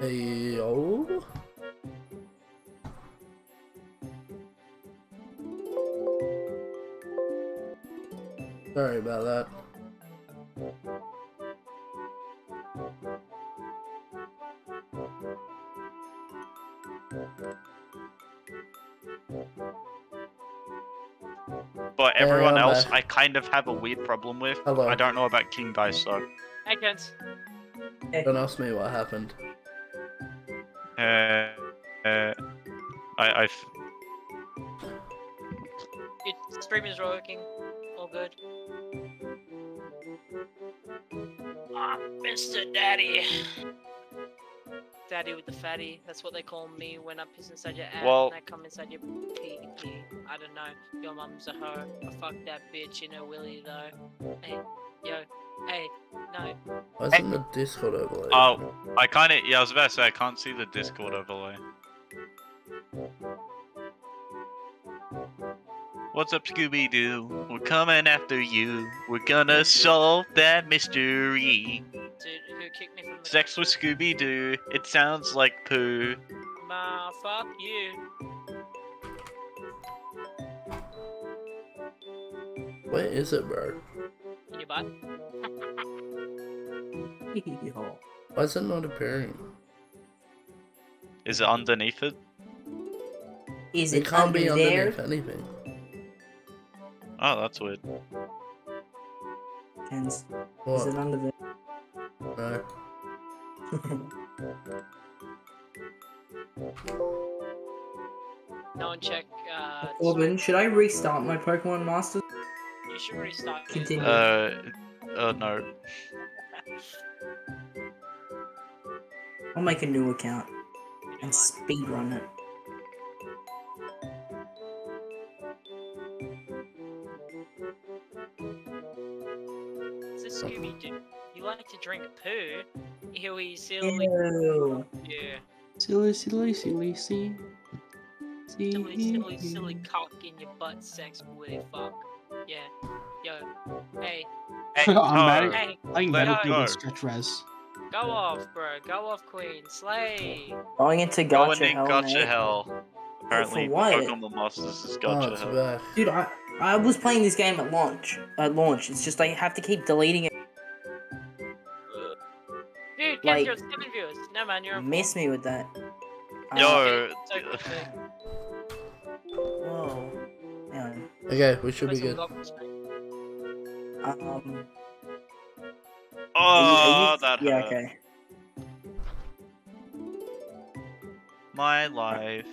Hey, yo. Sorry about that. But everyone Yeah, else, but- I kind of have a weird problem with. Hello. I don't know about King Dice though. Hey, Kent. Don't ask me what happened. Uh, uh, I, I've Your stream is working. All good. Ah, Mr. Daddy. Daddy with the fatty. That's what they call me when I piss inside your ass Well- and I come inside your pee pee. I don't know. Your mum's a hoe. I fuck that bitch in a willy though. Hey, yo, hey, no. Why isn't the Discord overlay? Oh. I kind of yeah. I was about to say I can't see the Discord overlay. What's up, Scooby Doo? We're coming after you. We're gonna solve that mystery. Dude, who kicked me from the Sex with Scooby Doo. It sounds like poo. Ma, fuck you. Where is it, bro? In your butt. Why is it not appearing? Is it underneath it? Is It it can't under be there? underneath anything. Oh, that's weird. Kens, Is it under there? No. No one check. Uh, Corbin, should I restart my Pokemon Masters? You should restart. it. Continue. Uh, uh, no. I'll make a new account and speedrun it. It's a Scooby Doo. You like to drink poo? Here we silly. Ew. Yeah. Silly, silly, silly, silly. Silly, silly, silly cock in your butt sex woody fuck. Yeah. Yo. Hey. Hey, I'm no. mad Hey. I can Let better it do go. with stretch res. Go off, bro. Go off, Queen. Slay. Going into Going gotcha in hell, gotcha mate. hell. Apparently, what? Pokemon Masters is Oh, gotcha it's hell. back. Dude, I I was playing this game at launch. At launch, it's just I have to keep deleting it. Dude, Like- Kev, you're seven viewers. No, man, you're a Miss me with that. Uh, Yo, Whoa. Hang. Okay, we should Put be good. Goggles, mate. Um. oh, are you- that Yeah. hurt. Okay. My life.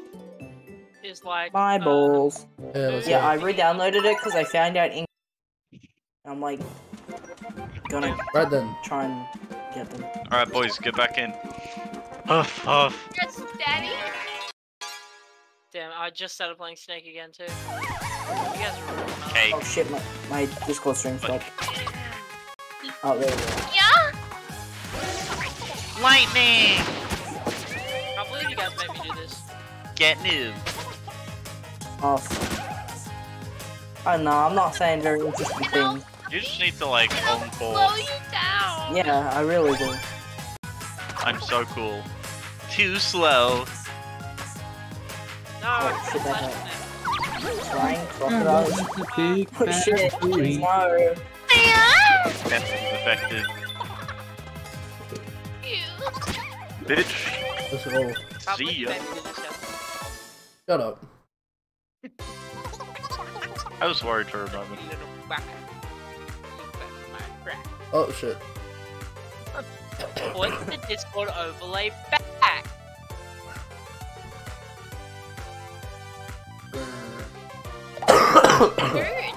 Is like. My uh, balls. Yeah, Yeah. I re-downloaded it because I found out in. I'm like, gonna Right then. try and get them. Alright, boys, get back in. Huff, huff. Yes, Daddy. Damn, I just started playing Snake again too. You guys are ruining my Cake. Oh shit, my, my Discord stream stopped. Oh, there we go. Yeah. Lightning! I can't believe you guys made me do this. Get new. Oh. f- Oh no, I'm not saying very interesting things. You just need to, like, encore. Slow you down. Yeah, I really do. I'm so cool. Too slow. No, Oh, shit, that flash Flying I crocodiles. want a big Oh shit, no. Yeah. That's affected. You. Bitch. Let's go. Can't believe See ya. made me do this, Kev. Shut up. I was worried for a moment. You little baka. You bet my crack. Oh shit. What's the Discord overlay back?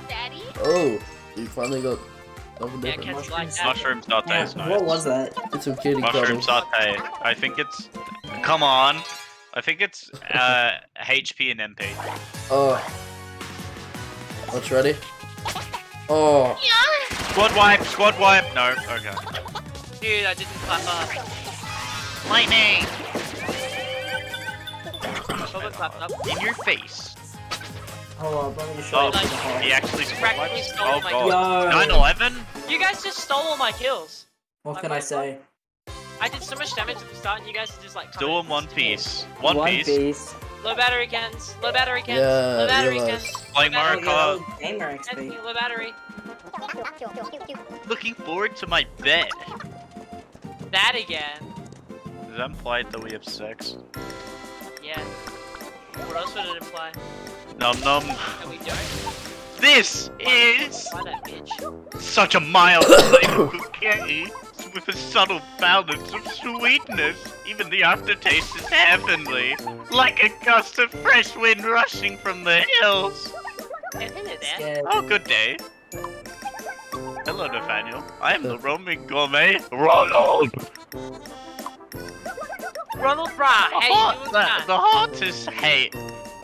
Daddy. oh, you finally got something Yeah, different. Ken's like. Mushroom satay Yeah, is nice. what was that? It's a kitty Mushroom cuddles. satay. I think it's. Come on. I think it's uh, HP and MP. Oh. What's ready? Oh. Yeah. Squad wipe, squad wipe. No, okay. Dude, I didn't clap up. Lightning Probably clapped up. in your face. Hold on, let me show Oh, you the he actually squad Practically stole Oh my god. Yo, 9/11. You guys just stole all my kills. what can I say? I did so much damage at the start, and you guys are just like. Do kinda in one piece. One, One piece. piece. Low battery cans. Low battery cans. Yeah, low battery realize. cans. Playing Mario battery Kart. Oh, yeah, gamer XP. Low battery. Looking forward to my bed. That again. Does that imply that we have sex? Yeah. What else would it imply? Num num. That we don't? This is Why that bitch? such a mild flavor cookie with a subtle balance of sweetness. Even the aftertaste is heavenly, like a gust of fresh wind rushing from the hills. Hey, hello there. Yeah. Oh, good day. Hello, Nathaniel. I am the roaming gourmet, Ronald. Ronald Bra. The, Hey, the, the hottest, hey,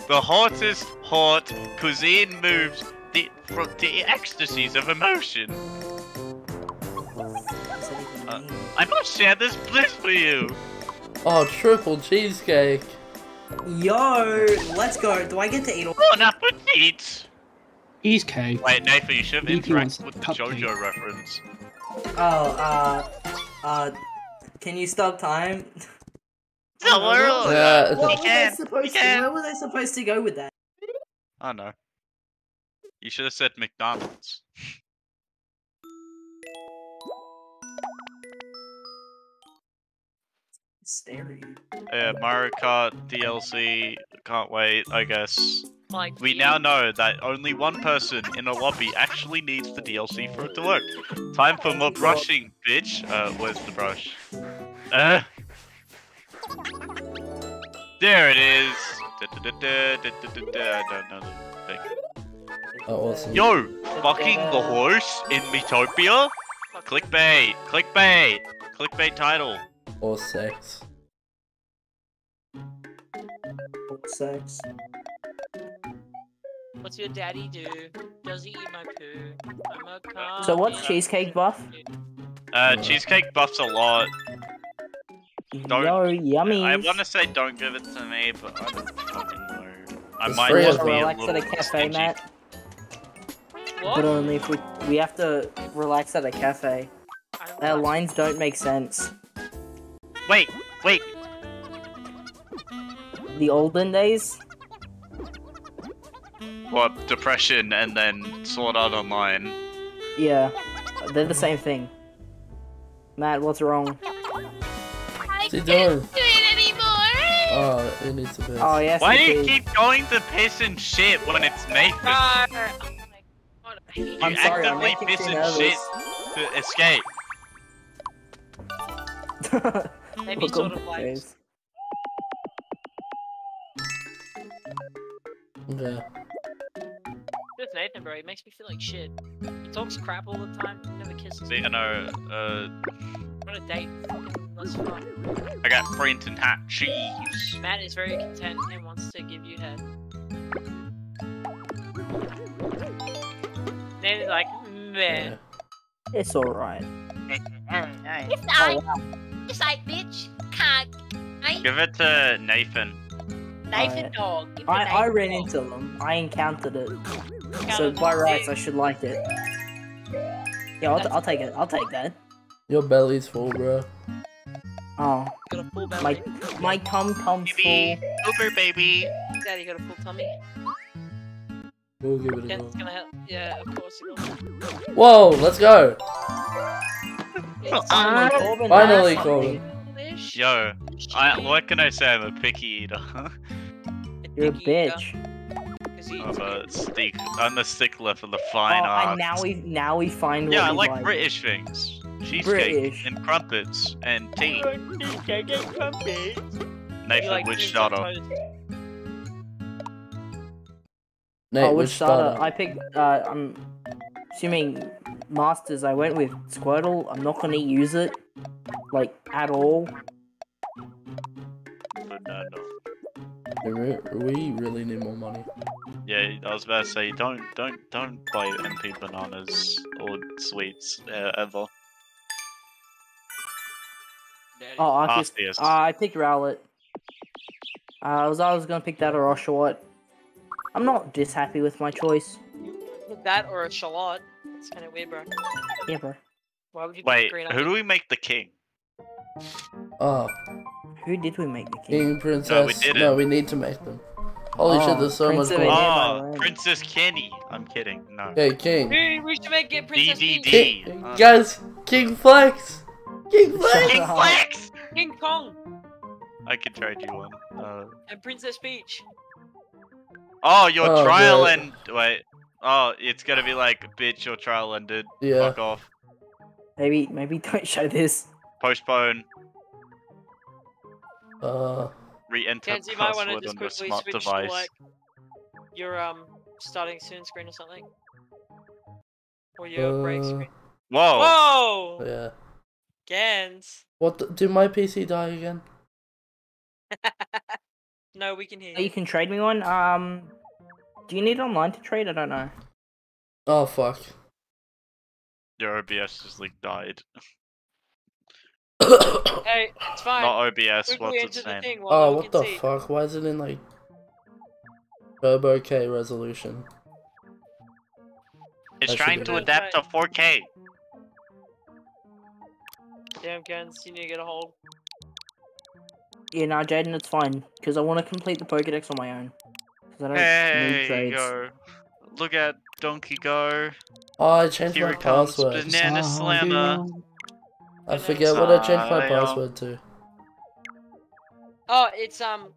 the hottest hot cuisine moves the from the ecstasies of emotion. What's that even Uh. I must share this bliss with you. Oh, triple cheesecake. Yo, let's go. Do I get to eat all? Bon appetit. Cheesecake. Wait, Nathan, you should have He interacted with the cupcake. JoJo reference. Oh, uh, uh, can you stop time? So Oh, early. Yeah. What You was I supposed to? Where was I supposed to go with that? Oh know. You should have said McDonald's. Staring. Yeah, Mario Kart DLC. Can't wait. I guess. like. We you- now know that only one person in a lobby actually needs the DLC for it to work. Time for more brushing, bitch. Uh, where's the brush? Uh. There it is. Da-da-da-da-da-da-da-da. I don't know the thing. Oh, awesome. Yo, fucking the horse in Miitopia? Clickbait, clickbait, clickbait title. Or sex. Sex. What's your daddy do? Does he eat my poo? I'm a car. So what's cheesecake buff? Uh, cheesecake buffs a lot. Don't- Yo, yummy. I want to say don't give it to me, but I don't fucking know. I It's might free just as be a relax at a cafe, stingy. Matt. What? But only if we we have to relax at a cafe. I Our lines don't make sense. Wait, wait. The olden days. What? Depression and then sort out online. Yeah, they're the same thing. Matt, what's wrong? I What's can't do it anymore. Oh, it needs to be. Oh yes. Why do you is. keep going to piss and shit when it's Nathan? Ah, oh my I hate I'm You sorry, I'm actively piss and shit to escape. Maybe sort of like- Yeah. With Nathan, bro, he makes me feel like shit. He talks crap all the time, never kisses See. I know, uh, On a date, fucking, let's fun. I got Brenton hot cheese. Matt is very content and wants to give you head. Nathan's like, man. It's alright. It's Oh, I, wow. it's I, bitch. Can't. Give it to Nathan. Nathan Alright. dog. Give I, it I ran dog. into them. I encountered it. Count So by rights, I should like it. Yeah, I'll, I'll take it. I'll take that. Your belly's full, bro. Oh, Got a full belly. my my tum tum's full. Baby, Uber baby. Daddy got a full tummy. We'll give it a go. gonna help. Yeah, of course he will. Whoa, let's go. Oh, it's Finally. Corbin, Finally, Corbin. Yo, I, what can I say? I'm a picky eater. You're a Picky eater, bitch. 'cause he I'm eats a stick. I'm a stickler for the Oh, fine and arts. now we now we find yeah, what I we like British things. Cheesecake British. and crumpets and tea. Cheesecake and crumpets. Nathan, like which beans starter? on. Nate, oh, which which starter? starter? I picked. Uh, I'm assuming masters. I went with Squirtle. I'm not gonna use it, like at all. Banana. We re- we really need more money. Yeah, I was about to say don't don't don't buy MP bananas or sweets uh, ever. Daddy. Oh, Arceus. Arceus. Uh, I picked Rowlet. Uh, I was I was gonna pick that or Oshawott. I'm not this happy with my choice. That or a shallot. It's kind of weird, bro. Yeah, bro. Why would you Wait, green who do we make the king? Oh, Who did we make the king? King Princess. didn't. No, we need to make them. Holy Oh, shit, there's so Prince much of more. Oh, the way. Princess Kenny. I'm kidding. No. Hey, King. Hey, we should make it Princess DDD. Peach. King Uh, guys, King Flex. King Flex. King Flex! King Kong I could trade you one. Uh, and Princess Peach. oh, your Oh, trial God. end. Wait. Oh, it's gonna be like, bitch, your trial ended. Yeah. Fuck off. Maybe, maybe don't show this. Postpone. Uh, Re-enter Kenzie, you might want to password just on your quickly smart switch device. to like your um starting soon screen or something, or your break Uh, screen. Whoa. Whoa, yeah. Gans. What? The, did my PC die again? no, we can hear Oh, you you. can trade me one. Um, do you need online to trade? I don't know. Oh fuck. Your OBS just like died. Hey, it's fine. Not OBS, Quickly what's its the name? thing while oh, no one what the see. fuck? Why is it in like Turbo K resolution? It's I trying to adapt to 4K. Damn, Gans, you need to get a hold. Yeah, no, Jaden, it's fine because I want to complete the Pokedex on my own. Because I don't need Hey, trades. go. Look at Donkey Go. Oh, I changed Here my it comes. password. Banana Slammer. I forget what I changed my password to. Oh, it's um,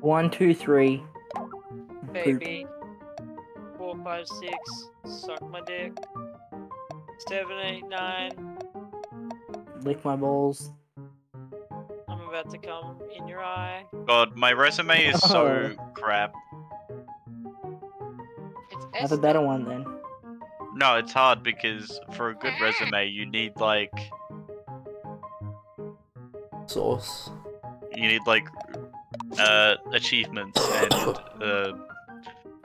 One, two, three. baby. Four, five, six. Suck my dick. Seven, eight, nine. Lick my balls. I'm about to come in your eye. God, my resume is so Oh. crap. It's Have a S- better one then. No, it's hard because for a good resume, you need like Source. you need like uh achievements and uh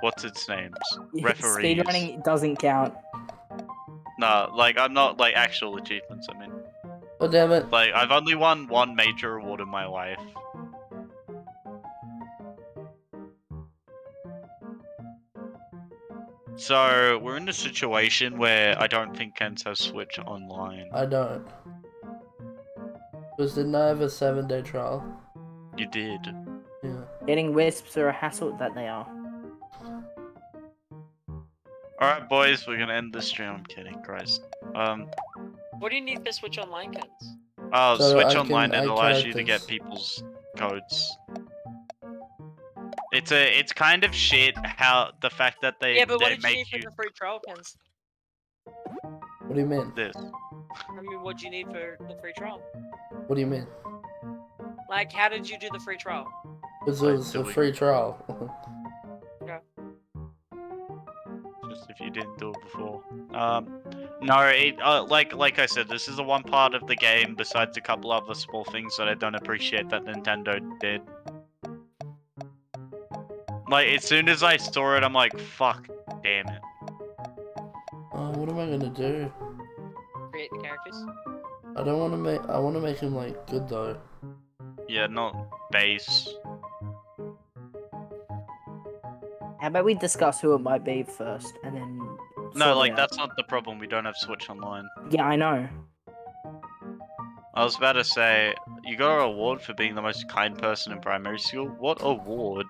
what's its names referees. Speedrunning doesn't count. No, like I'm not like actual achievements. I mean, Oh damn it. like I've only won one major award in my life. So we're in a situation where I don't think Kens has Switch online. I don't. Because didn't I have a seven day trial? You did. Yeah. Getting wisps are a hassle that they are. All right, boys, we're gonna end this stream. I'm kidding, Christ. Um, What do you need for Switch Online, Gans? oh, So Switch I can Online it add allows you to get people's codes. It's a, it's kind of shit how the fact that they yeah, but what they did you need make for the free trial, Gans? What do you mean? this. I mean, what do you need for the free trial? What do you mean? Like, how did you do the free trial? Because it Like, was so a we- free trial. just if you didn't do it before. Um, no, it, uh, like like I said, this is the one part of the game besides a couple other small things that I don't appreciate that Nintendo did. Like as soon as I saw it, I'm like, fuck, damn it. oh, what am I gonna do? Create the characters. I don't want to make. I want to make him like good though. Yeah, not base. How about we discuss who it might be first, and then. Sort No, like out? that's not the problem. We don't have Switch Online. Yeah, I know. I was about to say, you got an award for being the most kind person in primary school. What award?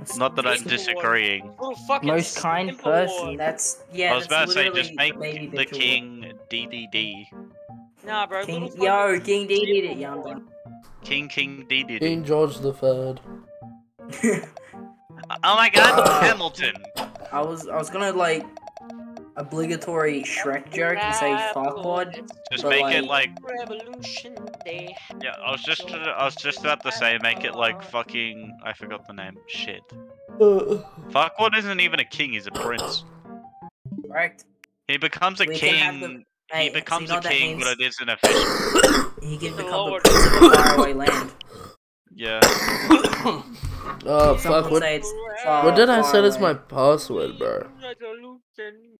It's not that I'm disagreeing. Most kind person. award. That's yeah. I was about to say, just make baby the king DDD. Nah, bro. King, little yo, King D did it, simple young. award. King King DDD. King George the Third. Oh my god, Uh, Hamilton! I was I was gonna like obligatory Shrek joke and say fuckwad. It's Just but, make it like- like Revolution Day. yeah. I was just I was just about to say make it like fucking I forgot the name. Shit. Uh, Farquaad isn't even a king. He's a prince. Correct. He becomes a We king. them- Hey, he so you becomes know a king, means? but it isn't official. He can The become the Lord. prince of a faraway land. Yeah. oh fuck! What, say it's far, what did I far set as my password, bro? Revolution.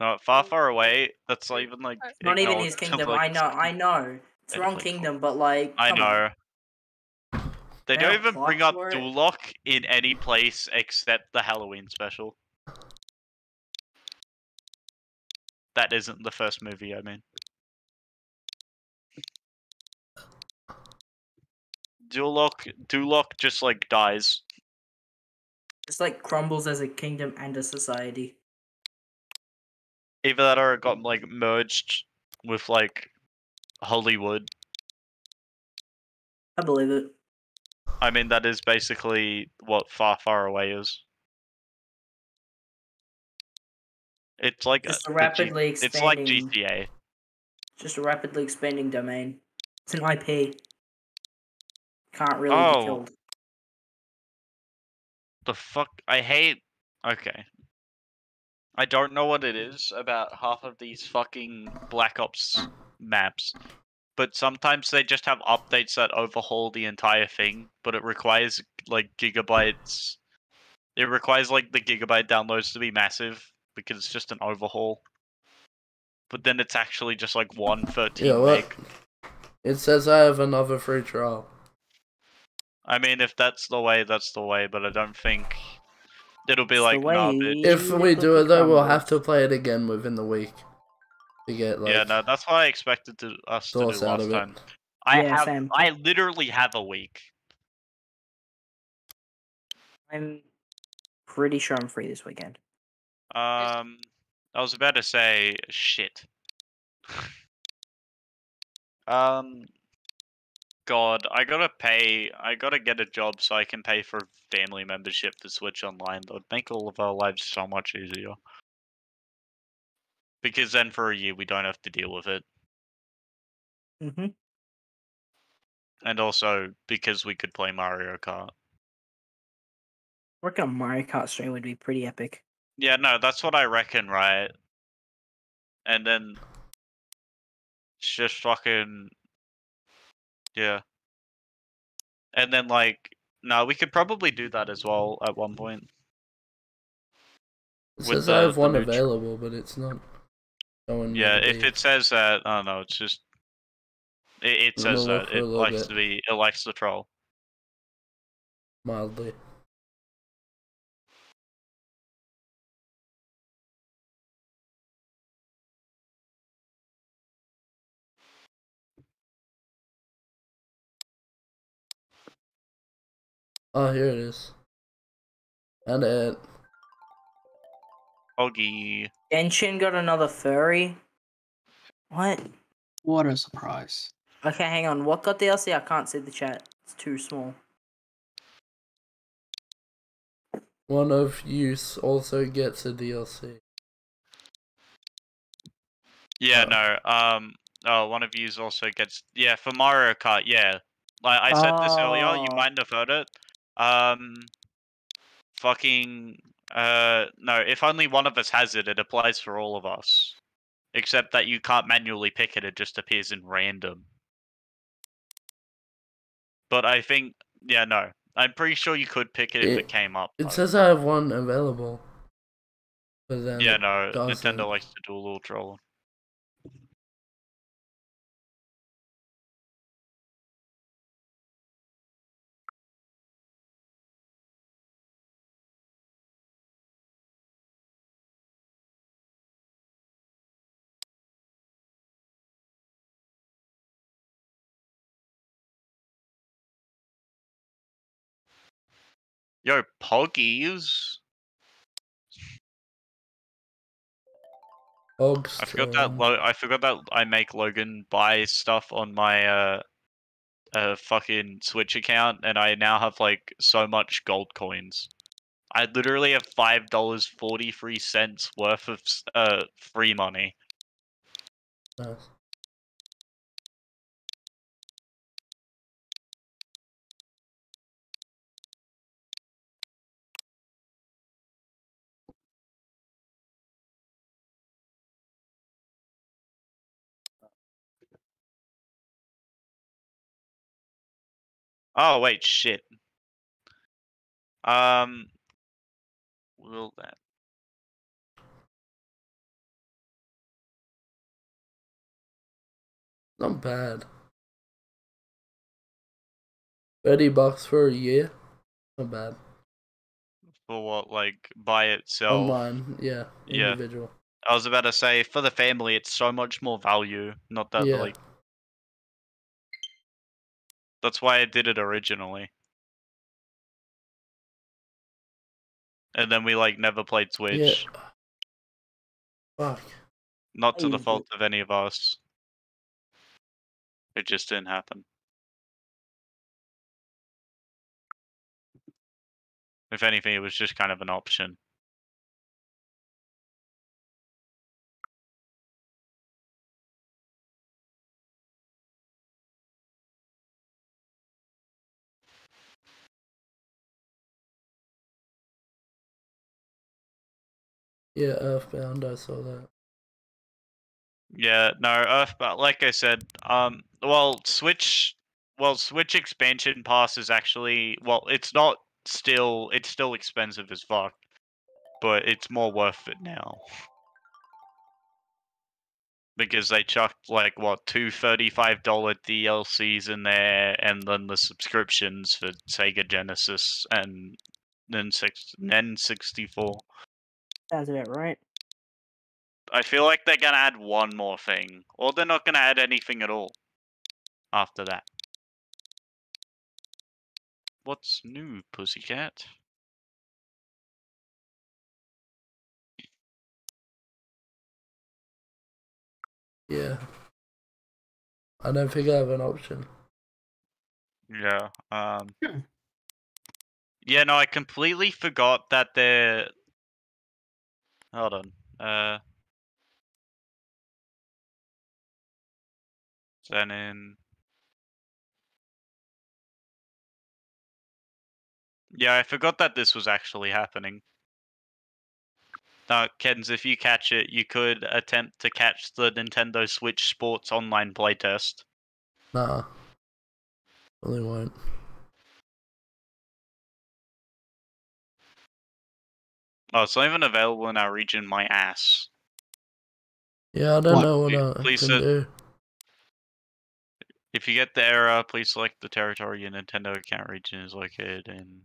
No, far far away. That's not even like. Not even his kingdom. Like, I know. I know. It's wrong like- kingdom, but like. I come on. know. They They don't don't even bring up plot for it. Duloc in any place except the Halloween special. That isn't the first movie, I mean. Duloc Duloc just like dies. It's like crumbles as a kingdom and a society. Either that or it got like merged with like Hollywood. I believe it. I mean that is basically what Far Far Away is. It's like Just a- a the G- rapidly It's like GTA. Just a rapidly expanding domain. It's an IP. Can't really Oh. be killed. The fuck? I hate. Okay. I don't know what it is about half of these fucking Black Ops maps, but sometimes they just have updates that overhaul the entire thing, but it requires like gigabytes. It requires like the gigabyte downloads to be massive because it's just an overhaul. But then it's actually just like one 13 Yeah. It says I have another free trial. I mean, if that's the way, that's the way, but I don't think it'll be It's like, nah. If we do it though, we'll have to play it again within the week to get like yeah, no, that's what I expected to, us to do source out last of it. time. I Yeah, have, same. I literally have a week. I'm pretty sure I'm free this weekend. Um, I was about to say shit. um, God, I gotta pay. I gotta get a job so I can pay for family membership to Switch Online. That would make all of our lives so much easier. Because then for a year we don't have to deal with it. Mm-hmm. And also because we could play Mario Kart. Working on Mario Kart stream would be pretty epic. Yeah, no, that's what I reckon, right? And then it's just fucking yeah. And then like no, we could probably do that as well at one point. It says the- I have one available, but it's not showing. Yeah, if date. it says that, I don't know, it's just it, it says that it likes bit. to be it likes to troll. mildly. Oh, here it is. And it. Oggy. Genshin got another furry. What? What a surprise. Okay, hang on. What got DLC? I can't see the chat. It's too small. One of use also gets a DLC. Yeah, Oh. no. Um oh one of yous also gets yeah, for Mario Kart, yeah. Like I said this earlier, you Oh. might have heard it. Um fucking uh no, if only one of us has it, it applies for all of us. Except that you can't manually pick it, it just appears in random. But I think yeah, no. I'm pretty sure you could pick it if It- it came up. It though. says I have one available. But then. Yeah, it no, doesn't. Nintendo likes to do a little trolling. Yo, Poggies. Hogs I forgot that. Lo- I forgot that I make Logan buy stuff on my uh, uh, fucking Switch account, and I now have like so much gold coins. I literally have five dollars forty three cents worth of uh free money. Nice. Oh wait, shit. Um, will that? Not bad. 30 bucks for a year? Not bad. For what, like buy itself? Online, yeah. Yeah. Individual. I was about to say for the family, it's so much more value. Not that Yeah. like That's why I did it originally. And then we like never played Switch. Yeah. Fuck. Not to the Hey, fault of any of us. It just didn't happen. If anything, it was just kind of an option. Yeah, Earthbound, I saw that. Yeah, no, Earthbound. like I said, um, well, Switch, well, Switch expansion pass is actually, well, it's not still, it's still expensive as fuck, but it's more worth it now. Because they chucked like what two thirty-five dollar DLCs in there, and then the subscriptions for Sega Genesis and then six, N sixty-four. Sounds about right. I feel like they're gonna add one more thing, or they're not gonna add anything at all after that. What's new, pussycat? Yeah. I don't think I have an option. Yeah. Um. Hmm. Yeah. No, I completely forgot that they're. Hold on. Uh. Then in. Yeah, I forgot that this was actually happening. Now, Kens, if you catch it, you could attempt to catch the Nintendo Switch Sports online playtest. Nah. Probably won't. Oh, it's not even available in our region, my ass. Yeah, I don't What? know what Please- I please can sit. do. If you get the error, uh, please select the territory your Nintendo account region is located in.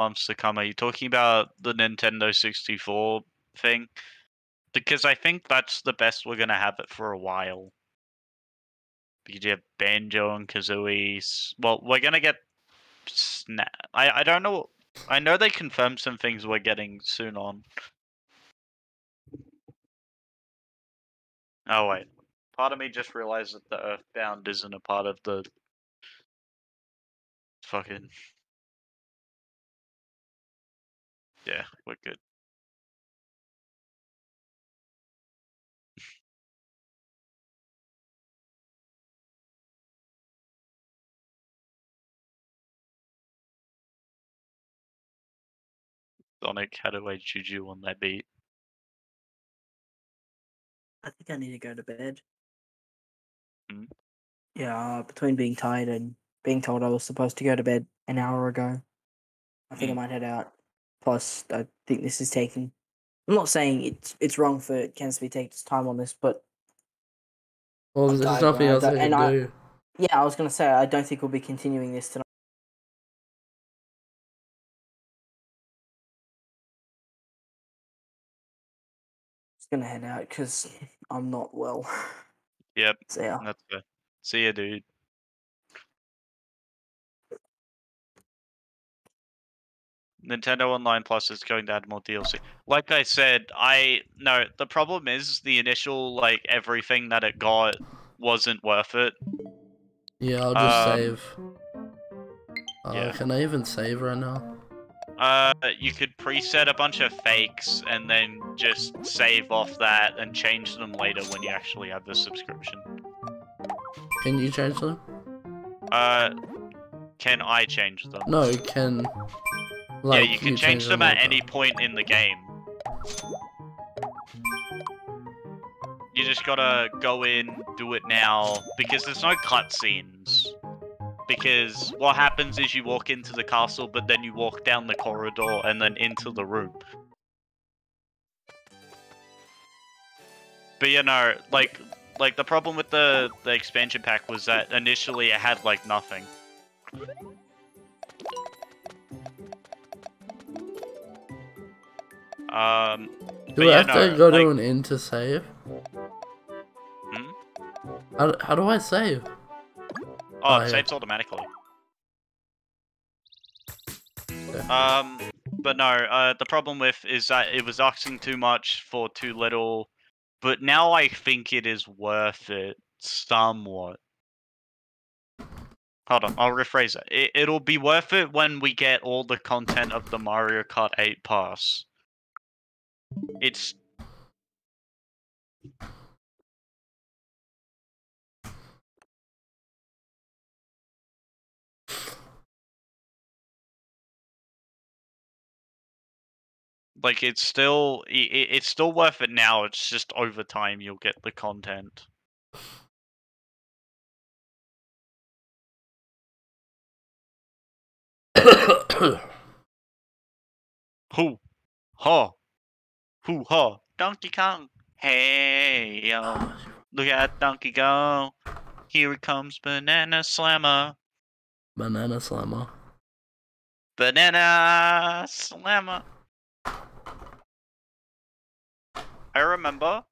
Months to come. Are you talking about the Nintendo 64 thing? Because I think that's the best we're gonna have it for a while. Because you have Banjo and Kazooie. Well, we're gonna get. Sna- I I don't know. I know they confirmed some things we're getting soon on. Oh wait, part of me just realized that the Earthbound isn't a part of the. Fucking. Yeah, we're good. Sonic, how do I juju on that beat? I think I need to go to bed. Hmm? Yeah, uh, between being tired and being told I was supposed to go to bed an hour ago, I think Hmm. I might head out. Plus, I think this is taking. I'm not saying it's it's wrong for Ken to be taking his time on this, but Well, I'm there's tired, nothing. I else I don't- can I- do. yeah, I was gonna say I don't think we'll be continuing this tonight. Just gonna head out because I'm not well. Yep, So yeah. that's fair. See ya, dude. Nintendo Online Plus is going to add more DLC. Like I said, I no. The problem is the initial like everything that it got wasn't worth it. Yeah, I'll just Um, save. Uh, yeah. Can I even save right now? Uh, you could preset a bunch of fakes and then just save off that and change them later when you actually have the subscription. Can you change them? Uh, can I change them? No, can. Like, yeah, you can change them all at any point in the game. You just gotta go in, do it now, because there's no cutscenes. Because what happens is you walk into the castle, but then you walk down the corridor and then into the room. But you know, like like the problem with the the expansion pack was that initially it had like nothing. Um, Do I yeah, have to no, go to an inn to save? Hmm? How, how do I save? oh, Oh, it yeah. saves automatically. Okay. Um, but no, uh, the problem with is that it was asking too much for too little. But now I think it is worth it somewhat. Hold on, I'll rephrase it. it. It'll be worth it when we get all the content of the Mario Kart 8 pass. It's like it's still i i- it's still worth it now. It's just over time you'll get the content. Hoo, ha, hoo ha, Donkey Kong. Hey yo, look at Donkey go. Here he comes, Banana Slammer. Banana slammer. Banana Slammer. I remember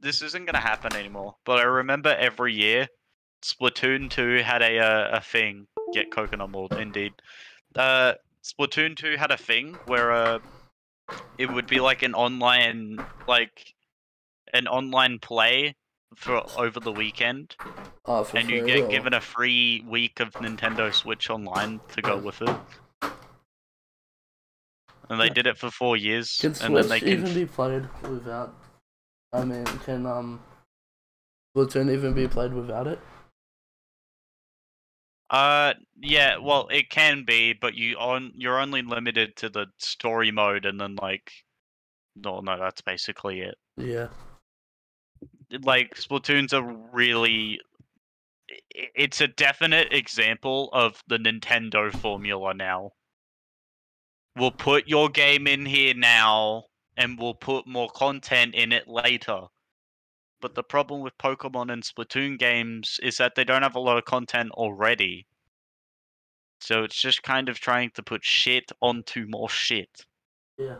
this isn't gonna happen anymore, but I remember every year Splatoon 2 had a uh, a thing. Get coconut mold, indeed. Uh, Splatoon 2 had a thing where uh, it would be like an online like an online play for over the weekend, Oh, for and you get or- given a free week of Nintendo Switch Online to go with it. And they did it for four years, Can and Switch then they can. even be played without? I mean, can um, Splatoon even be played without it? Uh, yeah. Well, it can be, but you on you're only limited to the story mode, and then like, no, no, that's basically it. Yeah. Like Splatoon's a really, it's a definite example of the Nintendo formula now. We'll put your game in here now, and we'll put more content in it later. But the problem with Pokemon and Splatoon games is that they don't have a lot of content already. So it's just kind of trying to put shit onto more shit, Yeah.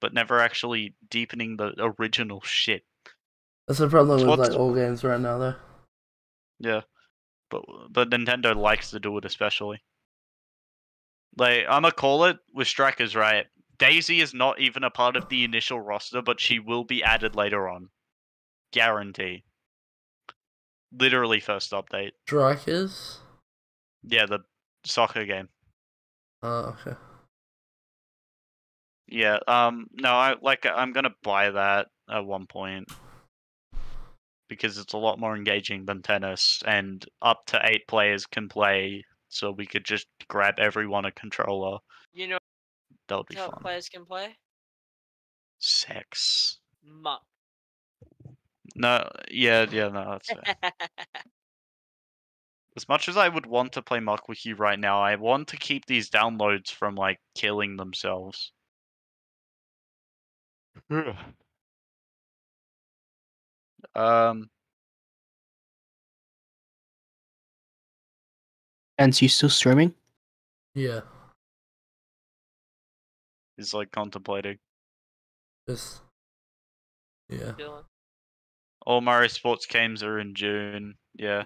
but never actually deepening the original shit. That's the problem with like all games right now, though. Yeah. But but Nintendo likes to do it especially. Like I'ma call it with Strikers right. Daisy is not even a part of the initial roster, but she will be added later on. Guarantee. Literally first update. Strikers. Yeah, the soccer game. Oh, okay. Yeah, um no, I like I'm gonna buy that at one point. Because it's a lot more engaging than tennis and up to eight players can play, so we could just grab everyone a controller. You know That would be how fun. players can play? Sex. Muck. No, yeah, yeah, no, that's fair. As much as I would want to play Muck with you right now, I want to keep these downloads from like killing themselves. um, And you still streaming? Yeah. Is like contemplating. Just. Yeah. Dylan. All Mario Sports games are in June. Yeah.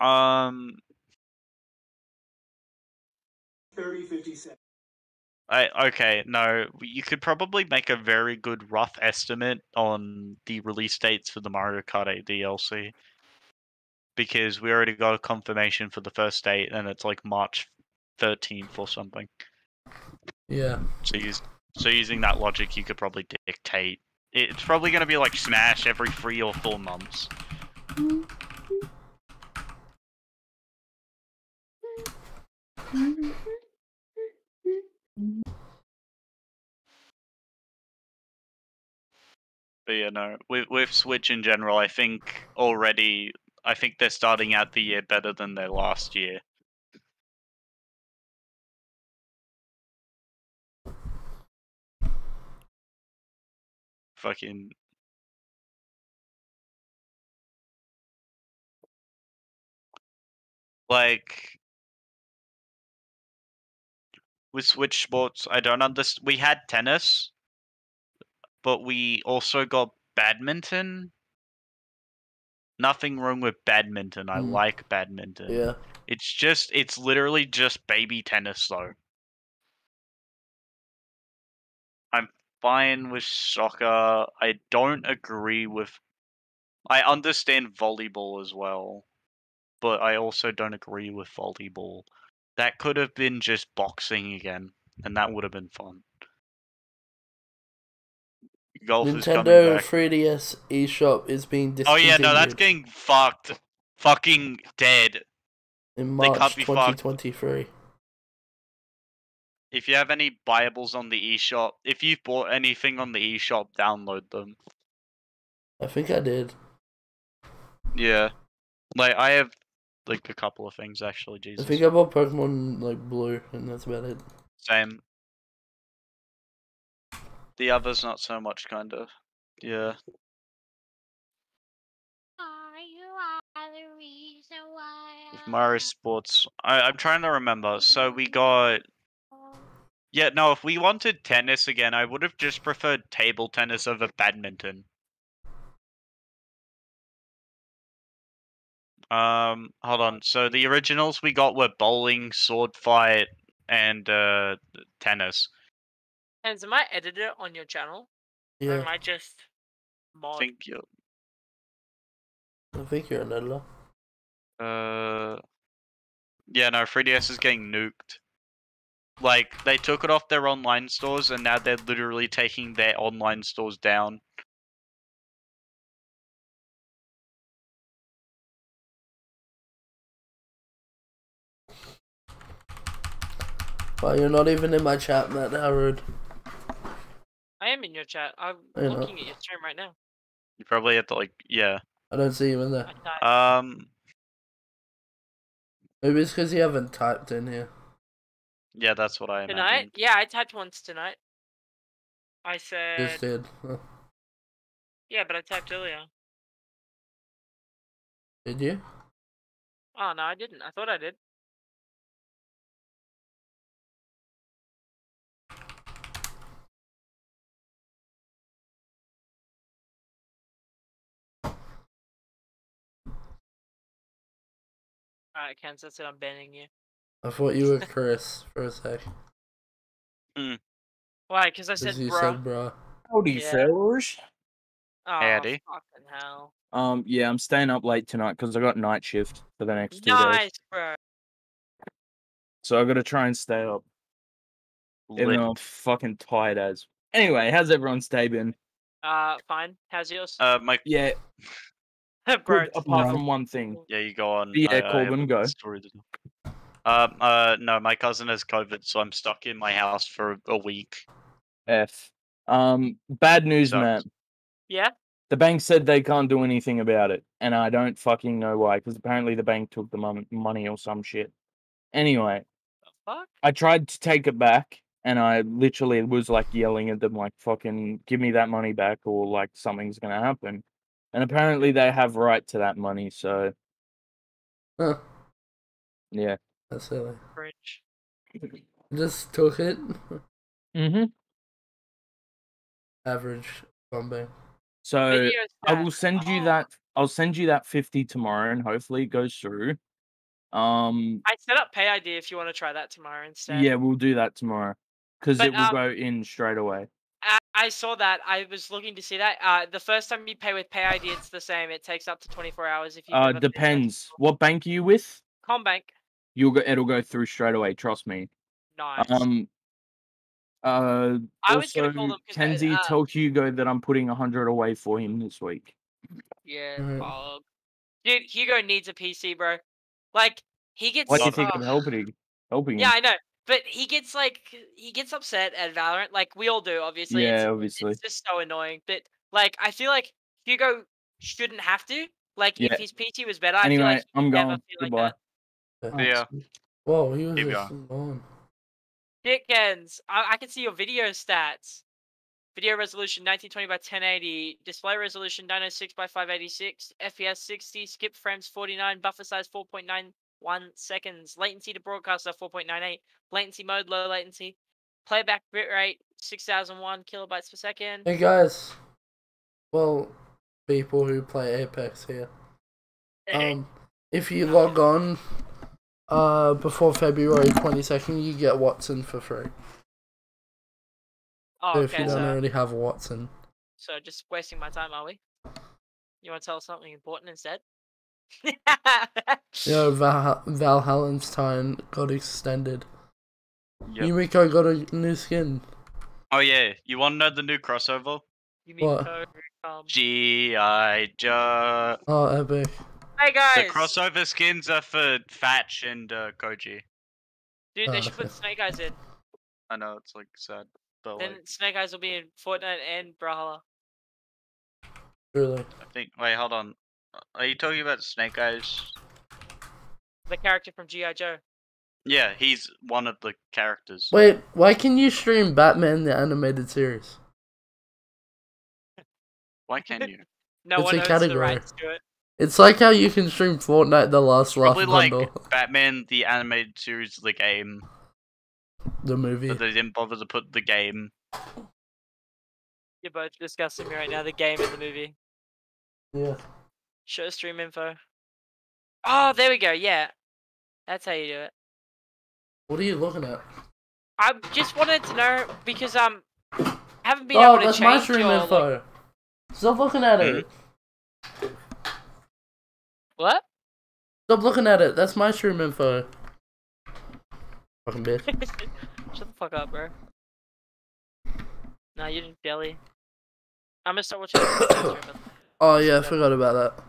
Um, 30, 50 cents. I okay, no, you could probably make a very good rough estimate on the release dates for the Mario Kart 8 DLC. Because we already got a confirmation for the first date and it's like March 13th or something. Yeah. So use so using that logic you could probably dictate. It's probably gonna be like Smash every three or four months. But yeah, no, with with Switch in general, I think already, I think they're starting out the year better than their last year. Fucking like With Switch sports. I don't understand. We had tennis, but we also got badminton Nothing wrong with badminton. I Mm. like badminton. Yeah. It's just, it's literally just baby tennis, though. I'm fine with soccer. I don't agree with. I understand volleyball as well, but I also don't agree with volleyball. That could have been just boxing again, and that would have been fun. Golf Nintendo back. 3DS eShop is being Oh yeah, no, that's getting fucked. Fucking dead. in they can't March be fucked. 2023. If you have any buyables on the eShop, if you've bought anything on the eShop, download them. I think I did. Yeah. Like I have like a couple of things actually, Jesus. I think I bought Pokemon like Blue, and that's about it. Same. The others not so much kind of. Yeah. Are you are the reason why With Mario Sports. I, I'm trying to remember. So we got Yeah, no, if we wanted tennis again, I would have just preferred table tennis over badminton. Um, hold on. So the originals we got were bowling, sword fight, and uh tennis. Hans, am I editor on your channel? Or Yeah, am I just I mod? think you I think you're an editor. uh Yeah, no, 3DS is getting nuked. Like they took it off their online stores and now they're literally taking their online stores down. But you're not even in my chat, Matt. How rude. I am in your chat. I'm I know. looking at your stream right now. You probably have to like yeah. I don't see you in there. Um Maybe it's because you haven't typed in here. yeah, that's what I imagine. tonight? Yeah, I typed once tonight. I said Just did. Huh. yeah, but I typed earlier. Did you? Oh no, I didn't. I thought I did. Alright, Kansas, that's it. I'm banning you. I thought you were Chris for a sec. Why? Because I said Because you bruh. said bro. Howdy, Yeah. fellas. Oh, Howdy. fucking hell. Um, yeah, I'm staying up late tonight because I got night shift for the next two Nice, days. bro. So I got to try and stay up, even though I'm fucking tired as. Anyway, how's everyone's day been? Uh, fine. How's yours? Uh, my Yeah, bro, good, apart no. from one thing. yeah, you go on. Yeah, I- I have Corbin, a go. Story to. Um, uh, no, my cousin has COVID, so I'm stuck in my house for a week. F. Um, bad news, Sucks. man. Yeah? The bank said they can't do anything about it, and I don't fucking know why. Because apparently the bank took the money or some shit. Anyway, The fuck? I tried to take it back, and I literally was like yelling at them, like "fucking give me that money back," or like something's gonna happen. And apparently they have right to that money, so Huh. yeah. That's silly. Cringe. Just took it. Mm-hmm. Average bombing. So I will send you Oh, that. I'll send you that fifty tomorrow, and hopefully it goes through. Um, I set up Pay ID if you want to try that tomorrow instead. yeah, we'll do that tomorrow because it will um, go in straight away. I, I saw that. I was looking to see that. Uh, the first time you pay with Pay ID, it's the same. It takes up to 24 hours if you. Uh, depends. What bank are you with? CommBank. You'll go. It'll go through straight away. Trust me. Nice. Um. Uh. I was also, gonna call them 'cause they- Kenzie, uh, tell Hugo that I'm putting a hundred away for him this week. yeah. Alright. fog. Dude, Hugo needs a PC, bro. Like he gets. What do you think of helping? Helping Yeah, him? I know. But he gets like he gets upset at Valorant, like we all do, obviously. Yeah, it's, obviously. It's just so annoying. But like I feel like Hugo shouldn't have to. Like Yeah. if his PT was better, I Anyway, feel like he'd I'm never going. feel like Goodbye. that. Yeah. Whoa, he was Keep just gone. Dickens, I, I can see your video stats. Video resolution 1920 by 1080. Display resolution 906 by 586. FPS 60. Skip frames 49. Buffer size 4.91 seconds. Latency to broadcaster 4.98. Latency mode low latency. Playback bitrate 6001 kilobytes per second. Hey guys, well, people who play Apex here. Um, if you log on, uh, before February twenty second, you get Wattson for free. oh, if okay, you don't so, already have Wattson. so just wasting my time, are we? You want to tell us something important instead? Yo, Val- Valhallen's time got extended. Yep. Yumiko got a new skin. Oh yeah, you want to know the new crossover? you mean What? code, G.I. Joe. Oh, epic. Hey guys! The crossover skins are for Thatch and uh, Koji. Dude, they Oh, should put. Snake Eyes in. I know it's like sad, but Then like Snake Eyes will be in Fortnite and Brawlhalla. Really. I think. Wait, hold on. Are you talking about Snake Eyes? The character from G.I. Joe. Yeah, he's one of the characters. Wait, why can you stream Batman the animated series? Why can you? No It's one a owns category. the rights to it. It's like how you can stream Fortnite the last laugh Probably like bundle, Batman the animated series, the game, the movie. but they didn't bother to put the game. You're both discussing me right now, the game and the movie. Yeah. Show stream info. Oh, there we go, yeah. That's how you do it. What are you looking at? I just wanted to know because um haven't been oh, able to that's change my stream your, like- info. Stop looking at it. What? Stop looking at it. That's my stream info. Fucking bitch. Shut the fuck up, bro. Nah, you didn't jelly. I'm gonna start watching. the stream, but Oh yeah, I forgot about that.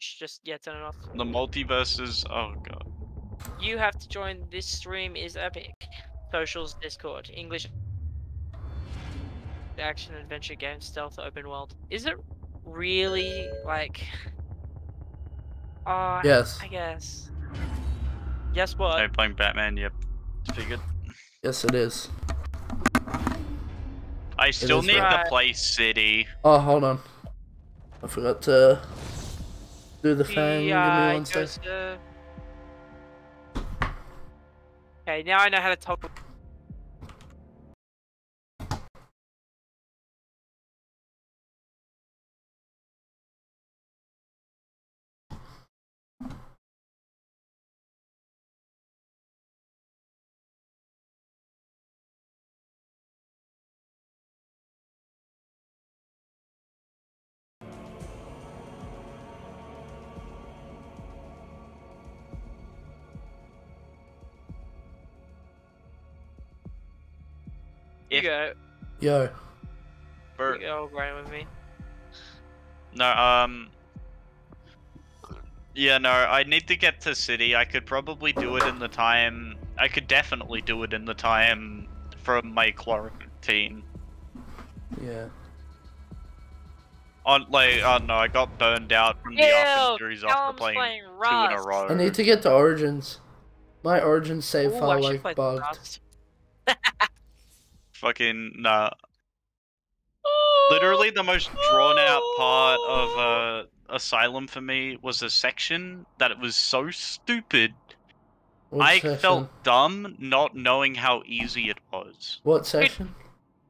Sh- Just yeah, turn it off. The multiverses. Oh god. You have to join this stream is epic. Socials Discord English action adventure game stealth open world. Is it really like? Oh, Yes. I guess. Guess what? Hey, playing Batman. Yep. Figured. Yes, it is. I still need right. to play City. Oh, hold on. I forgot to do the thing. Give me one sec. Joseph. Okay, now I know how to talk. You go. Yo. For, You go, Brian, with me. no, um. Yeah, no, I need to get to City. I could probably do it in the time. I could definitely do it in the time from my quarantine. Yeah. On like, oh no, I got burned out from the Ew, Arkham series after playing, playing two in a row. I need to get to Origins. My Origins save Ooh, file should like bugged. Rust. Fucking nah. Literally, the most drawn out part of uh, Asylum for me was a section that it was so stupid. What I section? felt dumb not knowing how easy it was. What section?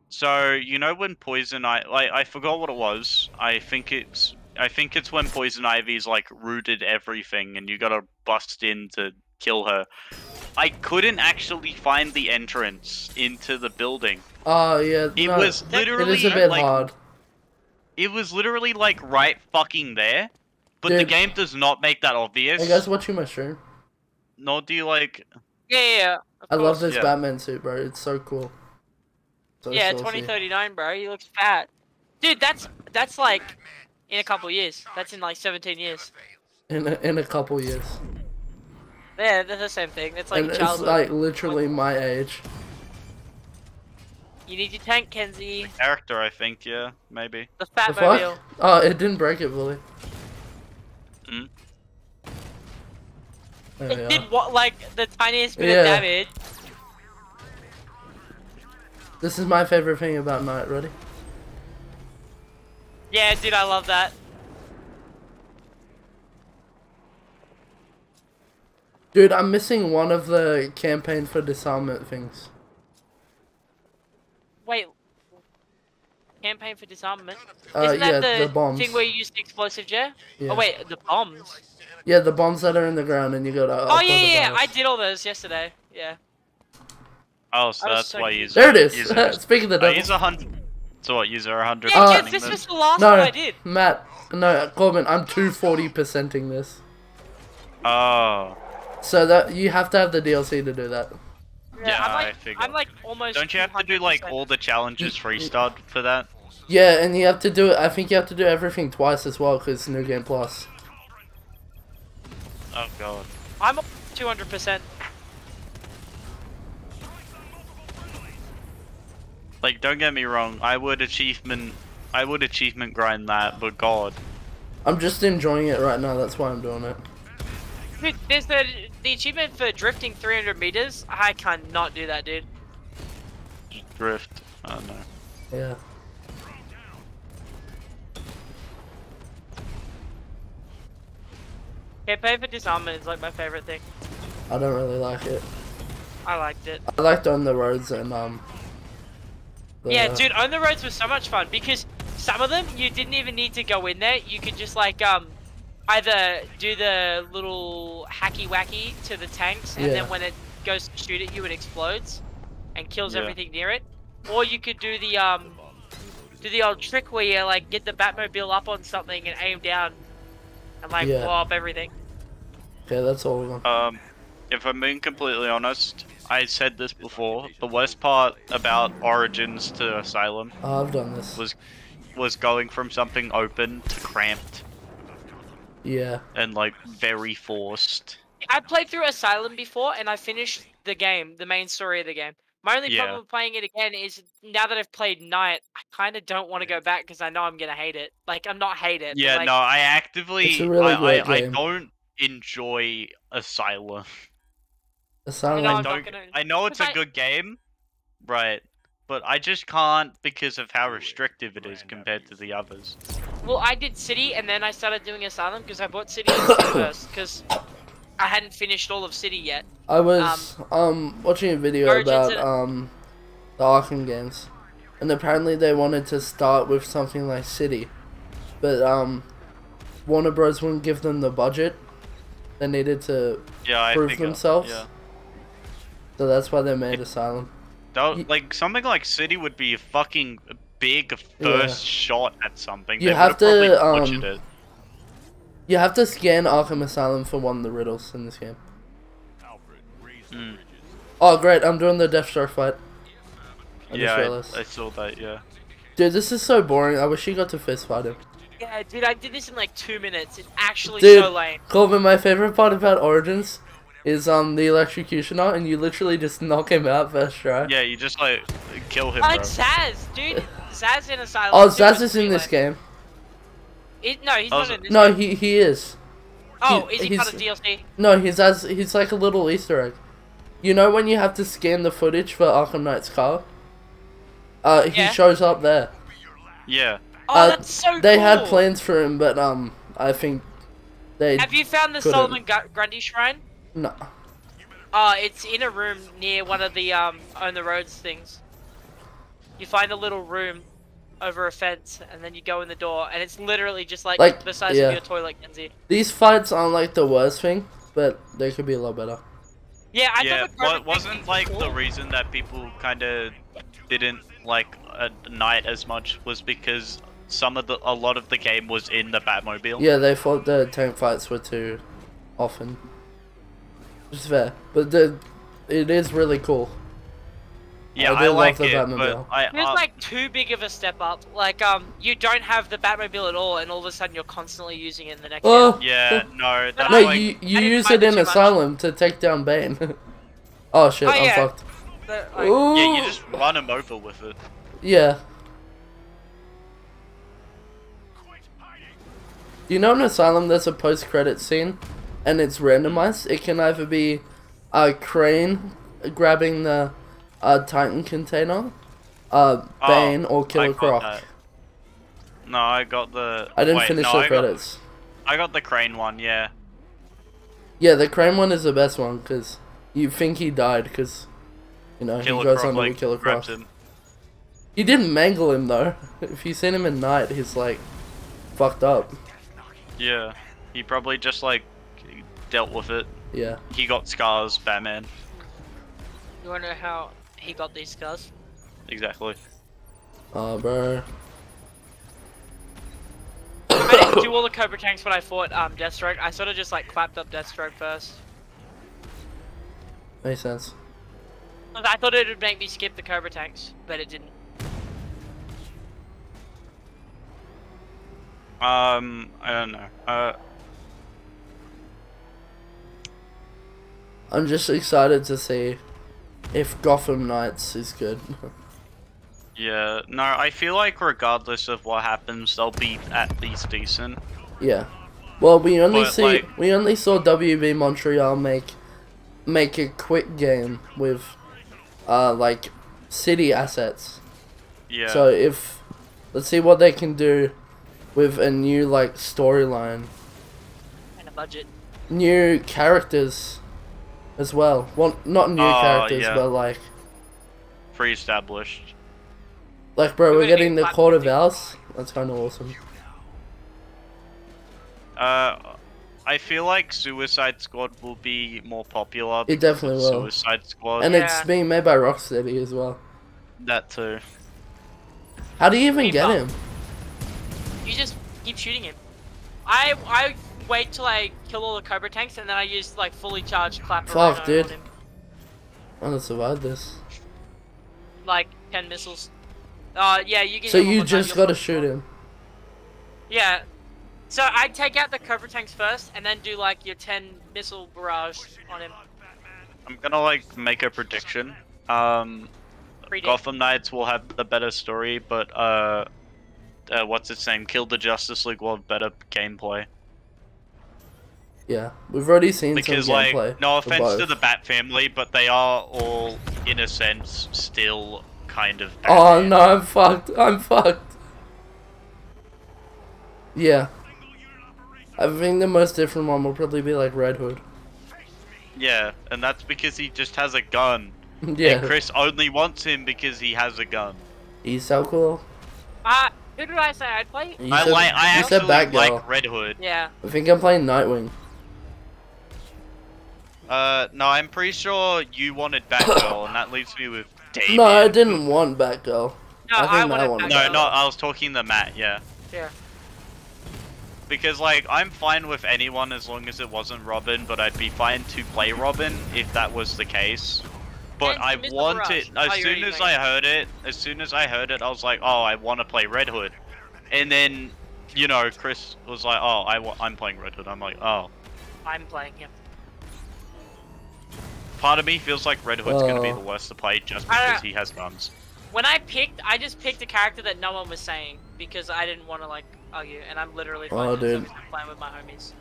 So you know when poison I like I forgot what it was. I think it's I think it's when poison ivy's like rooted everything and you gotta bust in to kill her. I couldn't actually find the entrance into the building. Oh yeah. It no, was literally is a bit like hard. it was literally like right fucking there. But the game does not make that obvious. Hey guys, watching my stream. No, do you like Yeah, yeah, yeah. of I love this Yeah. Batman suit, bro. It's so cool. So Yeah, saucy. 2039, bro. He looks fat. Dude, that's that's like in a couple years. That's in like 17 years. In a, in a couple years. Yeah, they're the same thing. It's like and it's childhood. like literally my age. You need your tank, Kenzie. character, I think, yeah, maybe. The The Fatmobile. fuck? Oh, it didn't break it fully. Mm. There It did what like the tiniest bit Yeah. of damage. This is my favorite thing about Knight. Ready? Yeah, dude, I love that. Dude, I'm missing one of the campaign for disarmament things. Wait. Campaign for disarmament. Uh, Isn't yeah, that the, the bombs. thing where you use the explosive jet? Yeah. Oh wait, the bombs. Yeah, the bombs that are in the ground, and you gotta. Oh yeah, yeah, yeah, I did all those yesterday. Yeah. Oh, so I that's so why you use There it is. User, Speaking of the I devil. use a hundred. So what? User a hundred. Yeah, Uh, this was the last no, one I did. Matt. No, Corbin. I'm 240 percenting this. Oh. So that you have to have the DLC to do that. Yeah, I'm I like, figured. I'm like almost. Don't you have to do like all the challenges free start for that? Yeah, and you have to do it. I think you have to do everything twice as well because New Game Plus. Oh god. I'm 200. percent Like, don't get me wrong. I would achievement. I would achievement grind that, but god. I'm just enjoying it right now. That's why I'm doing it. Dude, there's the the achievement for drifting 300 meters. I cannot do that, dude. Drift. I don't know. Yeah. Campaign for disarmament is like my favorite thing. I don't really like it. I liked it. I liked on the roads and um. the- Yeah, dude, on the roads was so much fun because some of them you didn't even need to go in there. You could just like um either do the little hacky wacky to the tanks, and Yeah. then when it goes to shoot at you, it explodes and kills Yeah. everything near it. Or you could do the um do the old trick where you like get the Batmobile up on something and aim down and like Yeah. blow up everything. Yeah, that's all of them. Um, if I'm being completely honest, I said this before. The worst part about Origins to Asylum Oh, I've done this. was was going from something open to cramped Yeah. and like very forced. I played through Asylum before and I finished the game, the main story of the game. My only Yeah. problem with playing it again is now that I've played Knight, I kind of don't want to go back because I know I'm gonna hate it. Like I'm not hate it. Yeah, like, no, I actively It's a really I, great I, I don't enjoy Asylum. Asylum. No, I I'm not don't. gonna- I know it's a good game, right? But I just can't because of how restrictive it is compared to the others. Well, I did City and then I started doing Asylum because I bought City first because I hadn't finished all of City yet. I was um, watching a video about and- um the Arkham games, and apparently they wanted to start with something like City, but um Warner Bros wouldn't give them the budget they needed to, Yeah, I Prove figure, themselves? Yeah. so that's why they made Asylum. That, Y- like something like City would be a fucking big Yeah. first shot at something. You They have to, um, it. You have to scan Arkham Asylum for one of the riddles in this game. Mm. Oh great, I'm doing the Deathstroke fight. I Yeah, just realized. I, I saw that. Yeah. Dude, this is so boring. I wish you got to fist fight him. Yeah, dude, I did this in like two minutes. It's actually Dude. so lame. Colvin, my favorite part about Origins is um the electrocutioner, and you literally just knock him out first try. Yeah, you just like kill him, I like bro. Zsasz, dude. Zsasz in Asylum. Oh, Zsasz is is in this lame. game. It, no, he's Oh, not in this. No, game. he he is. Oh, he- is he he's- part of DLC? No, he's as he's like a little Easter egg. You know when you have to scan the footage for Arkham Knight's car? Uh, he Yeah. shows up there. Yeah. Oh, Uh, that's so They cool. had plans for him, but um, I think they Have you found the couldn't. Solomon Gu- Grundy Shrine? No. Uh, it's in a room near one of the um on the roads things. You find a little room over a fence, and then you go in the door, and it's literally just like, Like, the size yeah. of your toilet, Kenzie. These fights aren't like the worst thing, but they could be a lot better. Yeah, I yeah, thought the wa- wasn't like cool. the reason that people kind of didn't like a night as much was because some of the a lot of the game was in the Batmobile. Yeah, they thought the tank fights were too often. It's fair, but the it is really cool. Yeah, I I, do love like the it, Batmobile. but I It was uh, like too big of a step up. Like um, you don't have the Batmobile at all, and all of a sudden you're constantly using it in the next. Oh, game. yeah, no, that's no, like you you use it it in too much. Asylum to take down Bane. oh shit, Oh, I'm yeah. fucked. But, like, yeah, you just run him over with it. Yeah. You know in Asylum there's a post-credit scene, and it's randomized. It can either be a crane grabbing the uh, Titan container, uh, Oh, Bane, or I Killer Croc. No, I got the. I didn't wait, finish no, the I got- credits. I got the crane one. Yeah. Yeah, the crane one is the best one because you think he died because you know Killer he goes Croc under like the killer cross. him. He didn't mangle him though. If you seen him in Knight, he's like fucked up. Yeah. He probably just like dealt with it. Yeah. He got scars, Batman. You wanna know how he got these scars? Exactly. Oh, bro. I didn't do all the Cobra tanks when I fought um Deathstroke. I sort of just like clapped up Deathstroke first. Makes sense. I thought it would make me skip the Cobra tanks, but it didn't. Um, I don't know. Uh, I'm just excited to see if Gotham Knights is good. yeah. No, I feel like regardless of what happens, they'll be at least decent. yeah. Well, we only But, see like- we only saw WB Montreal make make a quick game with uh like city assets. Yeah. So if let's see what they can do with a new like storyline, And a budget. new characters as well. Well, not new Oh, characters, yeah. but like pre-established. like bro, We're we're getting the Black Court of Panther. Owls. That's kind of awesome. Uh, I feel like Suicide Squad will be more popular. It definitely of will. Suicide Squad. And it's being made by Rocksteady as well. that too. How do you even Hey, get Bob. him? You just keep shooting him. I I wait till I kill all the Cobra tanks and then I use like fully charged clap. Fuck, on dude. him. I want to survive this. Like ten missiles. Uh yeah, you get. So you just gotta shoot him. Yeah. So I take out the Cobra tanks first and then do like your ten missile barrage on him. I'm gonna like make a prediction. Um, Predict. Gotham Knights will have the better story, but uh, uh, what's its name? Kill the Justice League will have better gameplay. Yeah, we've already seen Because some like, gameplay. no offense to both. the Bat family, but they are all, in a sense, still kind of. Oh Batman. no, I'm fucked. I'm fucked. Yeah. I think the most different one will probably be like Red Hood. Yeah, and that's because he just has a gun. yeah. And Chris only wants him because he has a gun. He's so cool. Uh, who did I say I'd play? You I said, like. I you said actually like Red Hood. Yeah. I think I'm playing Nightwing. Uh, no, I'm pretty sure you wanted Batgirl, and that leaves me with Damian. No, I didn't want Batgirl. No, I I, think I wanted wanted No, Batgirl. no, I was talking to Matt. Yeah. Yeah. Because like I'm fine with anyone as long as it wasn't Robin, but I'd be fine to play Robin if that was the case. But And I Mr. wanted Barrage. as Oh, soon as I heard it, as soon as I heard it, I was like, oh, I want to play Red Hood, and then you know Chris was like, oh, I I'm playing Red Hood. I'm like, oh. I'm playing him. Part of me feels like Red Hood's gonna be Oh. the worst to play just because he has guns. When I picked, I just picked a character that no one was saying because I didn't want to like argue, and I'm literally Oh, fine dude. with playing with my homies.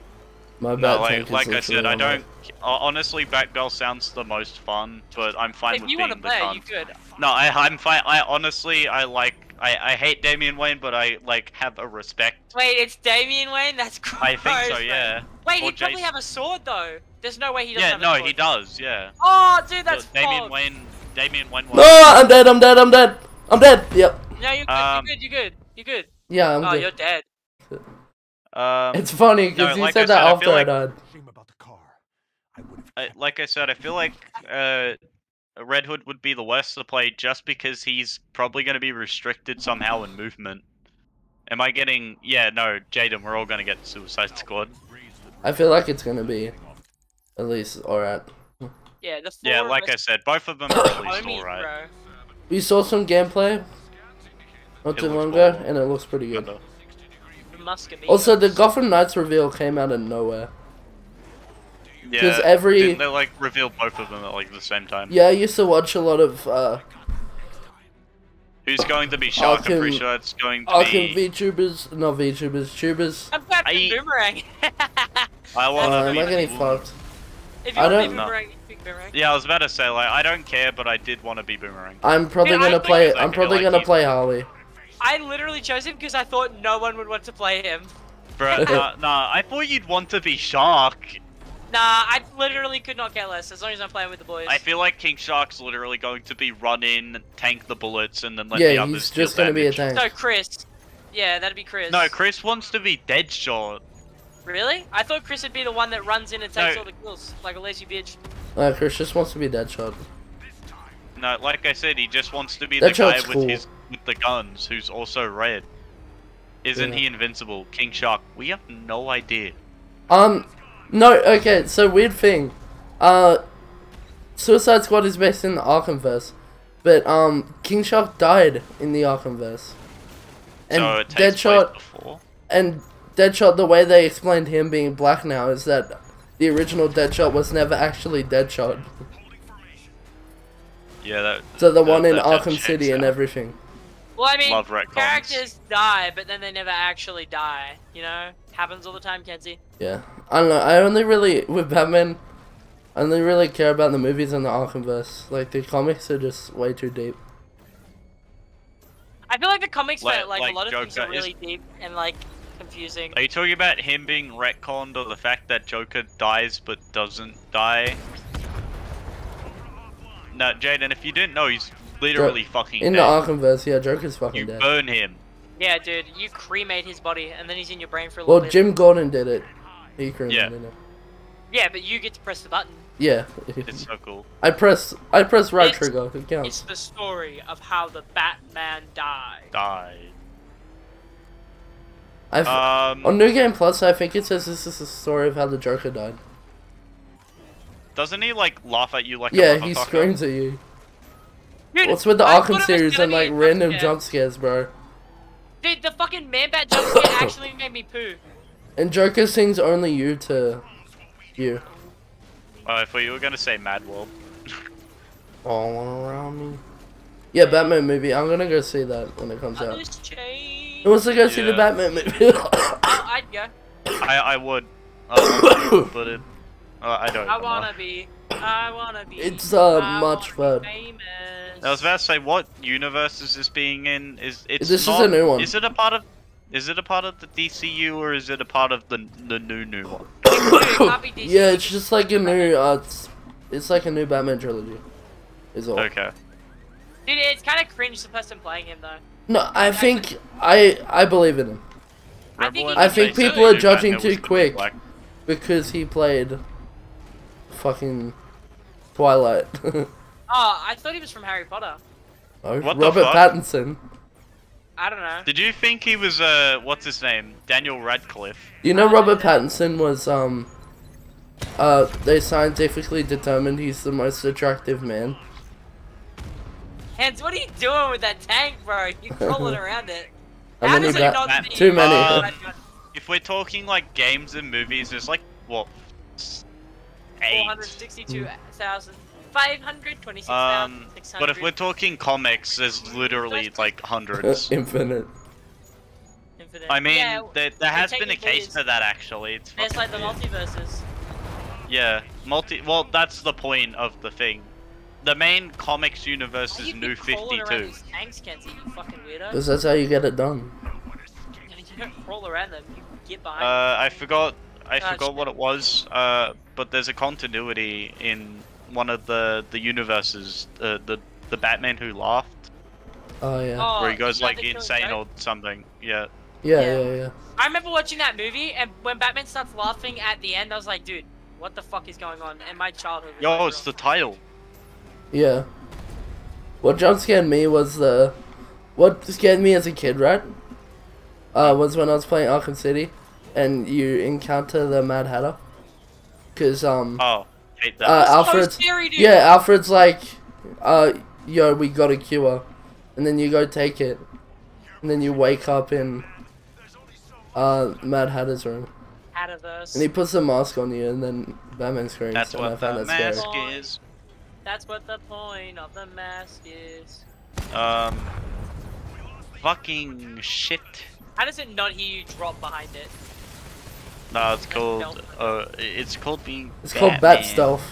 My No, bat like, like I said, I don't. Honestly, Batgirl sounds the most fun, but I'm fine if with you being want to the play, gun. you could. No, I, I'm fine. I honestly, I like, I, I hate Damian Wayne, but I like have a respect. Wait, it's Damian Wayne. That's gross. I think so, man. yeah. Wait, Or he probably Jason. have a sword though. There's no way he doesn't Yeah, have a no, sword. he does. Yeah. Oh, dude, that's But Damian fog. Wayne, Damian Wayne. No, I'm dead. I'm dead. I'm dead. I'm dead. Yep. No, you're good. Um, you're good. You're good. You're good. Yeah, I'm oh, good. you're dead. Um, It's funny because No, you like said I that said, I after feel I died. About the car. I I, like I said, I feel like uh, Red Hood would be the worst to play just because he's probably going to be restricted somehow in movement. Am I getting? Yeah, no, Jaden, we're all going to get Suicide Squad. I feel like it's gonna be at least alright. Yeah, the four Yeah, like I said, both of them are at least homies, alright. We saw some gameplay not It too long ago, and it looks pretty good. Kinda. The Also, the Gotham Knights reveal came out of nowhere. Yeah, every- didn't they like reveal both of them at like the same time? Yeah, I used to watch a lot of uh, Who's going to be Shark? I'm pretty sure it's going to Arkham be. VTubers, not VTubers, tubers. I'm Captain I- Boomerang. I want Uh, to am be. I getting fucked? if you I want to be don't- No. Boomerang, pick Boomerang. Yeah, I was about to say like I don't care, but I did want to be Boomerang. I'm probably Dude, gonna play. it's I'm probably like gonna he's- play Harley. I literally chose him because I thought no one would want to play him. Bro, nah, nah, I thought you'd want to be Shark. Nah, I literally could not care less as long as I'm playing with the boys. I feel like King Shark's literally going to be run in, tank the bullets, and then let yeah, the others Yeah, he's just gonna be a damage. tank. So Chris. Yeah, that'd be Chris. No, Chris wants to be Deadshot. Really? I thought Chris would be the one that runs in and takes No. all the kills, like a lazy bitch. Uh, Chris just wants to be Deadshot. No, like I said, he just wants to be the guy with cool. his with the guns, who's also red. Isn't Yeah. he invincible? King Shark. We have no idea. Um, no, okay, so weird thing. Uh, Suicide Squad is based in the Arkhamverse, but, um, King Shark died in the Arkhamverse. And so Deadshot, before. and Deadshot, the way they explained him being black now is that the original Deadshot was never actually Deadshot. Yeah, that. So the that- one in Arkham City and everything. Well, I mean, Love retcons. characters die, but then they never actually die. You know, happens all the time, Kenzie. Yeah. I don't know, I only really, with Batman, I only really care about the movies and the Arkhamverse. Like, the comics are just way too deep. I feel like the comics Like- for like, like a lot of things are Joker is- really deep and like confusing. Are you talking about him being retconned or the fact that Joker dies but doesn't die? No, Jaden, if you didn't know, he's literally fucking In the dead. Arkhamverse, yeah, Joker's fucking you dead. burn him. Yeah, dude, you cremate his body and then he's in your brain for a little while. Well, bit. Jim Gordon did it. He cremated Yeah. it. Yeah, but you get to press the button. Yeah. It's so cool. I press I press right It's- trigger. It counts. It's counts. the story of how the Batman died. Died. I've, Um, on New Game Plus, I think it says this is the story of how the Joker died. doesn't he like laugh at you like yeah, a he screams at you. Dude, What's with the I thought Arkham series and like random scare. jump scares, bro? Dude, the fucking man bat jump scare actually made me poo. And Joker sings only you to you. Oh, I thought you were gonna say Mad World. All around me. Yeah, Batman movie. I'm gonna go see that when it comes out. Others change. Who wants to go see the Batman movie? I'd go. I I would, uh, but it, uh, I don't. I wanna be. I wanna be. It's, uh, I much fun. Famous. I was about to say, what universe is this being in? Is it's This is a new one. Is it a part of? Is it a part of the DCU or is it a part of the the new new one? It can't be DC. yeah, it's just like a new. Uh, it's, it's like a new Batman trilogy. Is all. Okay. Dude, it's kind of cringe the person playing him though. No, I think I I believe in him I think I think people are judging too quick. because he played fucking Twilight. Oh, I thought he was from Harry Potter. oh, What the Robert fuck? Pattinson. I don't know. Did you think he was uh what's his name? Daniel Radcliffe. You know Robert Pattinson was um uh they scientifically determined he's the most attractive man. Hans, what are you doing with that tank, bro? You're crawling around it. How How many does it not Bat- Too many. Um, If we're talking like games and movies, there's like what s- eight. 462,526,600. Um, but if we're talking comics, there's literally like hundreds. Infinite. Infinite. I mean, yeah, there, there has been a case for that actually. It's It's like the multiverses. Yeah, multi. Well, that's the point of the thing. The main comics universe How is you New keep crawling around 52. these tanks, Kenzie, you fucking weirdo. Because that's how you get it done. You don't crawl around them. You get behind. Uh, I forgot. I Ah, forgot shit. what it was. Uh, but there's a continuity in one of the the universes. Uh, the the Batman who laughed, Oh yeah. oh, where he goes like insane Joke? or something. Yeah. yeah, yeah. yeah, yeah. I remember watching that movie, and when Batman starts laughing at the end, I was like, dude, what the fuck is going on? And my childhood. Yo, like, it's the title. Yeah. What jump scared me was the what scared me as a kid, right? Uh, was when I was playing Arkham City, and you encounter the Mad Hatter. Cause um, Oh, hate that. uh, so Alfred's scary, yeah, Alfred's like, uh, yo, we got a cure, and then you go take it, and then you wake up in uh Mad Hatter's room, Hatterverse. and he puts a mask on you, and then Batman screams, That's and I what found the that mask scary. is. That's what the point of the mask is. Um. Fucking shit. How does it not hear you drop behind it? No, it's called. Uh, it's called being. It's called Bat Batman. Stealth.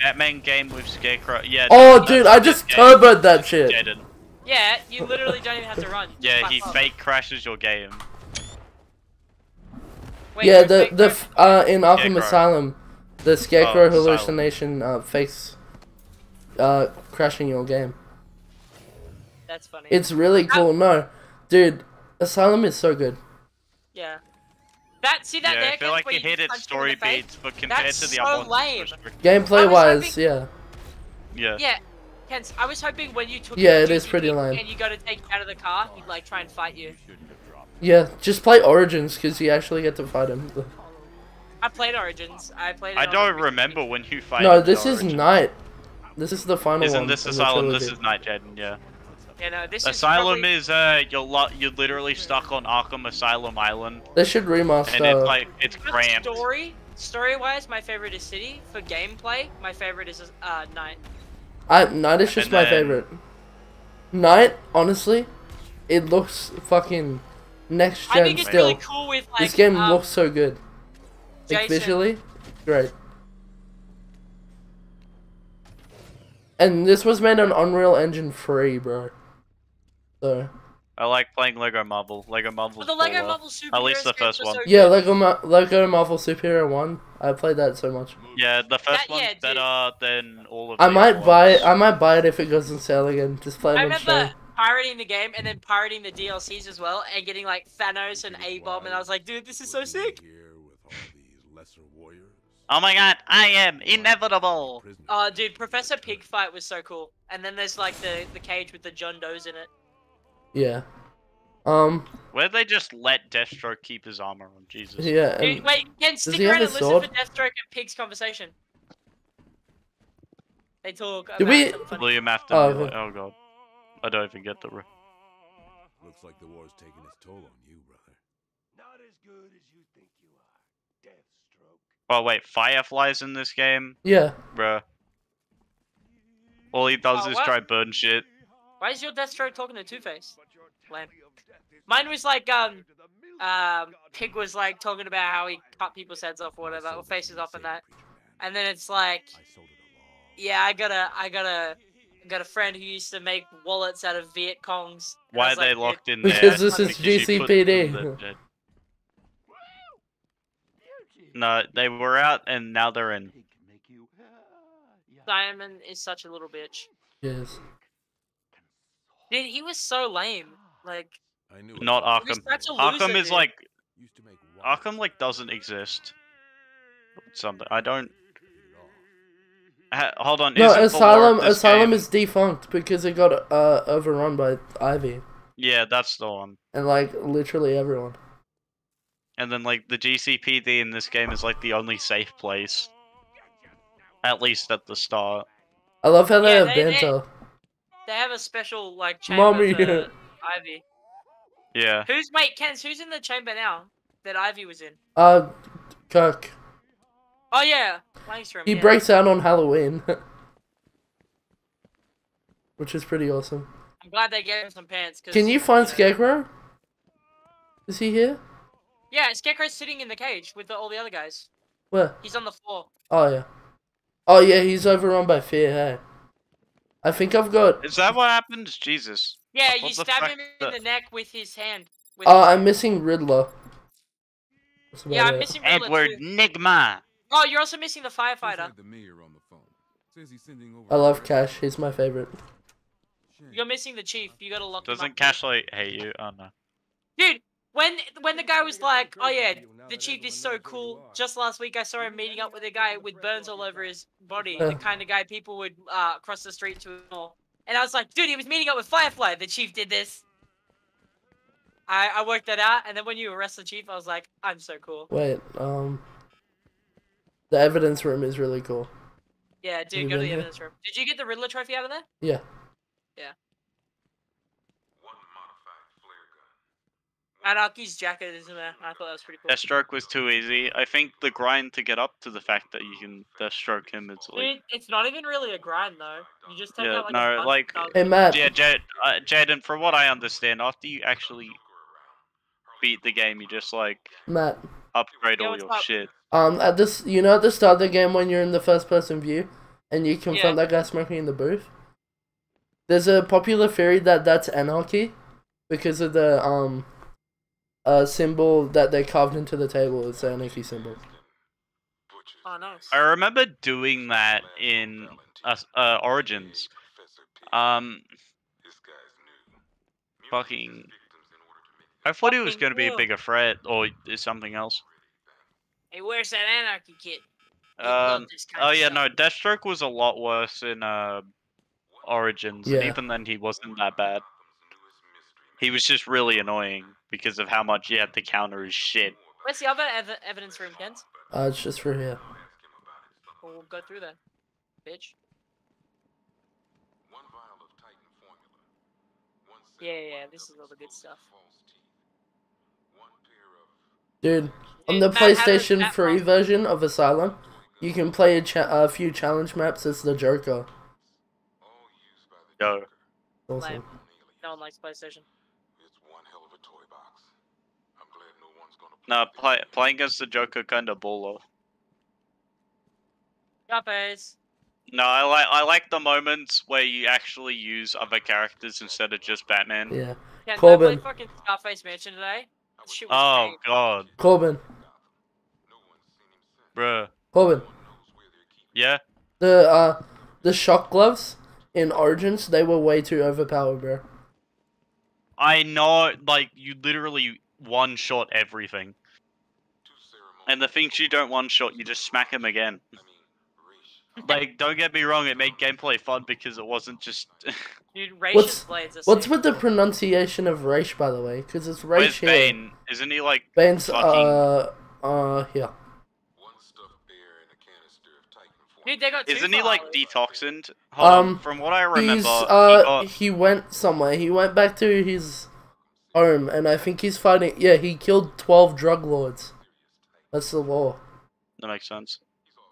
Batman game with Scarecrow. Yeah. Oh, no, dude, I just turboed that shit. Jaden. Yeah, you literally don't even have to run. Yeah, he up. fake crashes your game. Wait, yeah, the the f- uh in Arkham Scarecrow. Asylum, the Scarecrow Oh, hallucination uh fakes uh crashing your game. That's funny. It's really cool. No, dude, Asylum is so good. yeah. That see that yeah, there I feel like where you you hit just its punch him in story beats, but compared That's to the so other ones, lame. it's restricted. Gameplay wise, hoping- yeah. Yeah. Yeah, Kens, I was hoping when you took Yeah, it is pretty lame. and you go to take out of the car, he'd like try and fight you. Yeah, just play Origins because you actually get to fight him. I played Origins. I played. It I don't 360. remember when you fight. No, this is Origin. Knight. This is the final Isn't one. this in the Asylum? This is Knight Jaden, yeah. Yeah, no, this Asylum is. probably- is uh, you're lo- you're literally stuck on Arkham Asylum Island, They should remaster. and it's like it's For cramped. Story, story-wise, my favorite is City. For gameplay, my favorite is uh Knight. I, Knight is just And my then- favorite. Knight, honestly, it looks fucking next I gen think it's still. really cool with like. this game um, looks so good. Like Jason. visually, great. And this was made on Unreal Engine 3, bro. So, I like playing Lego Marvel. Lego Marvel's But the Lego baller. Marvel Super At least the first one. yeah, Lego, Ma- Lego Marvel Superhero 1. I played that so much. Yeah, the first That- one's yeah, dude. better than all of. I the might other buy it. I might buy it if it goes on sale again. Just play it I on remember Steam. pirating the game and then pirating the DLCs as well, and getting like Thanos and A Bomb, and I was like, dude, this is so sick. Oh my god, I am inevitable. Oh, dude, Professor Pig fight was so cool. And then there's like the the cage with the John Does in it. Yeah. Um. Where they just let Deathstroke keep his armor on, Jesus. Yeah. Dude, And wait, Ken, stick around and listen sword? for Deathstroke and Pig's conversation. They talk Did we- William Afton. Oh, Oh, okay. oh god. I don't even get the. Re- Looks like the war's taking its toll on you, brother. Not as good as you think you are. Deathstroke. oh wait, Fireflies in this game, yeah. bruh. All he does Oh, is what? try burn shit. Why is your Deathstroke talking to Two Face? Lame. Mine was like um um Pig was like talking about how he cut people's heads off or whatever, or faces off and that. And then it's like, yeah, I got a I got a got a friend who used to make wallets out of Viet Congs. Why are was they locked in there? Because this is Because GCPD. No, they were out and now they're in. Simon is such a little bitch. Yes. Dude, he was so lame. Like, I knew Not He was Arkham. a Arkham loser, is dude. like Used to make Arkham like doesn't exist. Something I don't. Ha- hold on. No, isn't the Asylum. this Asylum game- is defunct because it got uh overrun by Ivy Yeah, that's the one. and like literally everyone. And then like the GCPD in this game is like the only safe place. At least at the start. I love how they Yeah, have they- they- banter. They have a special like chamber Mommy. for Ivy. Yeah. Who's wait, Kens? Who's in the chamber now that Ivy was in? Uh, Kirk. Oh yeah, Langstrom. He yeah. breaks out on Halloween, which is pretty awesome. I'm glad they gave him some pants. Can you find Scarecrow? Is he here? Yeah, Scarecrow's sitting in the cage with the, all the other guys. Where? He's on the floor. Oh yeah. Oh yeah, he's overrun by fear. Hey. I think I've got. Is that what happens? Jesus. Yeah, I you thought the stab fact him in the neck with his hand. With Oh, his- I'm missing Riddler. Yeah, I'm it. missing Riddler Edward too. Nigma. Oh, you're also missing the firefighter. I love Cash. He's my favorite. You're missing the chief. You gotta lock him Doesn't up. Cash like hate you? Oh no. Dude, when when the guy was like, "Oh yeah, the chief is so cool." Just last week, I saw him meeting up with a guy with burns all over his body, the kind of guy people would uh, cross the street to ignore. And I was like, "Dude, he was meeting up with Firefly. The chief did this." I I worked that out, and then when you arrest the chief, I was like, "I'm so cool." Wait. Um. The evidence room is really cool. Yeah, dude, go to the evidence room. Did you get the Riddler trophy out of there? Yeah. Yeah. Anarchy's jacket is in there. I thought that was pretty cool. Deathstroke was too easy. I think the grind to get up to the fact that you can Deathstroke him is like. Dude, it's not even really a grind though. You just take Yeah, out like no, a like- of. Hey Matt. Yeah, Jad, uh, Jaden, from what I understand, after you actually beat the game, you just like Matt. upgrade Yeah, all your up? shit. Um. At this, you know, at the start of the game when you're in the first person view, and you confront Yeah. that guy smoking in the booth. There's a popular theory that that's anarchy because of the um uh symbol that they carved into the table. It's the anarchy symbol. Oh, nice. I remember doing that in uh, uh, Origins. Um, fucking. I thought it was going to be a bigger threat or is something else. Hey, where's that anarchy kid? Um, oh yeah, no, Deathstroke was a lot worse in uh, Origins, and even then he wasn't that bad. He was just really annoying because of how much you had to counter his shit. Where's the other ev- evidence room, Kent? Uh, it's just for here. We'll go through there, bitch. Yeah, yeah, yeah, this is all the good stuff. Dude, on the Matt, how does PlayStation 3 version of Asylum, you can play a, cha- a few challenge maps as the Joker. Yo, Awesome. No one likes PlayStation. No, play, playing as the Joker kind of baller. Yuppers. No, I like I like the moments where you actually use other characters instead of just Batman. Yeah. Kent, I Corbin. played fucking Scarface Mansion today. This Shit was Oh great. god, Corbin. bruh. Corbin. Yeah, The uh the shock gloves in Origins, they were way too overpowered, bro. I know. Like you literally one shot everything, and the things you don't one shot, you just smack him again. Like, don't get me wrong, it made gameplay fun because it wasn't just. Dude, Racious What's- blades What's with the pronunciation of Raish, by the way? Because it's Where's Raish here. Bane? Isn't he like? Bane's fucking- uh uh here. Dude, they got Isn't he like Harley. detoxined? Hold on, Um, From what I remember, He's he uh got- he went somewhere. He went back to his home, and I think he's fighting. Yeah, he killed twelve drug lords. That's the law. that makes sense.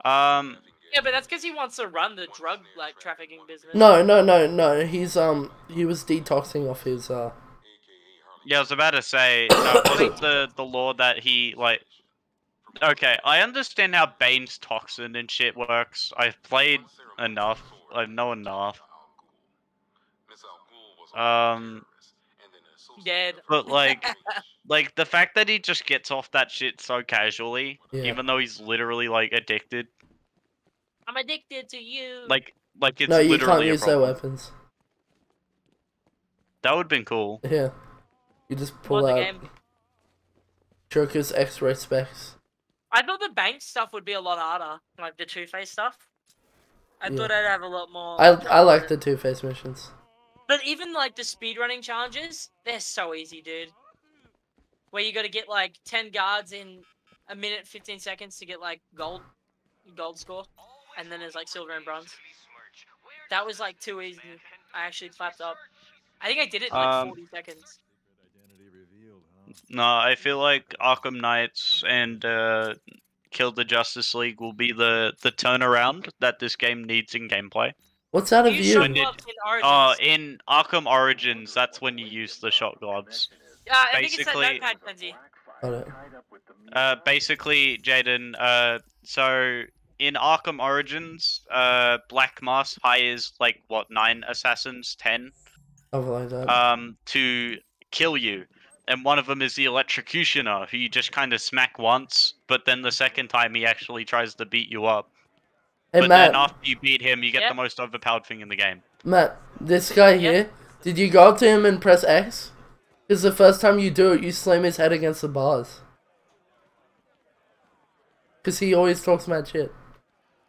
Um, Yeah, but that's because he wants to run the drug like trafficking business. No, no, no, no. He's um he was detoxing off his uh. yeah, I was about to say, no, wasn't the the law that he like? Okay, I understand how Bane's toxin and shit works. I've played enough. I know enough. Um, Dead. but like, like the fact that he just gets off that shit so casually, Yeah. even though he's literally like addicted, I'm addicted to you. like, like it's no, you literally can't use their weapons. That would've been cool. Yeah, you just pull Mod out game. Joker's X-ray specs. I thought the bank stuff would be a lot harder, like the Two Face stuff. I Yeah. thought I'd have a lot more. I I like the. Two Face missions. But even like the speedrunning challenges, they're so easy, dude. Where you got to get like ten guards in a minute, fifteen seconds to get like gold, gold score, and then there's like silver and bronze. That was like too easy. I actually clapped up. I think I did it in like Um, forty seconds. No, I feel like Arkham Knights and uh, Kill the Justice League will be the the turnaround that this game needs in gameplay. What's out of You you? When did- in Origins. Oh, in Arkham Origins, that's when you use the shock gloves. Yeah, I think it's that basically- notepad, Kenzie. Uh, basically, Jaden. Uh, so in Arkham Origins, uh, Black Mask hires like what nine assassins, ten, Something like that. um, to kill you. And one of them is the electrocutioner, who you just kind of smack once, but then the second time he actually tries to beat you up. Hey but Matt, then after you beat him, you get Yeah. the most overpowered thing in the game. Matt, this guy Yeah. here. Did you go up to him and press X? Because the first time you do it, you slam his head against the bars. Because he always talks mad shit.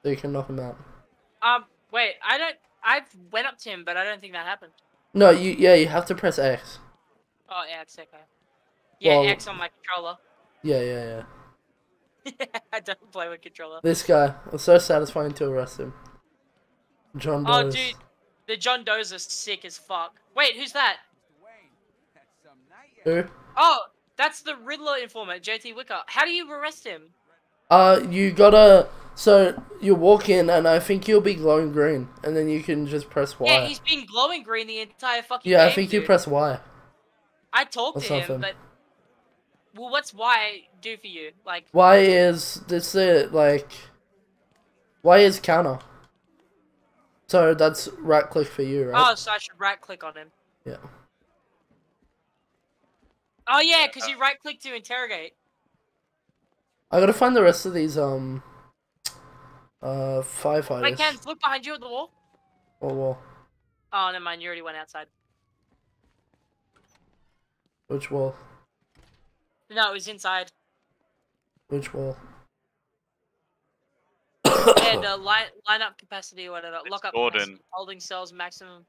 So you can knock him out. Um, wait, I don't. I went up to him, but I don't think that happened. No, you yeah, you have to press X. Oh, yeah, it's okay. Yeah, Well- X on my controller. Yeah, yeah, yeah. I don't play with controller. This guy was so satisfying to arrest him. John Oh, dude, the John Doe's are sick as fuck. Wait, who's that? Who? Oh, that's the Riddler informant, JT Wicker. How do you arrest him? Uh, you gotta. So you walk in, and I think you'll be glowing green, and then you can just press Y. Yeah, he's been glowing green the entire fucking Yeah, game. I think you dude. press Y. I talked or to him, but well, what's why do for you? Like, why is this it like why is counter. So that's right click for you, right? Oh, so I should right click on him. Yeah. Oh yeah, because you right click to interrogate. I gotta find the rest of these um uh firefighters. Wait, Ken, look behind you at the wall. Oh wall. Oh, never mind. You already went outside. Which wall? No, it was inside. Which wall? and uh, line line up capacity whatever. It's Lock up Gordon. capacity, holding cells maximum.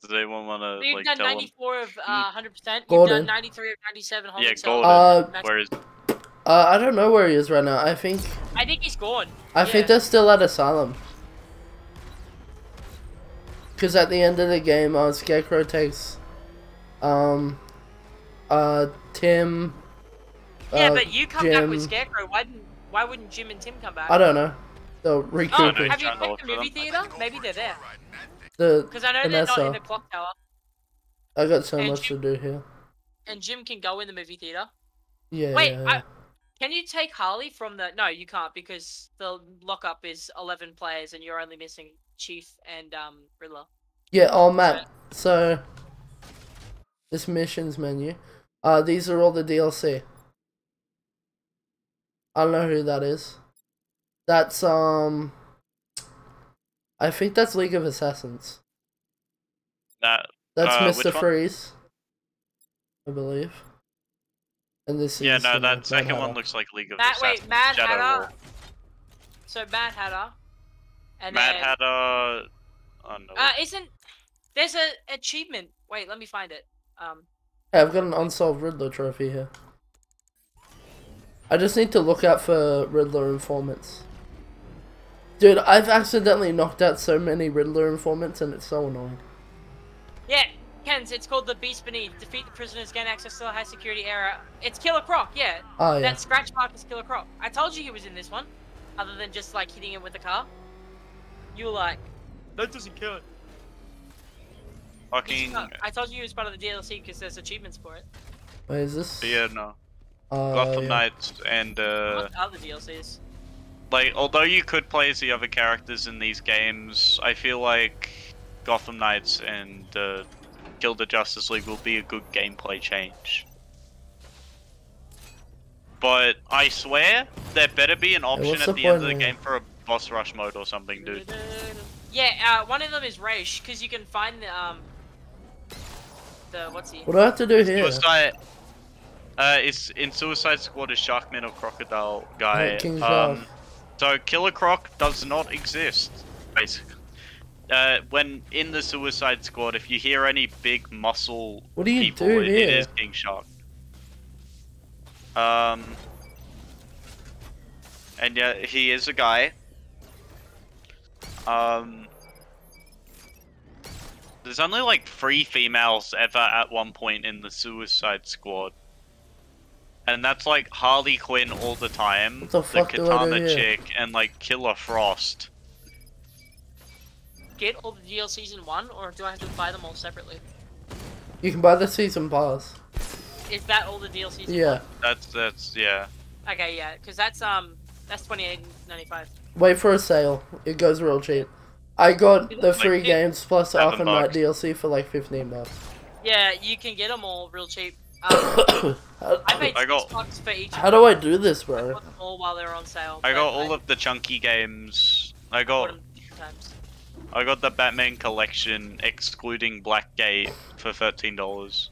Does anyone want to you've like done tell him? 94 of uh, 100%. You've Gordon. done 93 of 97 holding Yeah, cells. Gordon. Uh, maximum. Where is? Uh, I don't know where he is right now. I think I think he's gone. I Yeah. think they're still at Asylum. Cause at the end of the game, uh, Scarecrow takes, um, uh, Tim. Yeah, uh, but you come back with Scarecrow. Why didn't Why wouldn't Jim and Tim come back? I don't know. They'll Oh, recoup it. have you checked the movie theater? Maybe they're there. The Because I know they're not in the clock tower. I got so and much to do here. And Jim can go in the movie theater. Yeah. Wait, yeah, I, can you take Harley from the? No, you can't because the lockup is eleven players and you're only missing Chief and um Riddler. Yeah, oh Matt, so this missions menu. Uh these are all the DLC. I don't know who that is. That's um I think that's League of Assassins. Nah, That's Uh, Mr. which one? Freeze. I believe. And this yeah, is no, that Mad second Hatter. one looks like League of Matt, Assassins. wait, Mad Shadow Hatter. War. So Mad Hatter. And Mad then, Hatter. Oh no. Uh, isn't there's a achievement? Wait, let me find it. Um, Hey, I've got an unsolved Riddler trophy here. I just need to look out for Riddler informants. Dude, I've accidentally knocked out so many Riddler informants and it's so annoying. yeah, Ken's. It's called the Beast Beneath. Defeat the prisoners, gain access to a high security area. It's Killer Croc. Yeah, Oh yeah. that scratch mark is Killer Croc. I told you he was in this one. Other than just like hitting him with a car. You were like, that doesn't count. He's Fucking. not- I told you it was part of the DLC because there's achievements for it. Wait, is this? Yeah, no. Uh, Gotham yeah. Knights and uh, what other DLCs? like although you could play as the other characters in these games, I feel like Gotham Knights and uh, Kill the Justice League will be a good gameplay change. But I swear there better be an option what's at the the end of the game for a boss rush mode or something, dude. Yeah, uh, one of them is Raish because you can find the um the what's he? What do I have to do here? Suicide. Uh, it's in Suicide Squad is Sharkman or Crocodile guy. Oh, King um, so Killer Croc does not exist, basically. Uh, when in the Suicide Squad, if you hear any big muscle What do you people, do it, it here? is King Shark. Um, and yeah, he is a guy. Um, there's only like three females ever at one point in the Suicide Squad. And that's like Harley Quinn all the time, What the fuck do Katana here? Chick, and like Killer Frost. Get all the DLCs in one, or do I have to buy them all separately? You can buy the season pass. Is that all the DLCs? in Yeah. That's that's yeah. Okay, yeah, because that's um that's twenty eight ninety five. Wait for a sale. It goes real cheap. I got the Like free it- games plus plus Arkham Knight bucks. DLC for like 15 bucks. Yeah, you can get them all real cheap. Um, how, I paid I got- bucks for each. how do I do this, I bro? bought them all while they were on sale. I got all of the chunky games. I got them two times. I got the Batman collection excluding Blackgate for thirteen dollars.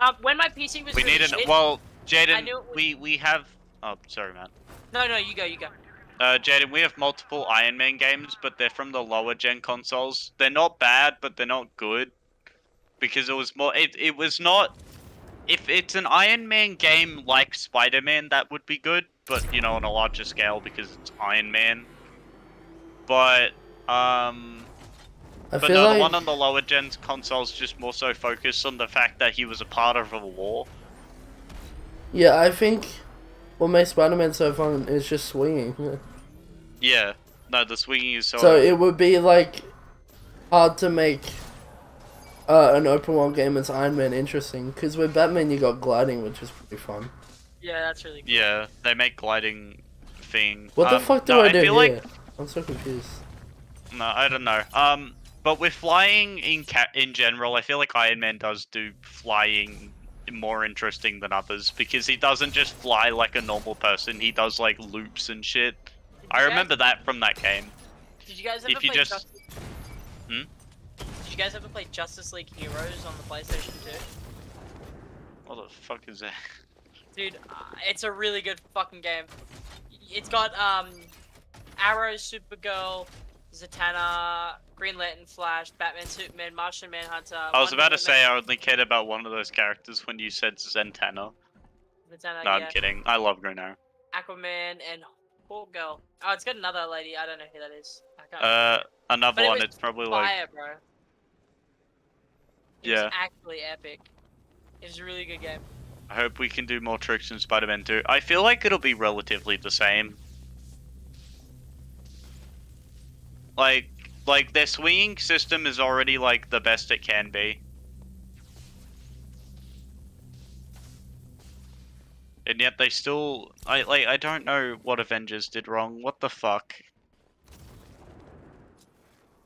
Um, when my PC was We really need an shit- well, Jaden. knew it was- We we have. Oh, sorry, man. No, no, you go, you go. Uh, Jaden, we have multiple Iron Man games, but they're from the lower gen consoles. They're not bad, but they're not good because it was more. It it was not. If it's an Iron Man game like Spider Man, that would be good, but you know, on a larger scale because it's Iron Man. But um. I But feel no, like the one on the lower gen consoles just more so focused on the fact that he was a part of a war. yeah, I think what makes Spider-Man so fun is just swinging. Yeah. No, the swinging is so. So it would be like hard to make uh, an open world game as Iron Man interesting because with Batman you got gliding, which is pretty fun. Yeah, that's really cool. yeah, they make gliding thing. What the Um, fuck do no, I do feel here? like I'm so confused. No, I don't know. Um, but with flying in ca- in general, I feel like Iron Man does do flying more interesting than others because he doesn't just fly like a normal person. He does like loops and shit. I remember that from that game. Did you guys ever if you play just- Justice... Hmm? Did you guys ever play Justice League Heroes on the PlayStation 2? What the fuck is that? Dude, uh, it's a really good fucking game. It's got um, Arrow, Supergirl, Zatanna, Green Lantern, Flash, Batman, Superman, Martian Manhunter. I was Wonder about to say I only cared about one of those characters when you said Zentana. Zatanna, No, yeah, I'm kidding. I love Green Arrow. Aquaman, and Hawkgirl. Oh, it's got another lady. I don't know who that is. I can't. Uh, another But it one. was It's probably like Fire, bro. It Yeah. actually epic. It was a really good game. I hope we can do more tricks in Spider-Man 2. I feel like it'll be relatively the same. Like, like their swinging system is already like the best it can be. And yet they still, I like, I don't know what Avengers did wrong. What the fuck?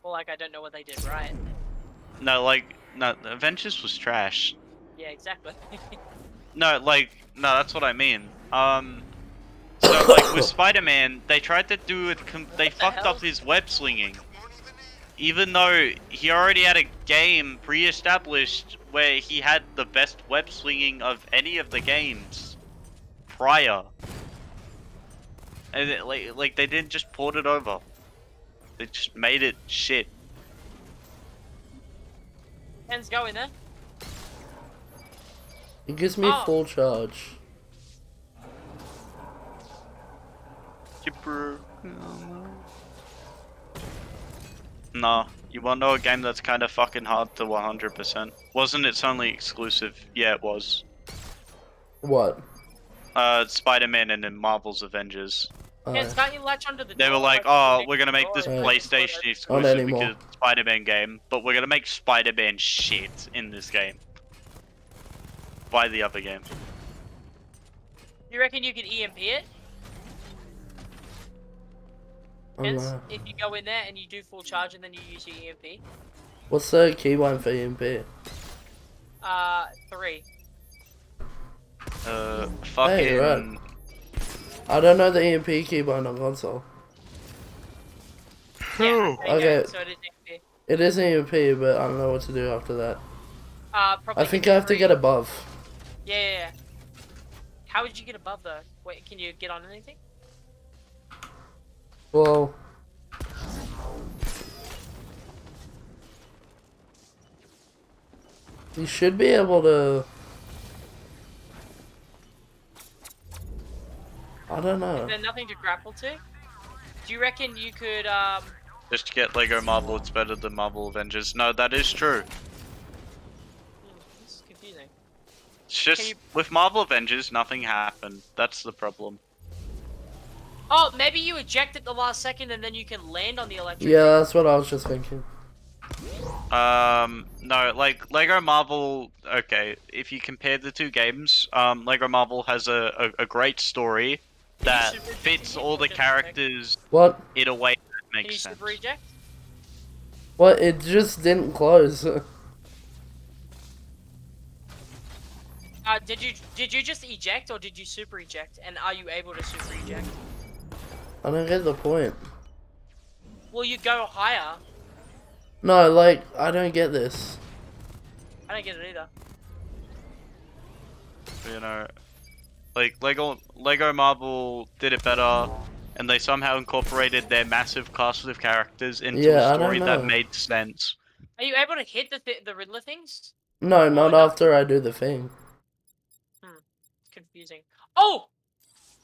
Well, like I don't know what they did right. No, like, no, Avengers was trash. Yeah, exactly. No, like, no, that's what I mean. Um, so like with Spider-Man, they tried to do it. Com- they the fucked hell? up his web slinging, even though he already had a game pre-established where he had the best web swinging of any of the games prior. And it, like, like they didn't just port it over. They just made it shit. Ken's going there. It gives me Oh. full charge. No, you wanna know a game that's kind of fucking hard to 100%? Wasn't its only exclusive? Yeah, it was. What? Uh, Spider-Man and then Marvel's Avengers. Uh, Kens, can't you latch onto the They were like, oh, we're gonna make this the door Right. and- PlayStation exclusive because it's Spider-Man game, but we're gonna make Spider-Man shit in this game. Buy the other game. You reckon you could EMP it? I don't Kens, know. if you go in there and you do full charge and then you use your EMP? What's the keyline for EMP? Uh, three. Uh, fucking. Hey, right. I don't know the EMP keybind on console. Yeah, there go, Okay. So it is EMP. It is EMP, but I don't know what to do after that. Uh, probably I think I have to get above. Yeah, yeah, yeah. How would you get above though? Wait, can you get on anything? Well, you should be able to. I don't know. Is know. there nothing to grapple to? Do you reckon you could, um... Just get Lego Marvel, it's better than Marvel Avengers. No, that is true. hmm, This is confusing. It's just you- with Marvel Avengers, nothing happened. That's the problem. Oh, maybe you eject at the last second and then you can land on the electric. Yeah, that's what I was just thinking. Um, no, like Lego Marvel. Okay, if you compare the two games, um, Lego Marvel has a, a, a great story that fits all the or just eject? characters What? in a way that Can you makes sense. super eject? What? It just didn't close. Uh, did you did you just eject or did you super eject? And are you able to super eject? I don't get the point. Will you go higher? No, like I don't get this. I don't get it either. You know, like Lego Lego Marvel did it better, and they somehow incorporated their massive cast of characters into Yeah, I a don't story that made sense. Are you able to hit the th- the Riddler things? No, not no. after I do the thing. Hmm. It's confusing. Oh,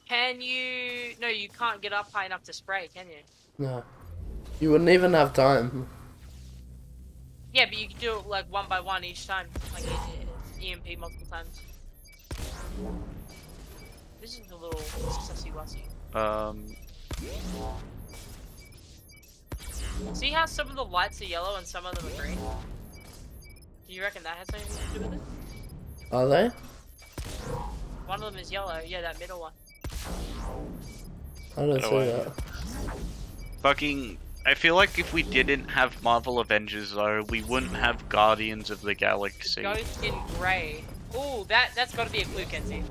can you? No, you can't get up high enough to spray, can you? No. You wouldn't even have time. Yeah, but you can do it like one by one each time, like it's EMP multiple times. This is a little sussy wussy. Um, See how some of the lights are yellow and some of them are green? Do you reckon that has anything to do with it? Are they? One of them is yellow, yeah, that middle one. I don't Get see that. fucking I feel like if we didn't have Marvel Avengers though, we wouldn't have Guardians of the Galaxy. Ghost in grey. Ooh, that that's got to be a clue, Kenzie.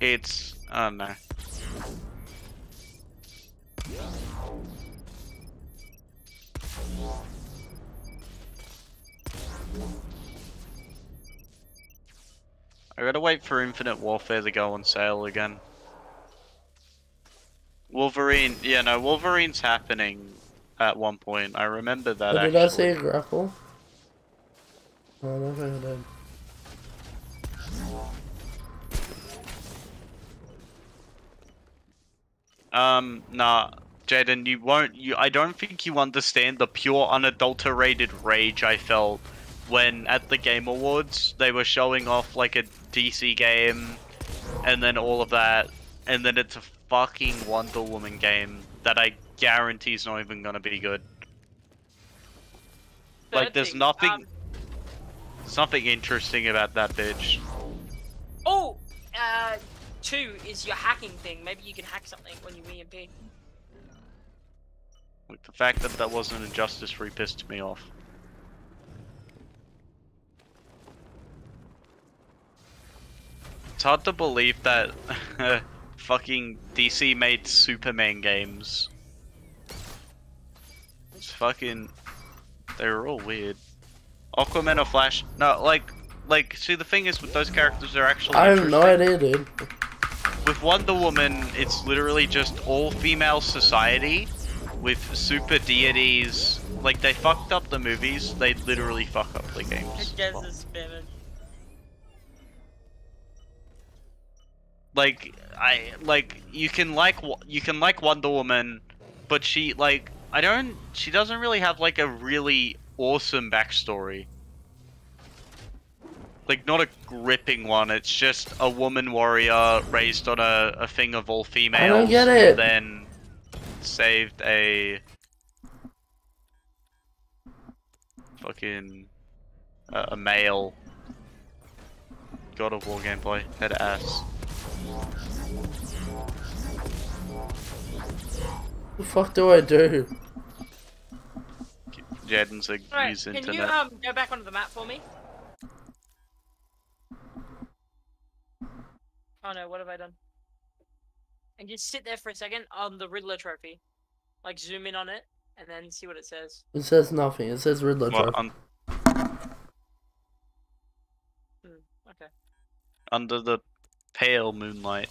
It's oh no. I gotta wait for Infinite Warfare to go on sale again. Wolverine, yeah, no, Wolverine's happening at one point. I remember that But did I say grapple? I don't think I did. Um, nah, Jaden, you won't. You, I don't think you understand the pure, unadulterated rage I felt when at the Game Awards they were showing off like a DC game, and then all of that, and then it's a fucking Wonder Woman game that I guarantee is not even gonna be good. Like, there's nothing, um, there's nothing interesting about that bitch. oh, uh, two is your hacking thing. Maybe you can hack something when you EMP. Like the fact that that wasn't a Justice Free pissed me off. It's hard to believe that fucking DC made Superman games. It's fucking. They were all weird. Aquaman or Flash? No, like, like. See, the thing is with those characters, they're actually. I have no idea, dude. With Wonder Woman, it's literally just all female society with super deities. Like they fucked up the movies, they literally fuck up the games. as Jez well. is Like I like you can like you can like Wonder Woman, but she like I don't she doesn't really have like a really awesome backstory. Like not a gripping one. It's just a woman warrior raised on a, a thing of all females. get it. Then saved a fucking a, a male God of War gameplay. Head ass. What the fuck do I do? Jaden's a Alright, use can internet. you um go back onto the map for me? Oh no, what have I done? And just sit there for a second on the Riddler trophy. Like zoom in on it and then see what it says. It says nothing. It says Riddler Well, trophy. un- Hmm, okay. under the pale moonlight.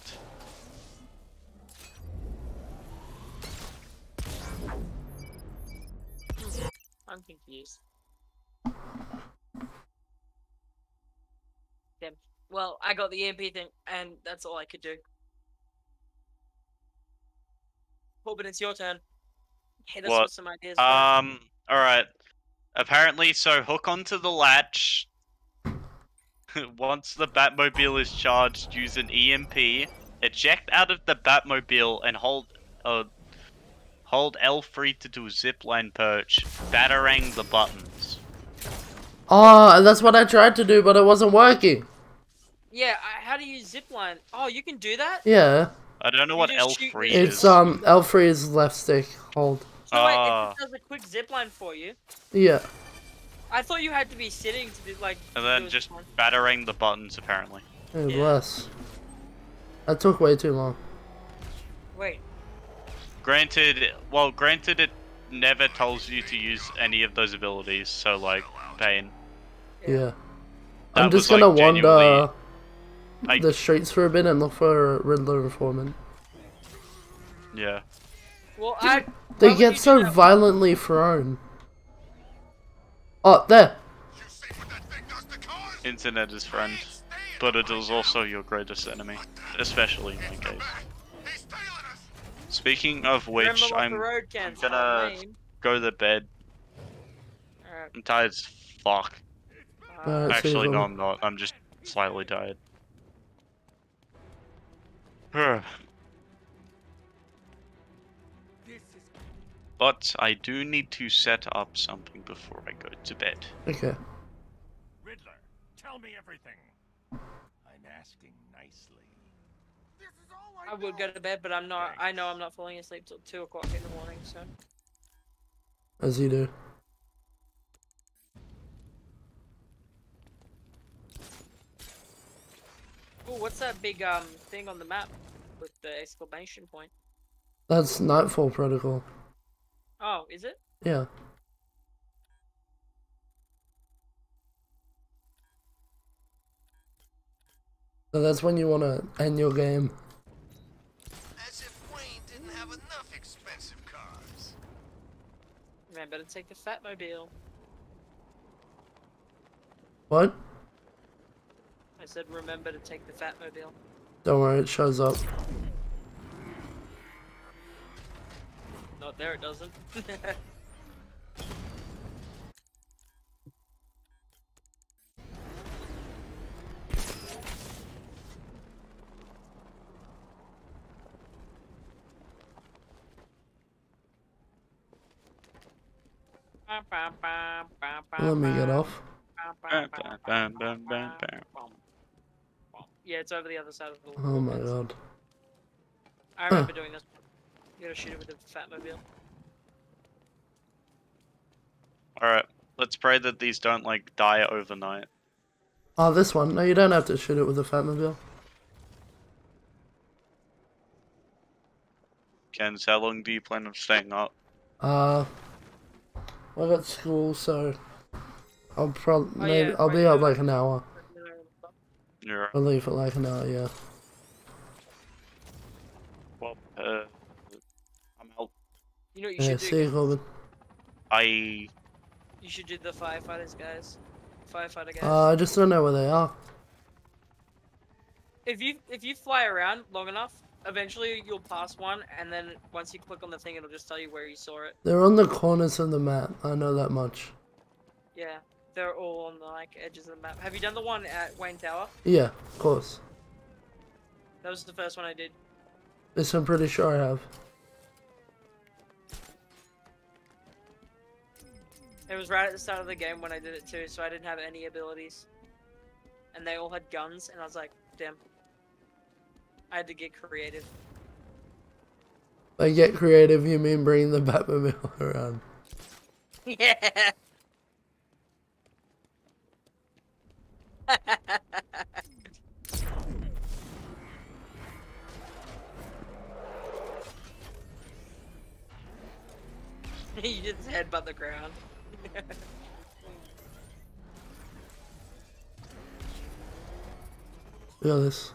I'm confused. Damn. Well, I got the EMP thing, and that's all I could do. Corbin, it's your turn. Hit us What? with some ideas. Um, alright. Apparently, so hook onto the latch. Once the Batmobile is charged, use an EMP. Eject out of the Batmobile and hold uh, hold L3 to do a zipline perch. Batarang the buttons. Oh, that's what I tried to do, but it wasn't working. Yeah, I, how do you zipline? Oh, you can do that? Yeah. I don't know You what L3 the- is. It's um L3 is left stick. Hold. So wait, Ah. it does a quick zipline for you. Yeah. I thought you had to be sitting to do like. and then just zipline. batarang the buttons, apparently. Hey, Yeah. bless. That took way too long. Wait. Granted, well, granted, it never tells you to use any of those abilities, so like, pain. Yeah. I'm just was, gonna like, wander I- the streets for a bit and look for a Riddler informant. Yeah. Well, I. They get so violently thrown. Oh, there. Internet is friend, but it is also your greatest enemy, especially in my case. Speaking of which, I'm road. I'm gonna go to bed. Alright. I'm tired as fuck. Uh, Actually, no, I'm not. I'm just slightly tired. but I do need to set up something before I go to bed. Okay. Riddler, tell me everything. I'm asking nicely. I would go to bed, but I'm not. I know I'm not falling asleep till two o'clock in the morning. So As you do. Oh, what's that big um thing on the map with the exclamation point? That's Knightfall Protocol. Oh, is it? Yeah. So that's when you want to end your game. As if Wayne didn't have enough expensive cars. Man, better take the Fatmobile. What? I said remember to take the Fatmobile. Don't worry, it shows up. Not there, it doesn't. Let me get off. Yeah, it's over the other side of the Oh my god. I remember doing this. You gotta shoot it with the Fatmobile. Alright, let's pray that these don't, like, die overnight. Oh, this one. No, you don't have to shoot it with a fat mobile. Kens, how long do you plan on staying up? Uh, I got school, so I'll probably Oh, maybe yeah, I'll be right, up like an hour. You're I'll leave for like an hour. Yeah. well, uh, I'm out. You know what you Yeah. should See do? you, Corbin. I You should do the firefighters, guys. Firefighter guys. Uh, I just don't know where they are. if you if you fly around long enough, eventually you'll pass one, and then once you click on the thing, it'll just tell you where you saw it. They're on the corners of the map. I know that much. Yeah, they're all on the like edges of the map. Have you done the one at Wayne Tower? Yeah, of course. That was the first one I did. This I'm pretty sure I have. It was right at the start of the game when I did it too, so I didn't have any abilities. And they all had guns, and I was like, damn. I had to get creative. By get creative, you mean bring the Batmobile around. Yeah. you just headbutt the ground. Look at this.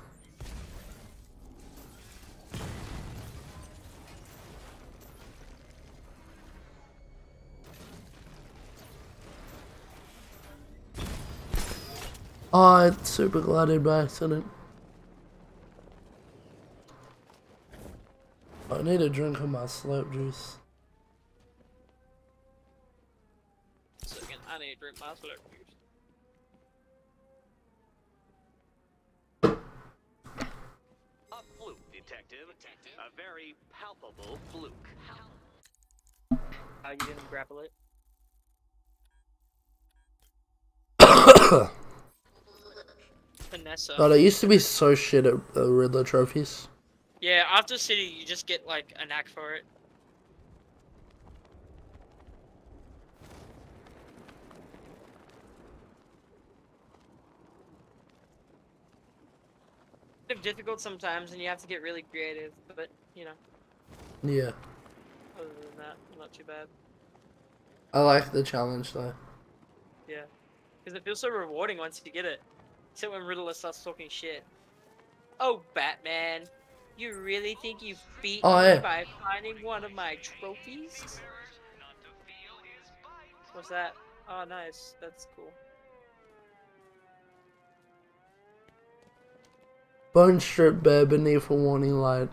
Oh, I super glided by accident. I need a drink of my slope juice. Drink my soda juice. A fluke, detective. A very palpable fluke. How you didn't grapple it? Vanessa. God, I used to be so shit at uh, Riddler trophies. Yeah, after City, you just get like a knack for it. It's difficult sometimes, and you have to get really creative. But you know, Yeah, other than that, not too bad. I like the challenge though. Yeah, because it feels so rewarding once you get it. Except when Riddler starts talking shit. Oh, Batman, you really think you've beat Oh, me by finding one of my trophies? What's that? Oh, nice. That's cool. Bone strip bare beneath a warning light.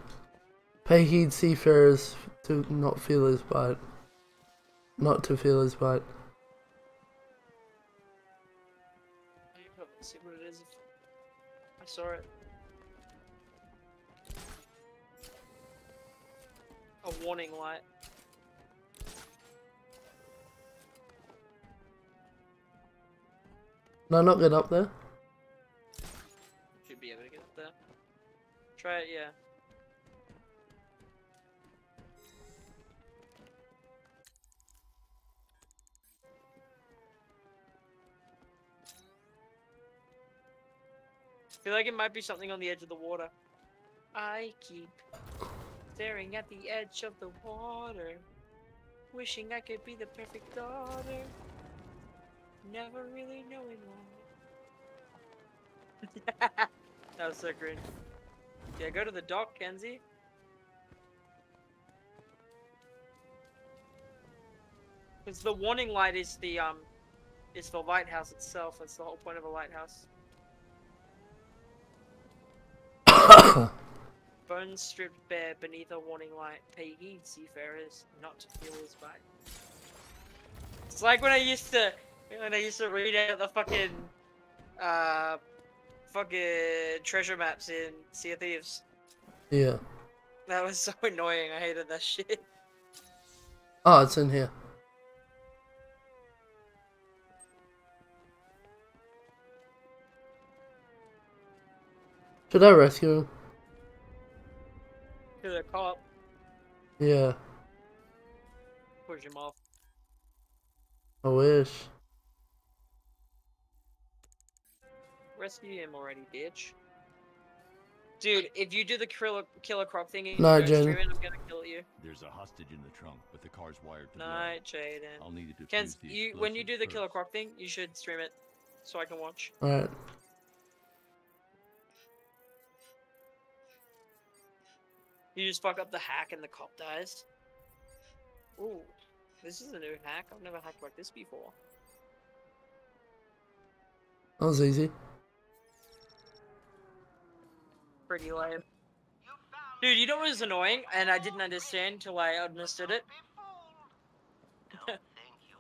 Pay heed seafarers to not feel his bite. Not to feel his bite. Probably see what it is I saw it. A warning light. No, not get up there? Try it, yeah. feel like it might be something on the edge of the water. I keep staring at the edge of the water, wishing I could be the perfect daughter, never really knowing why. that was so cringe. Yeah, go to the dock, Kenzie. Because the warning light is the um, is the lighthouse itself. That's the whole point of a lighthouse. Bones stripped bare beneath a warning light. Pay heed, seafarers, not to feel his bite. It's like when I used to, when I used to read out the fucking, uh, fucking treasure maps in Sea of Thieves. Yeah. That was so annoying. I hated that shit. Oh, it's in here. Should I rescue him? To the cop, Yeah, push him off. I wish. Rescue him already, bitch. Dude, if you do the killer killer Croc thing and you No, don't Jen. stream it, I'm gonna kill you. There's a hostage in the trunk, but the car's wired to the Night, Jaden. I'll need to defuse Kens, the you when you do explosive the killer first. crop thing, you should stream it so I can watch. Alright. You just fuck up the hack and the cop dies. Ooh, this is a new hack. I've never hacked like this before. That was easy. Pretty lame. Dude, you know what was annoying? And I didn't understand until I understood it.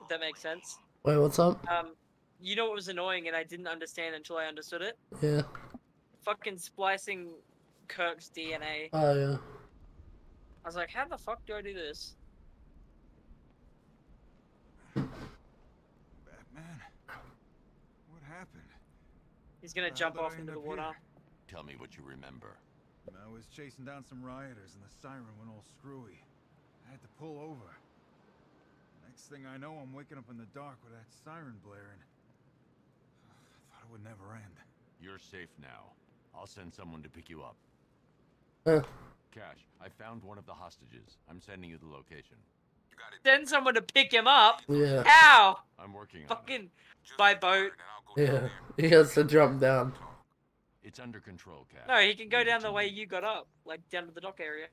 that makes sense. Wait, what's up? Um, you know what was annoying and I didn't understand until I understood it? Yeah. Fucking splicing Kirk's DNA. Oh, yeah. I was like, how the fuck do I do this? Batman? What happened? He's gonna How jump off into the up water. here? Tell me what you remember. I was chasing down some rioters and the siren went all screwy. I had to pull over. Next thing I know, I'm waking up in the dark with that siren blaring. I thought it would never end. You're safe now. I'll send someone to pick you up. Huh. Cash, I found one of the hostages. I'm sending you the location. You Send someone to pick him up. Yeah. How? I'm working on it. Fucking by boat. Yeah. He has to jump down. It's under control, Cash. No, he can go Leave down the way you got up, like down to the dock area.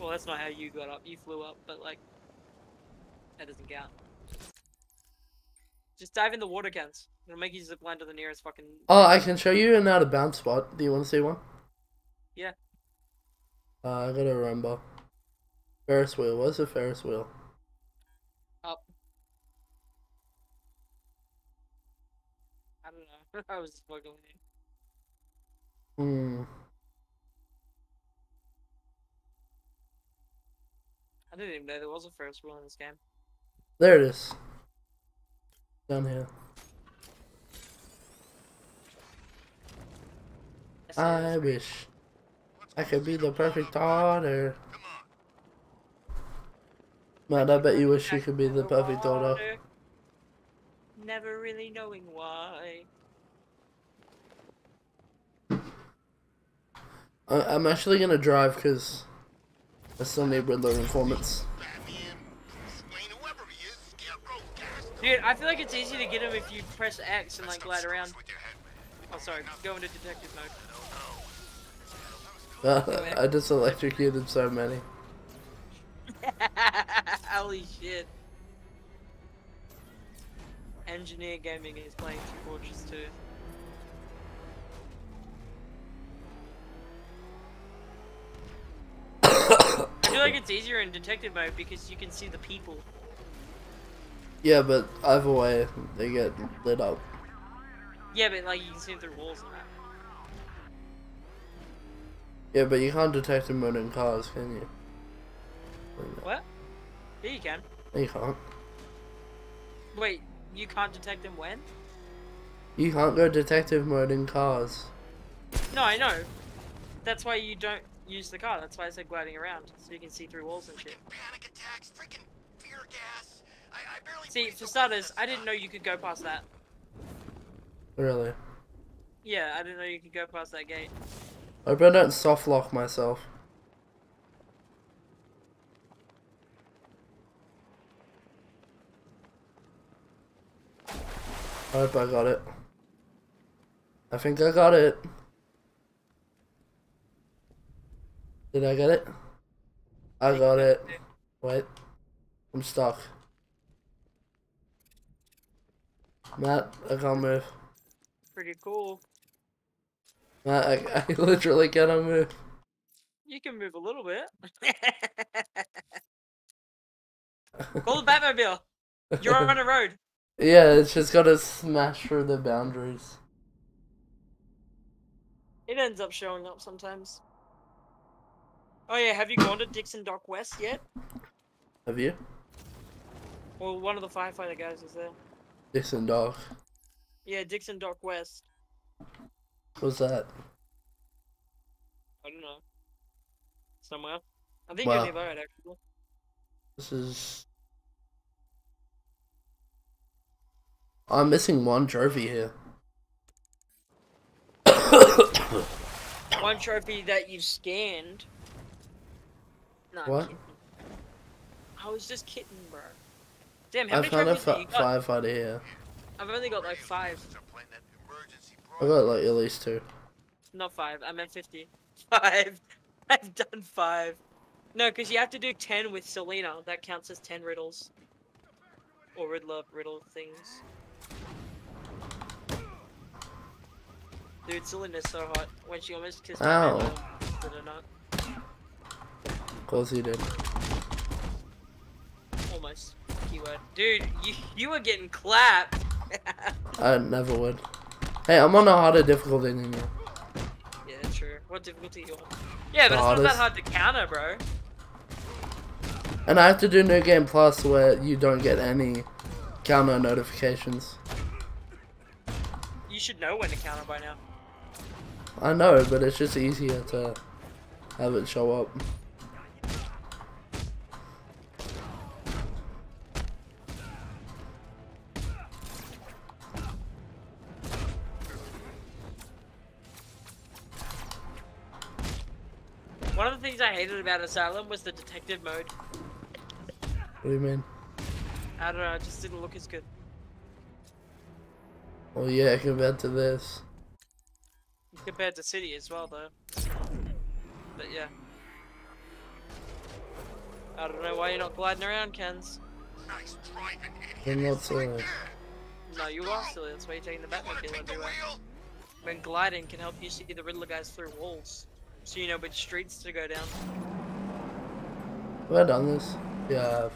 Well, that's not how you got up. You flew up, but like that doesn't count. Just dive in the water cans. It'll make you zip line to the nearest fucking. Oh, I can show you an out of bounds spot. Do you want to see one? Yeah. Uh, I gotta remember. Ferris wheel. What's a Ferris wheel? Up. I don't know. I was just fucking with you. Hmm. I didn't even know there was a Ferris rule in this game. There it is. Down here. I wish I could be the perfect daughter. Man, I bet you wish you could be the perfect daughter. Never really knowing why. I'm actually gonna drive because I still need Riddler informants. Dude, I feel like it's easy to get him if you press X and like glide around. Oh, sorry. Go into detective mode. I just electrocuted so many. Holy shit. Engineer Gaming is playing Team Fortress 2. I feel like it's easier in detective mode because you can see the people. Yeah, but either way, they get lit up. Yeah, but like you can see through walls and that. Yeah, but you can't detect them in cars, can you? What? Yeah, you can. You can't. Wait, you can't detect them when? You can't go detective mode in cars. No, I know. that's why you don't use the car. That's why I said gliding around, so you can see through walls and shit. Panic attacks, freaking fear gas. I, I barely See, for starters, I didn't know you could go past that. Really. Yeah, I didn't know you could go past that gate. I hope I don't soft lock myself. I hope I got it. I think I got it. Did I get it? I got it. Wait. I'm stuck. Matt, I can't move. Pretty cool. Matt, I, I literally cannot move. You can move a little bit. Call the Batmobile. You're on a road. Yeah, it's just gotta smash through the boundaries. It ends up showing up sometimes. Oh yeah, have you gone to Dixon Dock West yet? Have you? Well, one of the firefighter guys is there. Dixon Dog. Yeah, Dixon Dock West. What's that? I don't know. Somewhere. I think Wow. you're nearby actually. This is. I'm missing one trophy here. One trophy that you've scanned. No, What? I was just kidding, bro. Damn, how I many a trophies have fi- you got? firefighter here. I've only got like five. I've got like at least two. Not five. I meant fifty. Five. I've done five. No, because you have to do ten with Selina. That counts as ten riddles. Or Riddler riddle things. Dude, Selina's so hot. When she almost kissed. Batman, I did it not. Course he did. Almost. Keyword. Dude, you you were getting clapped. I never would. Hey, I'm on a harder difficulty than you. yeah, true. What difficulty you on? Yeah, but The it's not that hard to counter, bro. And I have to do New Game Plus where you don't get any counter notifications. You should know when to counter by now. I know, but it's just easier to have it show up. I hated about Asylum was the detective mode. What do you mean? I don't know, it just didn't look as good. Well, yeah, compared to this. Compared to City as well, though. But yeah. I don't know why you're not gliding around, Kens. I'm not silly. No, you are silly. That's why you're taking the Batman Batmobile everywhere. When gliding can help you see the Riddler guys through walls, so you know which streets to go down. Have I done this? Yeah, I have.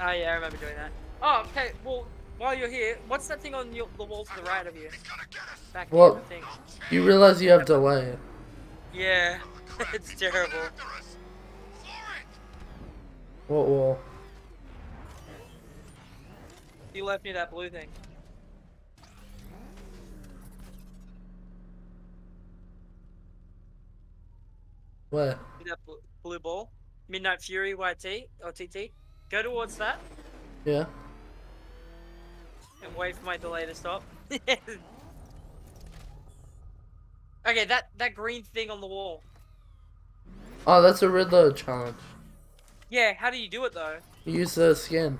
Oh yeah, I remember doing that. Oh, okay. Well, while you're here, what's that thing on your, the wall to the right of you? Back Well, the thing. you realize you have delay. Yeah, it's terrible. What wall? You left me that blue thing. That blue ball? Midnight Fury YT or TT. Go towards that Yeah. and wait for my delay to stop. okay, that that green thing on the wall. Oh, that's a Riddler challenge. Yeah, how do you do it though? You use the skin.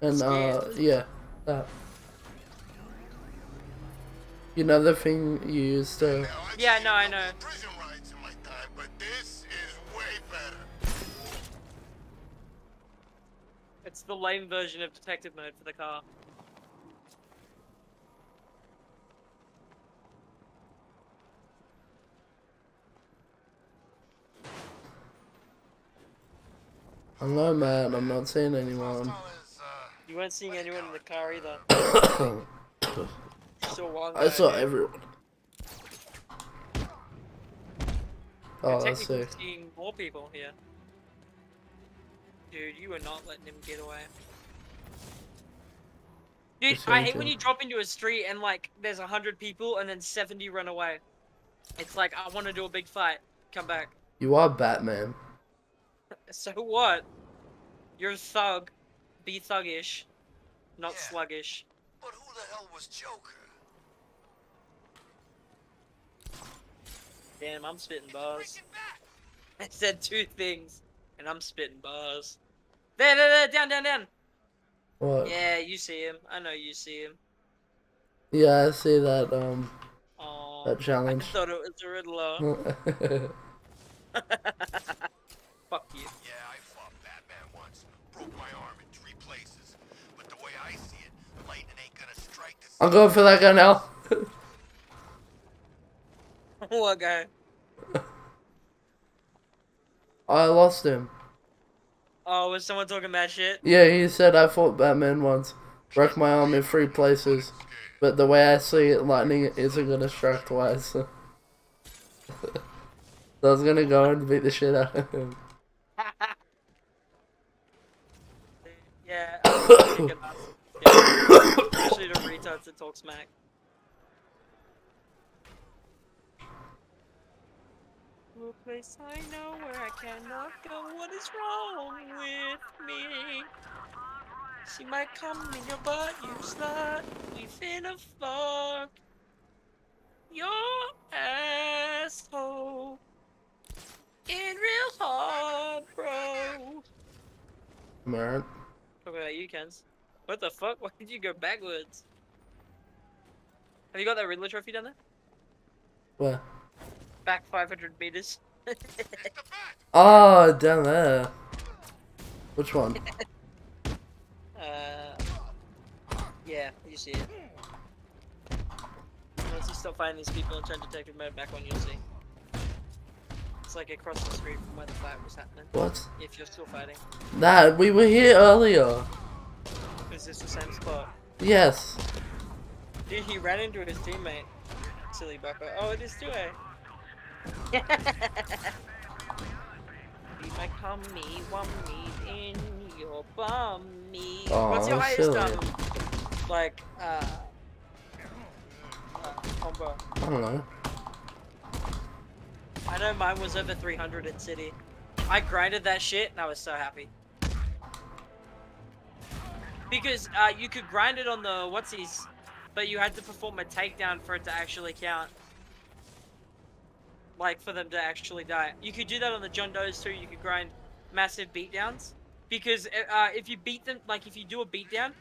And, uh, yeah, that. You know the thing you use to. Yeah, no, I know. It's the lame version of detective mode for the car. I'm not mad, I'm not seeing anyone. You weren't seeing anyone in the car either. You saw one I saw everyone. Oh, that's technically sick. seeing more people here. Dude, you were not letting him get away. Dude, Just I hate anything. when you drop into a street and like there's a hundred people and then seventy run away. It's like I want to do a big fight. Come back. You are Batman. So what? You're a thug. Be thuggish, not sluggish. But who the hell was Joker? Damn, I'm spitting bars. I said two things, and I'm spitting bars. There, there, there, down, down, down. What? Yeah, you see him. I know you see him. Yeah, I see that. Um, Aw, that I challenge. thought it was a Riddler. Fuck you. Yeah, I fought Batman once. Broke my arm in three places. But the way I see it, lightning ain't gonna strike the I'm going for that guy now. what guy? I lost him. Oh, was someone talking about shit? Yeah, he said I fought Batman once. Broke my arm in three places. But the way I see it, lightning isn't gonna strike twice. so I was gonna go and beat the shit out of him. Yeah. I'm thinking about it. Yeah. Especially the retards that talk smack. To a place I know where I cannot go. What is wrong with me? She might come in your butt, you slut. We finna fuck your asshole. In real hard, bro. Man. Talk about you, Kens. What the fuck? Why did you go backwards? Have you got that Riddler trophy down there? Where? Back 500 meters. Oh, down there. Which one? uh, yeah, you see it. Once you stop fighting these people and turn detective mode back on, you'll see. It's like across the street from where the fight was happening. What? If you're still fighting. Nah, we were here earlier. Is this the same spot? Yes. Dude, he ran into his teammate. Silly bucko. Oh, it is 2A. Be my cummy, wummy in your bummy. What's your highest um, like uh, uh combo? I don't know. I know mine was over 300 at City. I grinded that shit and I was so happy. Because uh, you could grind it on the whatsies, but you had to perform a takedown for it to actually count. Like for them to actually die. You could do that on the John Doe's too. You could grind massive beatdowns. Because uh, if you beat them, like if you do a beatdown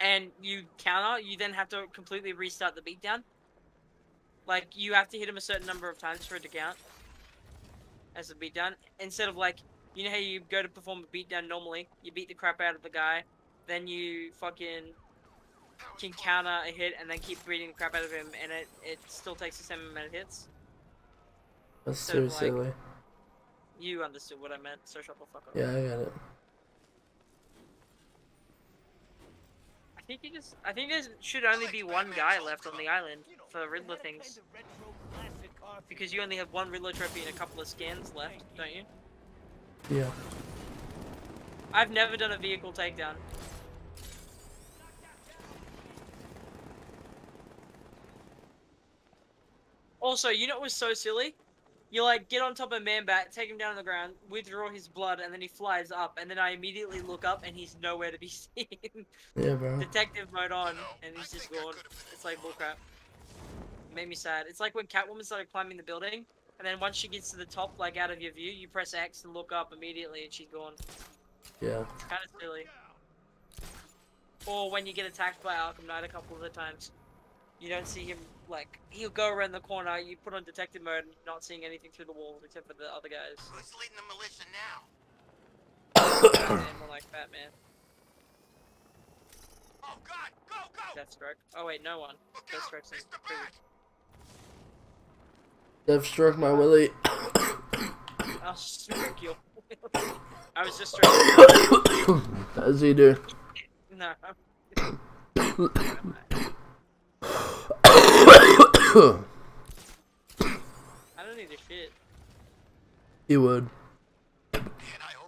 and you counter, you then have to completely restart the beatdown. Like you have to hit him a certain number of times for it to count as a beatdown. Instead of like, you know how you go to perform a beatdown normally, you beat the crap out of the guy, then you fucking can counter a hit and then keep beating the crap out of him, and it it still takes the same amount of hits. That's So, too like- silly. You understood what I meant, so shut the fuck up. Yeah, I got it. I think you just. I think there should only be one guy left on the island for Riddler things. Because you only have one Riddler trophy and a couple of scans left, don't you? Yeah. I've never done a vehicle takedown. Also, you know what was so silly? You like get on top of Man Bat, take him down on the ground, withdraw his blood, and then he flies up, and then I immediately look up and he's nowhere to be seen. Yeah, bro. Detective mode on, and he's just gone. It's like bullcrap. Made me sad. It's like when Catwoman started climbing the building, and then once she gets to the top, like out of your view, you press X and look up immediately, and she's gone. Yeah. It's kind of silly. Or when you get attacked by Arkham Knight a couple of the times, you don't see him like he'll go around the corner. You put on detective mode, and you're not seeing anything through the walls except for the other guys. Who's leading the militia now? more like Batman. Oh God, go, go! Deathstroke. Oh wait, no one. Deathstroke's in prison. They've my willy. I'll stroke you. I was just stroking. As you do. no. I don't need a shit. you would.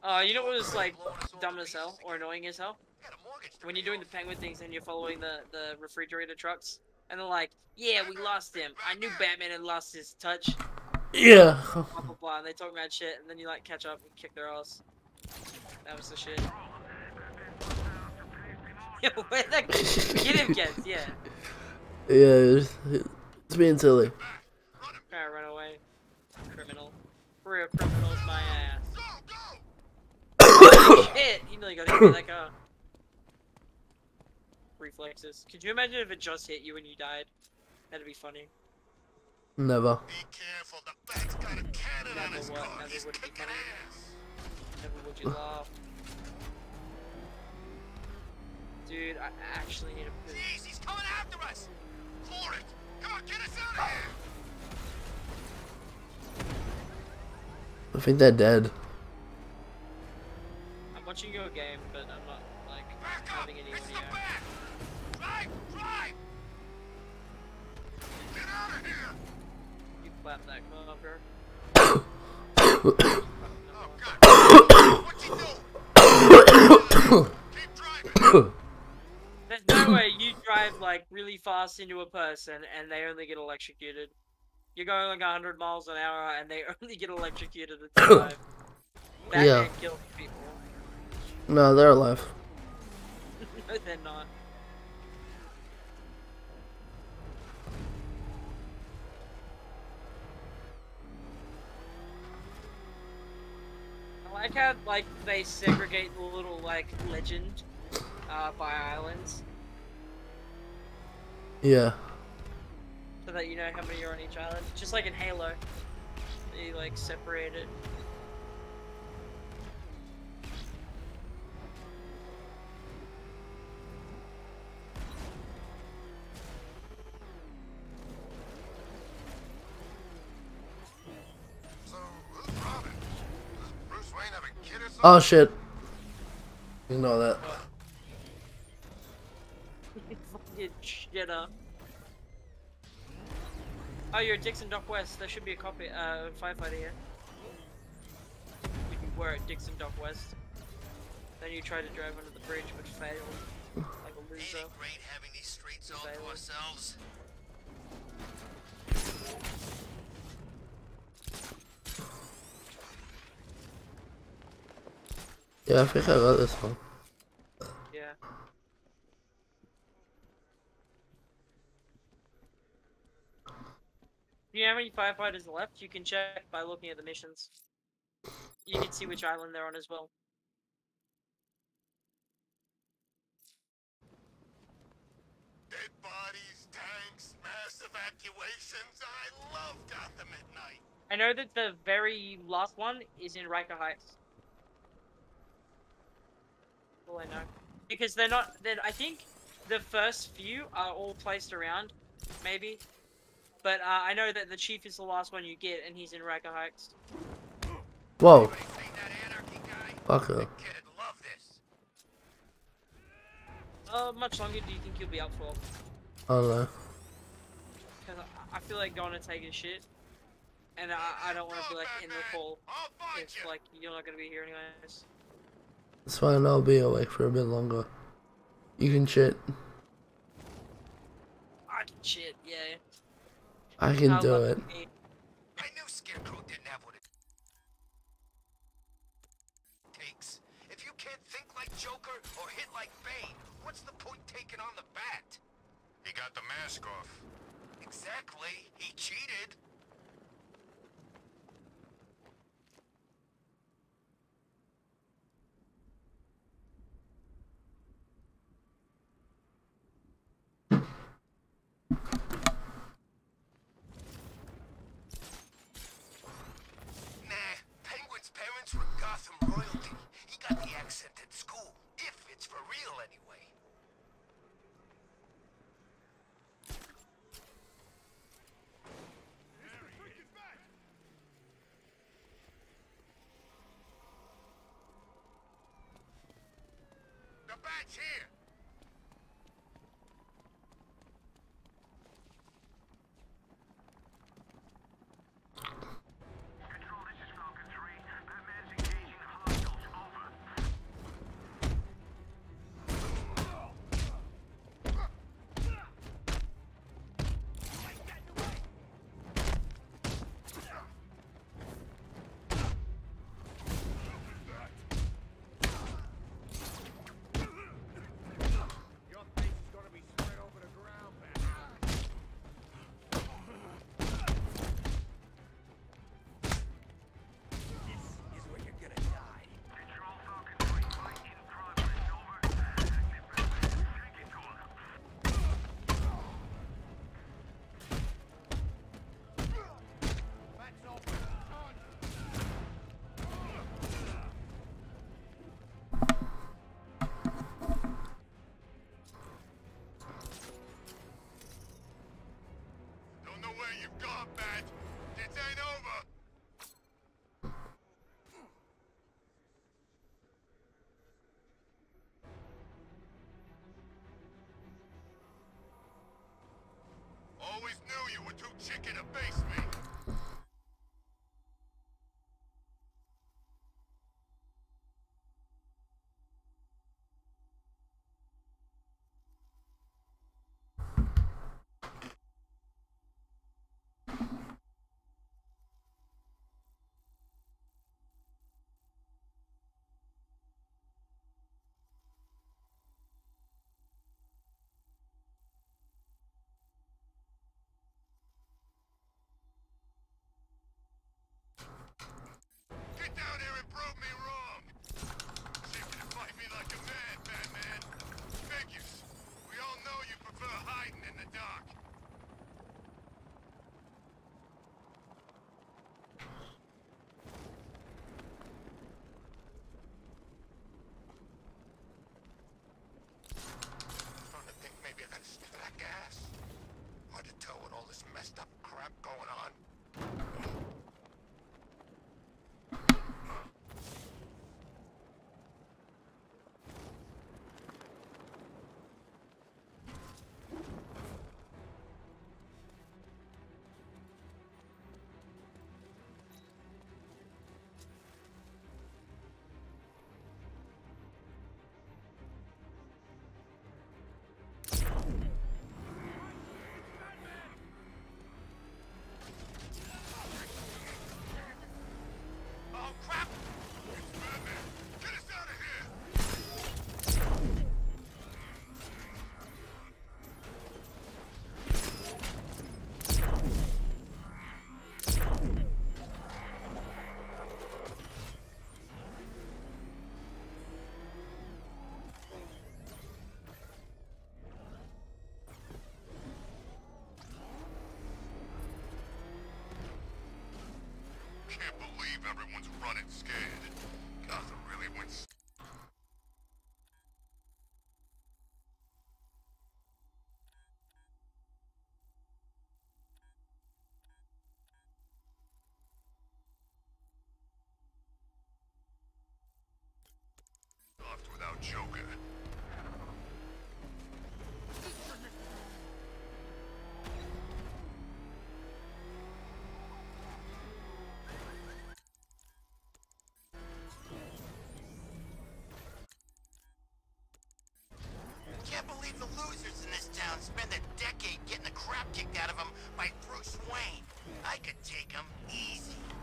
Uh, you know what was like dumb as hell or annoying as hell? when you're doing the penguin things and you're following the the refrigerator trucks, and they're like, "Yeah, we lost him. I knew Batman had lost his touch." Yeah. Blah blah blah. And they talk about shit, and then you like catch up and kick their ass. That was the shit. Yeah, where that get him gets, yeah. Yeah, it's, it's being silly. Try to run away. Criminal. Real criminal's my ass. Shit! He nearly got hit by that car. Reflexes. Could you imagine if it just hit you and you died? That'd be funny. Never. Never what? Never would it be funny. Never would you laugh. Dude, I actually need a poo. Jeez, he's coming after us! For it! Come on, get us out of here! I think they're dead. I'm watching your game, but I'm not, like, having any audio. Drive! Drive! Get out of here! You clap that car, bro. There's no way you drive like really fast into a person and they only get electrocuted. You're going like 100 miles an hour and they only get electrocuted at the time. Batman Yeah. kills people. No, they're alive. no, they're not. I like how like they segregate the little like legend uh, by islands Yeah. so that you know how many are on each island. Just like in Halo, they like separate it. So, who's Robin? Does Bruce Wayne have a kid or oh, something? Oh shit. Ignore that. Fucking shitter. Oh, you're Dixon Dock West. There should be a copy, uh, firefighter here. You were at Dixon Dock West. Then you tried to drive under the bridge, but failed. Like a loser. great having these streets all to ourselves. Yeah, I think I got this one. Yeah. Do you how many firefighters left? You can check by looking at the missions. You can see which island they're on as well. Dead bodies, tanks, mass evacuations. I love Gotham at night. I know that the very last one is in Ryker Heights. All I know. Because they're not. Then I think the first few are all placed around, maybe. But uh, I know that the chief is the last one you get, and he's in Ryker Heights. Whoa. Fuck her. Uh, much longer do you think you'll be up for? I don't know. Because I, I feel like going to take a shit, and I, I don't want to be like in the call if like you're not gonna be here anyways. It's fine, I'll be awake for a bit longer. You can shit. I can shit, yeah. I can do it. I knew Scarecrow didn't have what it takes. If you can't think like Joker or hit like Bane, what's the point taking on the bat? He got the mask off. Exactly. He cheated. Nah, Penguin's parents were Gotham royalty. At school. If it's for real, anyway. off, ain't over. Always knew you were too chicken to face. Everyone's running scared. Nothing really went can't believe the losers in this town spend a decade getting the crap kicked out of them by Bruce Wayne. I could take them easy.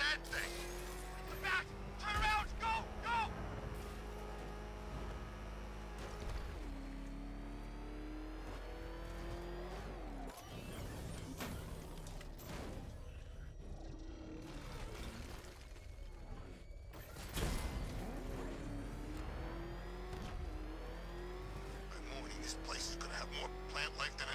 that thing? Back! Turn around! Go! Go! Good morning. This place is gonna have more plant life than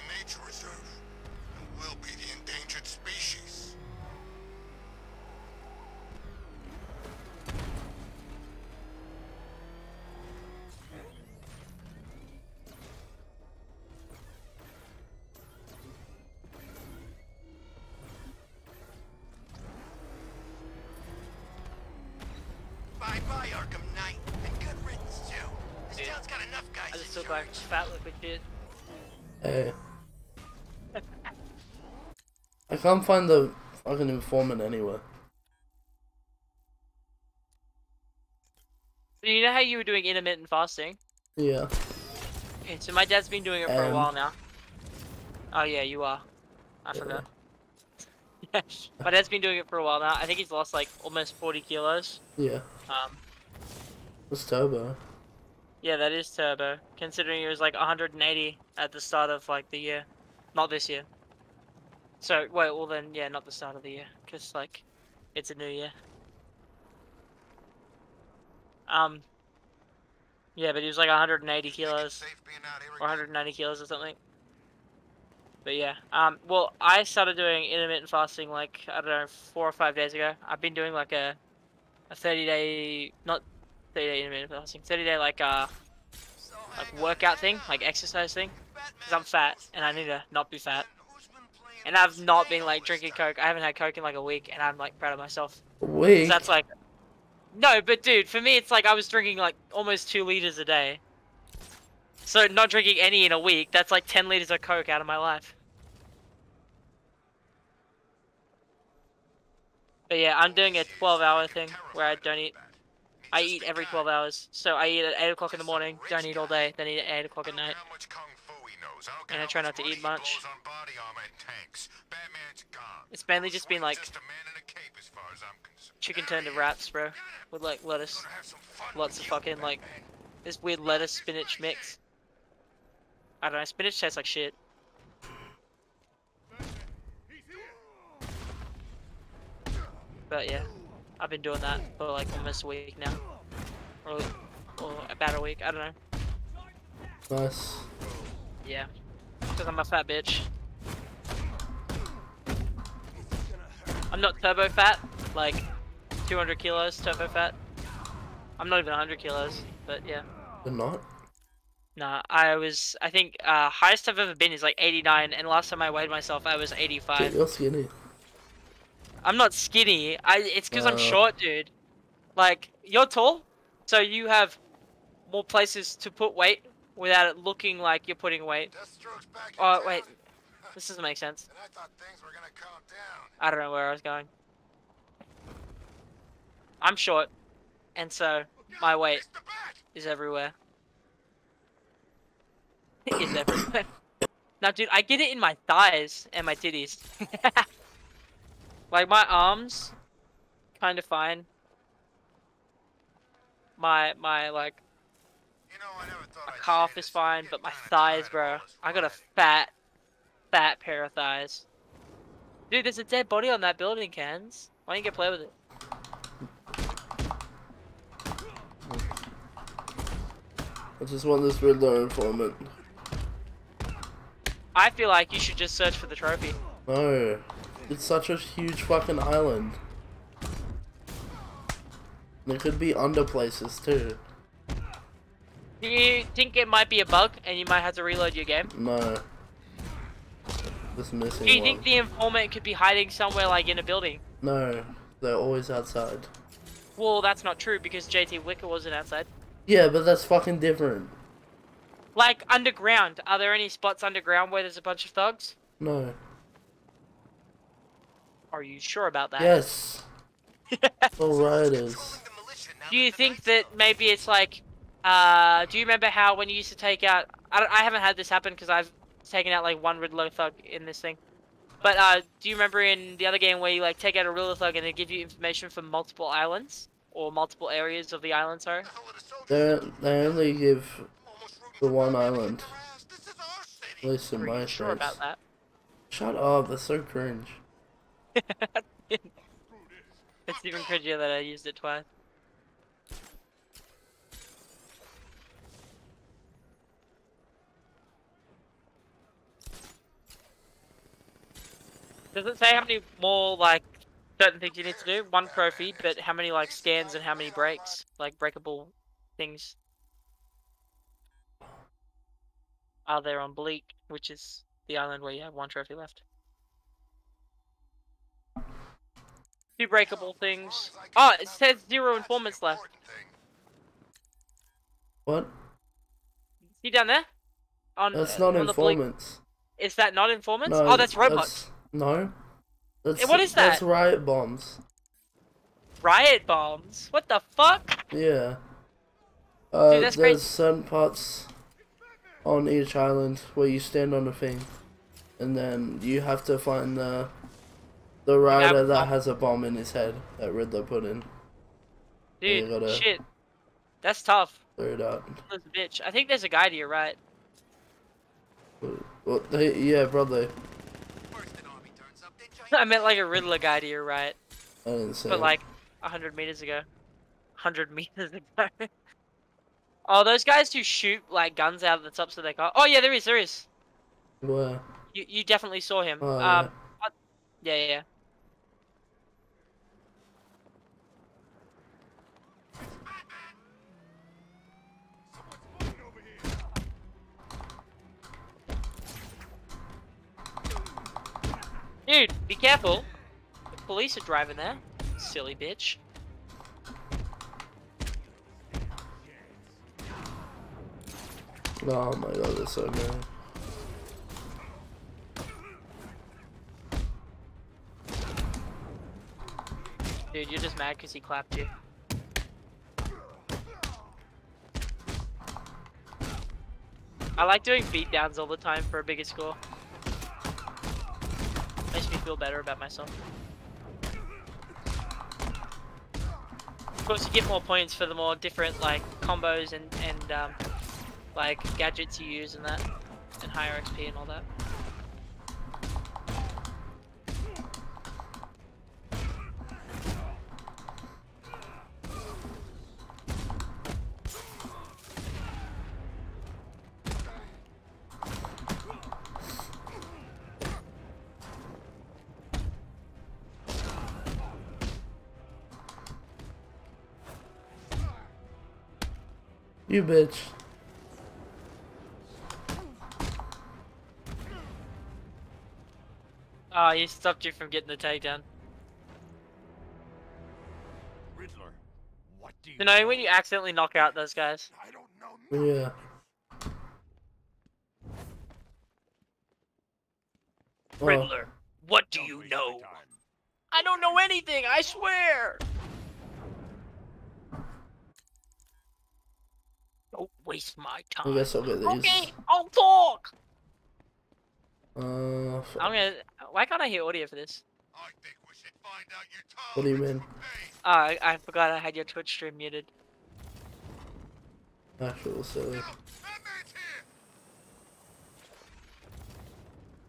Goodbye, Arkham Knight, and good riddance too. This Dude, town's got enough guys I just in look like fat liquid shit. Hey. I can't find the fucking informant anywhere. So you know how you were doing intermittent fasting? Yeah. Okay, so my dad's been doing it for a Um, while now. Oh yeah, you are. I Yeah. forgot. Yeah, my dad's been doing it for a while now. I think he's lost like almost 40 kilos. Yeah. Um, It's turbo. yeah, that is turbo. Considering it was like 180 at the start of like the year, not this year. So wait, well then, yeah, not the start of the year, cause like, it's a new year. Um. Yeah, but he was like 180 kilos. Safe being out here or 190 kilos or something. But yeah, um, well, I started doing intermittent fasting like I don't know four or five days ago. I've been doing like a a 30 day, not 30 day intermittent fasting, 30 day like uh like workout thing, like exercise thing, because I'm fat and I need to not be fat. Who's been playing And I've not been like drinking coke. I haven't had coke in like a week, and I'm like proud of myself. 'Cause Weak. That's like, no, but dude, for me it's like I was drinking like almost two liters a day. So not drinking any in a week, that's like 10 liters of coke out of my life. But yeah, I'm doing a 12 hour thing where I don't eat. I eat every 12 hours. So I eat at 8 o'clock in the morning, don't eat all day, then eat at 8 o'clock at night. How much kung fu he knows. I don't And I try not to eat much. blows on body armor and tanks. Batman's gone. It's mainly just been like Just a man in a cape as far as I'm concerned. chicken tender wraps, bro. With like lettuce. Gonna have some fun Lots of fucking like this weird lettuce spinach mix. I don't know, spinach tastes like shit. But yeah, I've been doing that for like almost a week now. Or, or about a week, I don't know. Nice. Yeah. Because I'm a fat bitch. I'm not turbo fat, like 200 kilos turbo fat. I'm not even 100 kilos, but yeah. But not? Nah, I was, I think, uh, highest I've ever been is like 89, and last time I weighed myself, I was Shit, 85. you're skinny. I'm not skinny, I, it's because I'm Uh. short, dude. Like, you're tall, so you have more places to put weight without it looking like you're putting weight. Deathstroke's back in Oh, town. wait, this doesn't make sense. And I thought things were gonna calm down. I don't know where I was going. I'm short, and so my weight It's the bat. is everywhere. is everywhere. now, dude, I get it in my thighs and my titties. like my arms, kind of fine. My my like You know, I never thought my calf is fine, but my thighs, bro. I got a fat, fat pair of thighs. Dude, there's a dead body on that building, Kens. Why don't you get play with it? I just want this Riddler informant. I feel like you should just search for the trophy. Oh, no. It's such a huge fucking island. There could be under places too. Do you think it might be a bug and you might have to reload your game? No. This missing Do you one. think the informant could be hiding somewhere like in a building? No. They're always outside. Well, that's not true because JT Wicker wasn't outside. Yeah, but that's fucking different. Like underground, are there any spots underground where there's a bunch of thugs? No. Are you sure about that? Yes. All rioters. Controlling the militia now Do you think that maybe it's like, uh, do you remember how when you used to take out? I, don't, I haven't had this happen because I've taken out like one Riddler thug in this thing. But uh, do you remember in the other game where you like take out a Riddler thug and they give you information from multiple islands or multiple areas of the island? Sorry. The hell are They they only give the one island. kick their ass? This is our city. At least in my sure states. about that? Shut up, that's so cringe. it's even cringier that I used it twice. Does it say how many more like certain things you need to do? One trophy, but how many like scans and how many breaks, like breakable things, are there on Bleake, which is the island where you have one trophy left? Two breakable things. Oh, it says zero informants left. What? See down there? On, That's uh, not on the informants. Is that not informants? No, oh, that's robots. that's- No. That's, what is that? That's riot bombs. Riot bombs. What the fuck? Yeah. Uh, Dude, that's there's crazy. certain parts on each island where you stand on a thing, and then you have to find the the rider that bomb. has a bomb in his head that Riddler put in. Dude, gotta- shit. That's tough. Clear it out. That's a bitch. I think there's a guy to your right. Well, they, yeah, brother. I meant like a Riddler guy to your right. I didn't say. But like a hundred meters ago. Hundred meters ago. oh, those guys who shoot like guns out of the tops of their car. Oh yeah, there is, there is. Where? You you definitely saw him. Oh, um, yeah, yeah, yeah. Dude, be careful. The police are driving there. Silly bitch. Oh my god, there's so many. Dude, you're just mad because he clapped you. I like doing beatdowns all the time for a bigger score. Feel better about myself. Of course, you get more points for the more different like combos and and um, like gadgets you use and that, and higher XP and all that. You bitch. Oh, he stopped you from getting the takedown. Riddler, what do you You know when you accidentally knock out those guys. Yeah. Oh, Riddler, what do you know? I don't know anything, I swear! Don't waste my time. I time. guess I'll get these. Okay, I'll talk! Uh, f- I'm gonna. Why can't I hear audio for this? what do you mean? Oh, I, I forgot I had your Twitch stream muted. Actual silly.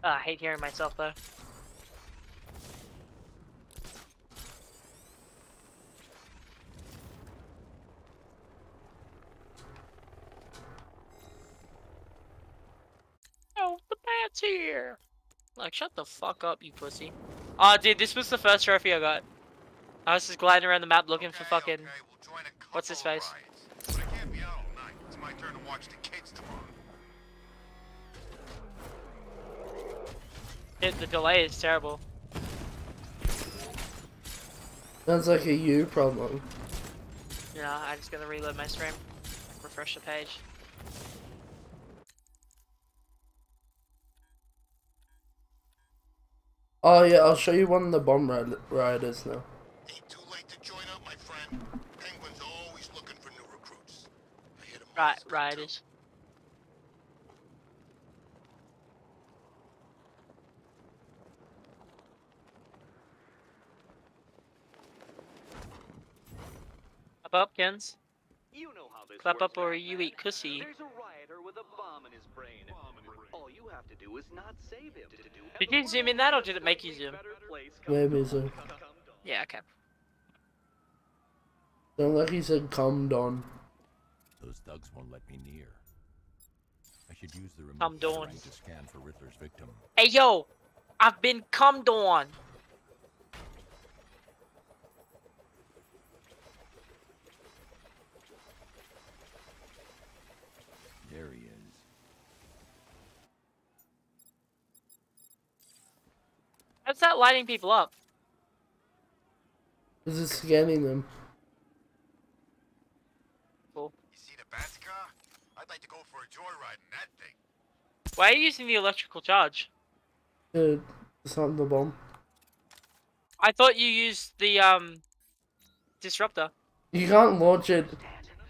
Oh, I hate hearing myself though. Oh, the bat's here! Like, shut the fuck up, you pussy. Oh, dude, this was the first trophy I got. I was just gliding around the map looking for fucking. What's his face? But I can't be out. It's my turn to watch the kids tomorrow. It, the delay is terrible. Sounds like a you problem. You know, I just gotta reload my stream, refresh the page. Oh yeah, I'll show you one of the bomb rid- riders now. Right, riders. Up up, Kens. You know how this Clap works, up or Batman. you eat cussy. There's a rioter with a bomb in his brain. All you have to do is not save him. Did you zoom in that or did it make you zoom? Maybe so. Yeah, okay. Sound like he said come Don. Those thugs won't let me near. I should use the remote Come Dawn. terrain to scan for Riddler's victim. Hey yo! I've been cummed on! There he is. How's that lighting people up? Is it scanning them? Cool. You see the Bats car? I'd like to go for a joyride in that thing. Why are you using the electrical charge? Dude, it's not the bomb. I thought you used the um disruptor. You can't launch it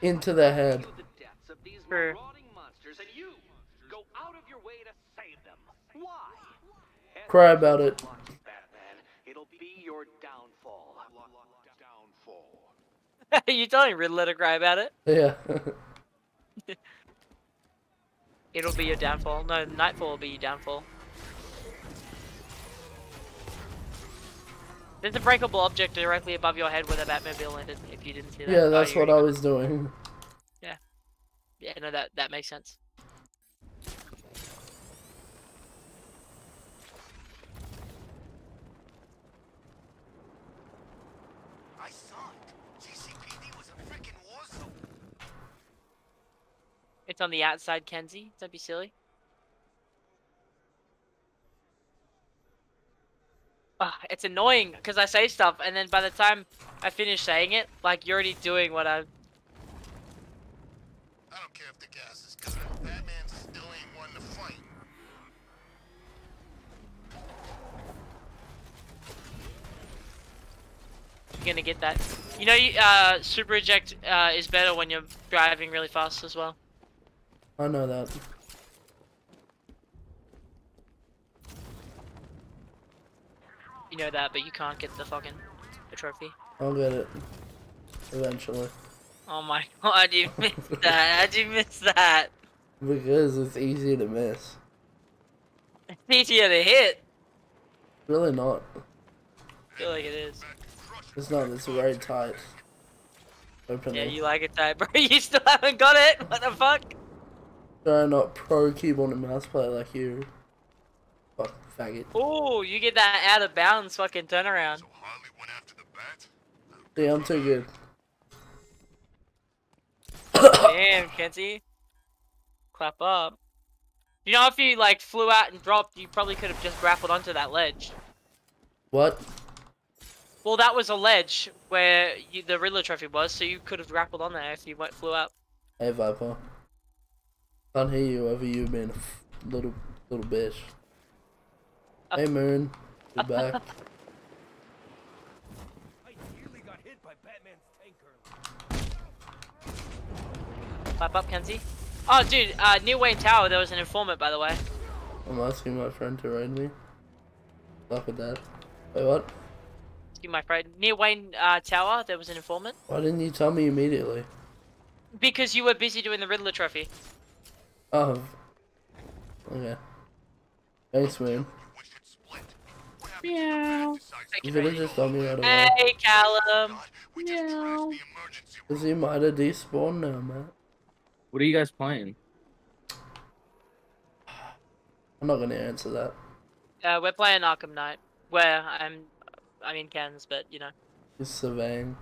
into their head. The deaths of these Sure. marauding monsters, and you go out of your way to save them. Why? Cry about it. Watch, Batman. It'll be your downfall. Downfall. you telling Riddler to cry about it? Yeah. It'll be your downfall. No, Nightfall will be your downfall. There's a breakable object directly above your head where the Batmobile landed. If you didn't see that. yeah, Oh, that's you what I was doing. Yeah. Yeah, no, that that makes sense. I saw it. GCPD was a freaking war zone. It's on the outside, Kenzie. Don't be silly. Ah, it's annoying because I say stuff and then by the time I finish saying it, like you're already doing what I. I don't care if the gas is cut. Batman still ain't one to fight. You're gonna get that. You know, uh, super eject uh, is better when you're driving really fast as well. I know that. You know that, but you can't get the fucking the trophy. I'll get it. Eventually. Oh my god, you missed that. How'd you miss that? Because it's easy to miss. It's easier to hit. Really not. I feel like it is. It's not, it's very tight. Openly. Yeah, you like it tight, bro. You still haven't got it? What the fuck? I'm not pro keyboard and mouse player like you. Fuck faggot. Ooh, you get that out of bounds fucking turnaround. So Harley went after the bat? Yeah, I'm too good. Damn, Kenzie. Clap up. You know, if you like flew out and dropped, you probably could have just grappled onto that ledge. What? Well, that was a ledge where you, the Riddler trophy was, so you could have grappled on there if you went flew out. Hey Viper. I can't hear you over you being a f- little little bitch. Hey uh, Moon. You're uh, back. Uh, I nearly got hit by Batman's tank earlier. Clap up, Kenzie. Oh, dude, uh, near Wayne Tower, there was an informant, by the way. I'm asking my friend to raid me. Luck with that. Wait, what? Excuse my friend. Near Wayne uh, Tower, there was an informant. Why didn't you tell me immediately? Because you were busy doing the Riddler trophy. Oh. Okay. Thanks, Moon. We should split. What happens Meow. if the bat decides Thank You you, could have just told me right away. Hey, Callum. God, we just trashed the emergency Cause he might have despawned now, man. What are you guys playing? I'm not gonna answer that. Uh, we're playing Arkham Knight. Where I'm, I'm in Cairns, but you know, He's surveying.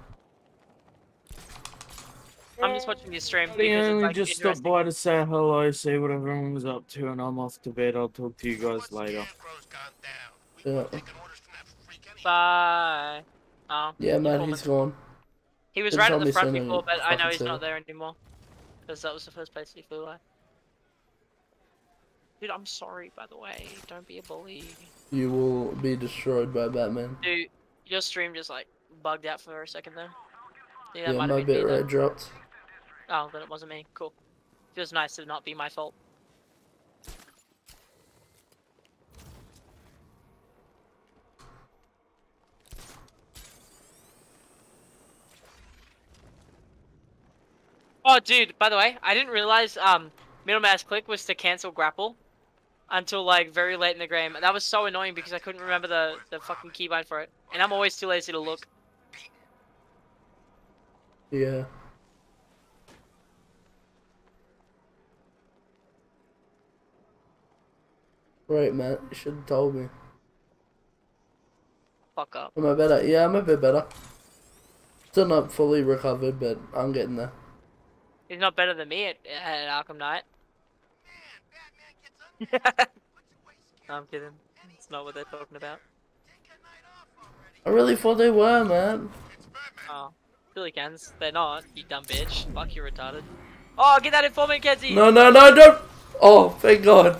I'm just watching your stream I because it's only like just stopped by to say hello, see what everyone was up to, and I'm off to bed. I'll talk to you guys Once later. Scarecrow's gone down, we Yeah. weren't taking orders from that freak anyway. Bye. Oh, Yeah, man, he's gone. He was Didn't right tell at the front before, but I know he's not there anymore. Because that was the first place he flew away. Dude, I'm sorry, by the way. Don't be a bully. You will be destroyed by Batman. Dude, your stream just like bugged out for a second there. Yeah, Yeah, that might my have been me bit rate dropped. Oh, then it wasn't me. Cool. Feels nice to not be my fault. Oh, dude, by the way, I didn't realize um, middle mouse click was to cancel grapple until like very late in the game. That was so annoying because I couldn't remember the, the fucking keybind for it. And I'm always too lazy to look. Yeah. Right, Matt. You should have told me. Fuck up. Am I better? Yeah, I'm a bit better. Still not fully recovered, but I'm getting there. He's not better than me at, at Arkham Knight. Man, Batman gets under. No, I'm kidding. It's not what they're talking about. I really thought they were, man. Oh, Billy cans. They're not. You dumb bitch. Fuck you, retarded. Oh, get that informant, Kenzie. No, no, no, don't. Oh, thank God.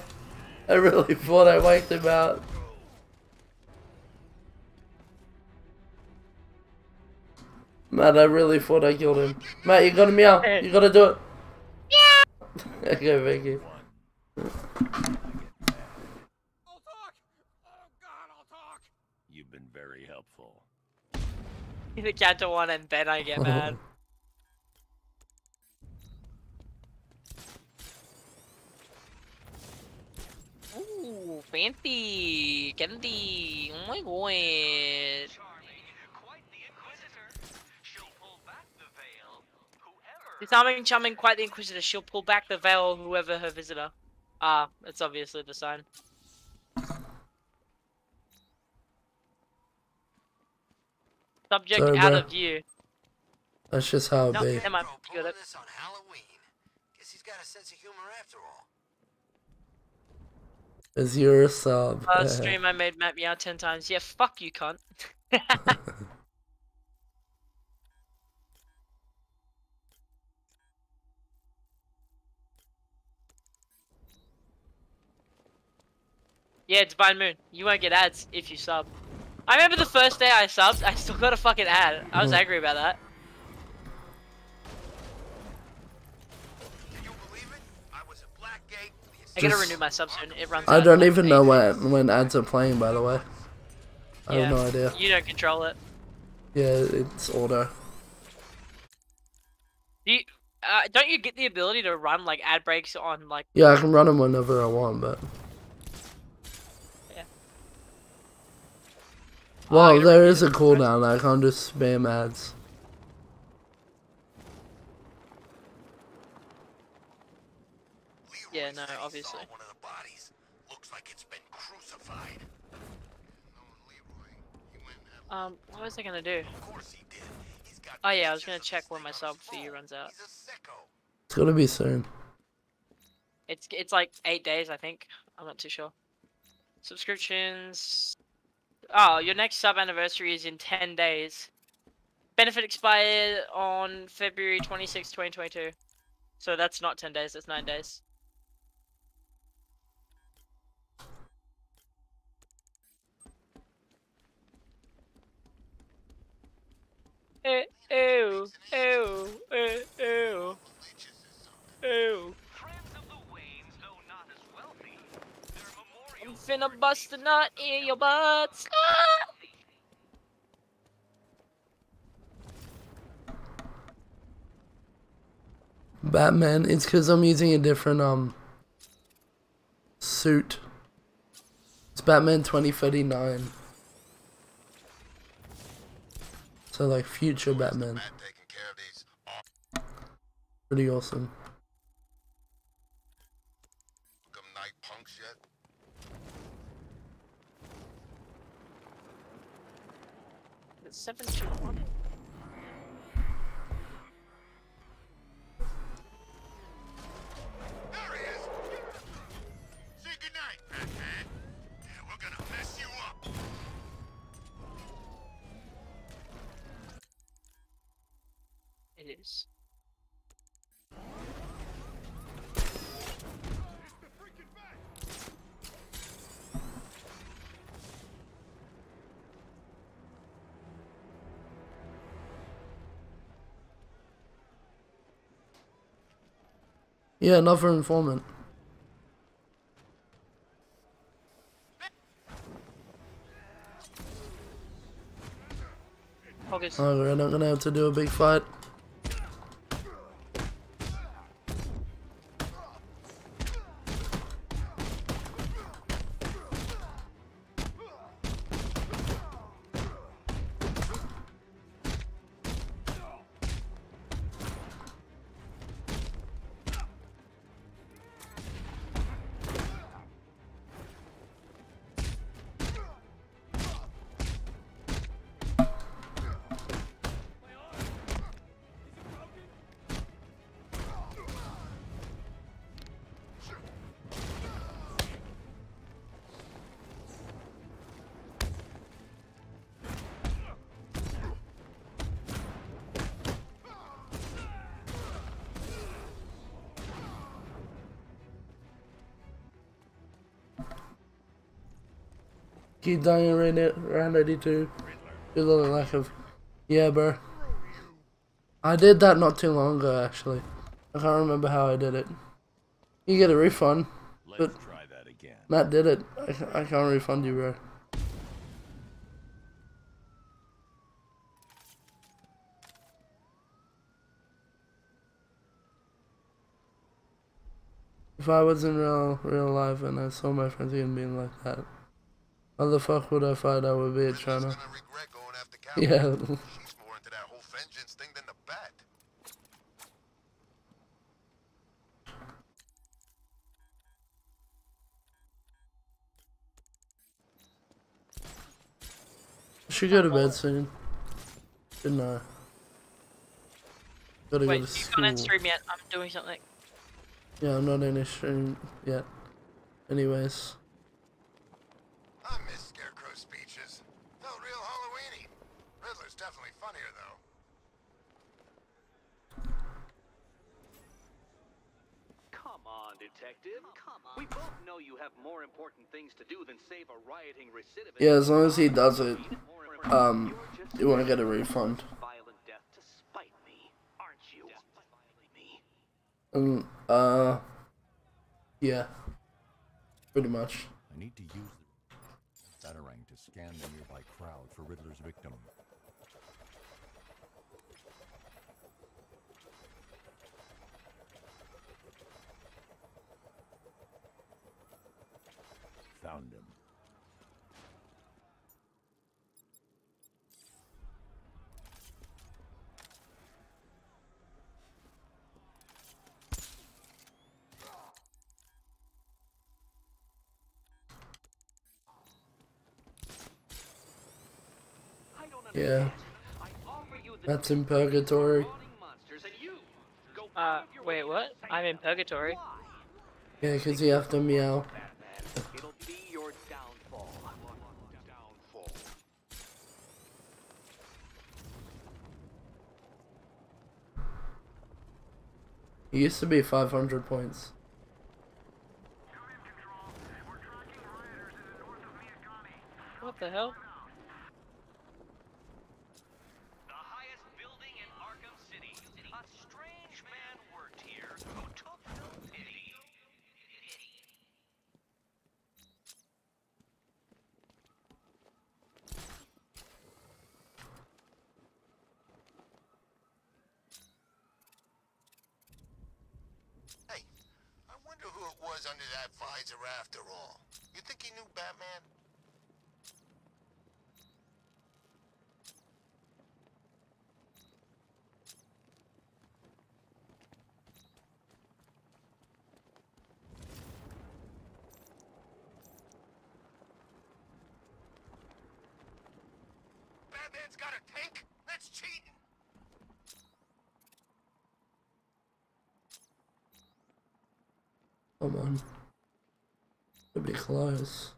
I really thought I wiped him out. Matt, I really thought I killed him. Matt, you gotta meow. You gotta do it. Yeah. okay, thank you. You've been very helpful. the cat to one, and then I get mad. Ooh, fancy candy. Oh my god. Disarming, charming, quite the inquisitor. She'll pull back the veil, whoever her visitor. Ah, it's obviously the sign. Subject Sorry, out bro. of view. That's just how it No, be. never mind. You got it. This on Halloween. Guess he's got a sense of humor after all. Is you're sub. Last stream I made Matt meow ten times. Yeah, fuck you, cunt. yeah, Divine Moon. You won't get ads if you sub. I remember the first day I subbed, I still got a fucking ad. I was Mhm. angry about that. I gotta renew my sub soon. It runs I don't even know when when ads are playing. By the way, I Yeah, have no idea. You don't control it. Yeah, it's auto. Do you, uh, don't you get the ability to run like ad breaks on like? Yeah, I can run them whenever I want, but. Yeah. Well, there is a cooldown. I can't just spam ads. Yeah, no, obviously. One of the bodies looks like it's been crucified. Um, what was I gonna do? Oh yeah, I was gonna check when my sub for you runs out. It's gonna be soon. It's it's like eight days, I think. I'm not too sure. Subscriptions. Oh, your next sub anniversary is in ten days. Benefit expired on February 26, 2022. So that's not ten days. That's nine days. Ew, ew, ew, ew. I'm finna bust a nut in your butts. Ah! Batman. It's because I'm using a different um suit. It's Batman 2039. So like future Batman. Pretty awesome. It's seven two one. Yeah, another informant. Oh, we're not gonna have to do a big fight. Dying around it, round 82. You look like of. Yeah, bro. I did that not too long ago, actually. I can't remember how I did it. You get a refund, but Let's try that again. Matt did it. I, I can't refund you, bro. If I was in real real life and I saw my friends again being like that, how the fuck would I fight? I would be trying to. Yeah. She's more into that whole vengeance thing than the bat. I should go to bed soon. Didn't I? Gotta Wait, go to you school. can't stream yet. I'm doing something. Yeah, I'm not in a stream yet. Anyways. I miss Scarecrow speeches. Felt real Halloweeny. Riddler's definitely funnier though. Come on, detective. Come on. We both know you have more important things to do than save a rioting recidivist. Yeah, as long as he does it, um, you won't get a refund. Violent death to spite me, aren't you? Um, uh, yeah. Pretty much. I need to use the Batarang to scan the nearby crowd for Riddler's victim. Found him. Yeah. That's in purgatory. Uh, wait, what? I'm in purgatory. Yeah, because you have to meow. It'll be your downfall. Downfall. It used to be 500 points. What the hell? The highest building in Arkham City. A strange man worked here who took no pity. Hey, I wonder who it was under that visor after all. You think he knew Batman? Batman's got a tank? That's cheating. Come on. It'll be close.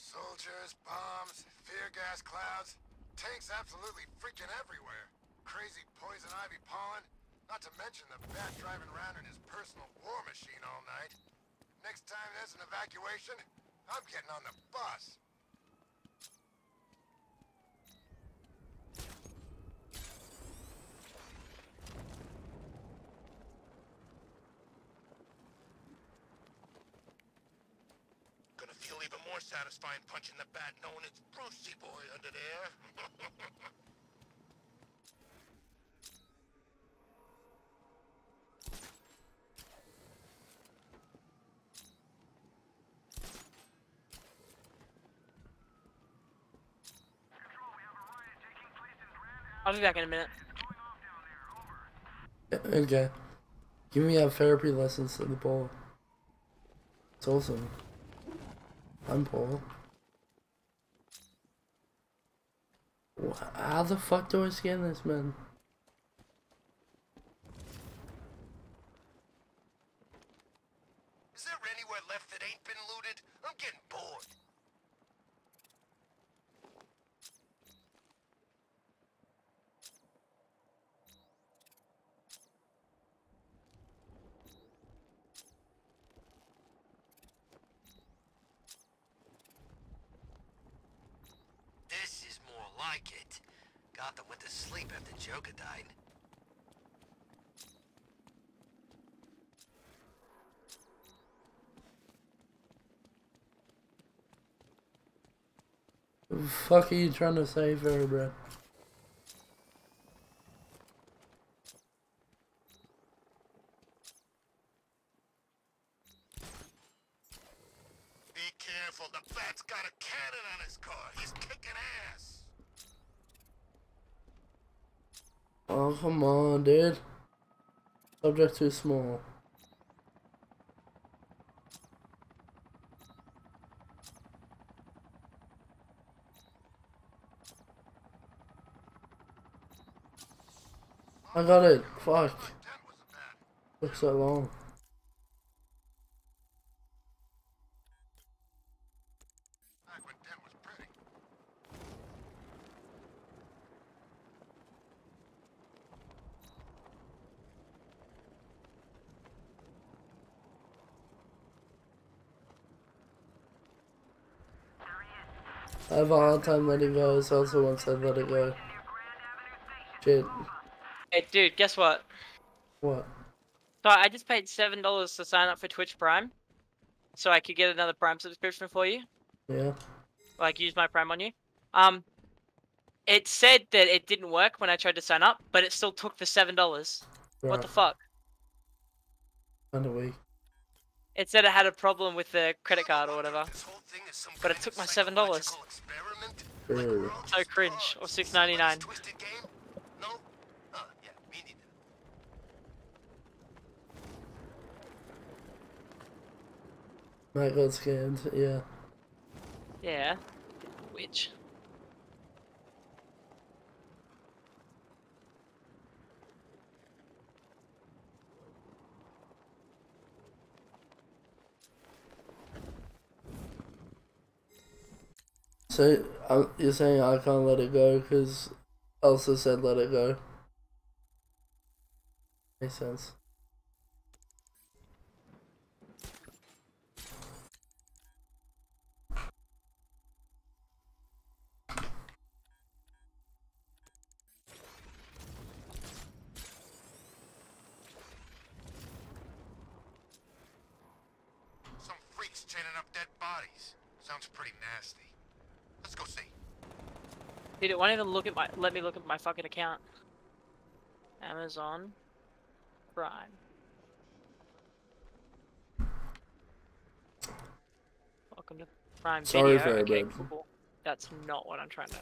Soldiers, bombs, fear gas clouds, tanks absolutely freaking everywhere. Crazy poison ivy pollen, not to mention the bat driving around in his personal war machine all night. Next time there's an evacuation, I'm getting on the bus. Gonna feel even more satisfying punching the bat knowing it's Brucey boy under there. I'll be back in a minute. Okay. Give me a therapy lessons to the ball. It's awesome. I'm Paul. How the fuck do I scan this, man? Is there anywhere left that ain't been looted? I'm getting bored. like it. Gotham went to sleep after Joker died. The fuck are you trying to say, there, bro? Be careful, the bat's got a cannon on his car. He's kicking ass. Oh, come on, dude. Subject too small. I got it. Fuck. Took so long. I have a hard time letting go, so also once I let it go. Shit. Hey, dude, guess what? What? So I just paid seven dollars to sign up for Twitch Prime, so I could get another Prime subscription for you. Yeah. Like use my Prime on you. Um, it said that it didn't work when I tried to sign up, but it still took the seven dollars. What the fuck? Weak. It said it had a problem with the credit card or whatever, but it took my seven dollars. So cringe. Or six ninety nine. Might got scanned, yeah. Yeah. Which? So uh, you're saying I can't let it go because Elsa said let it go. Makes sense. Some freaks chaining up dead bodies. Sounds pretty nasty. Let's go see. Dude, it won't even look at my. Let me look at my fucking account. Amazon Prime. Welcome to Prime Sorry, Video. Okay, Firebird. cool. That's not what I'm trying to.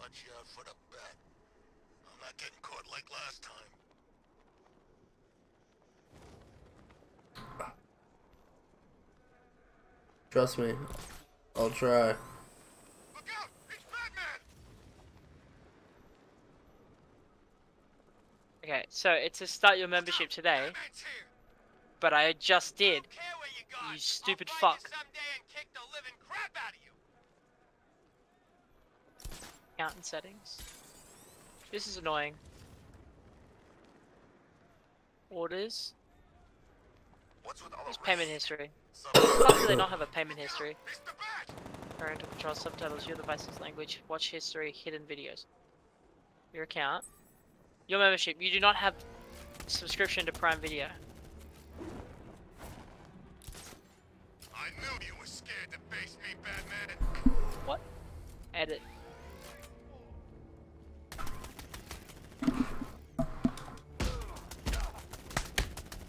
Watch out for the bat. I'm not getting caught like last time. Trust me. I'll try. Okay, so it's to start your membership today. But I just did. You stupid fuck. Account and settings. This is annoying. Orders. What's payment history? How do they not have a payment history? Parental control subtitles, your device's language, watch history, hidden videos. Your account. Your membership. You do not have subscription to Prime Video. I knew you were scared to face me, Batman. What? Edit.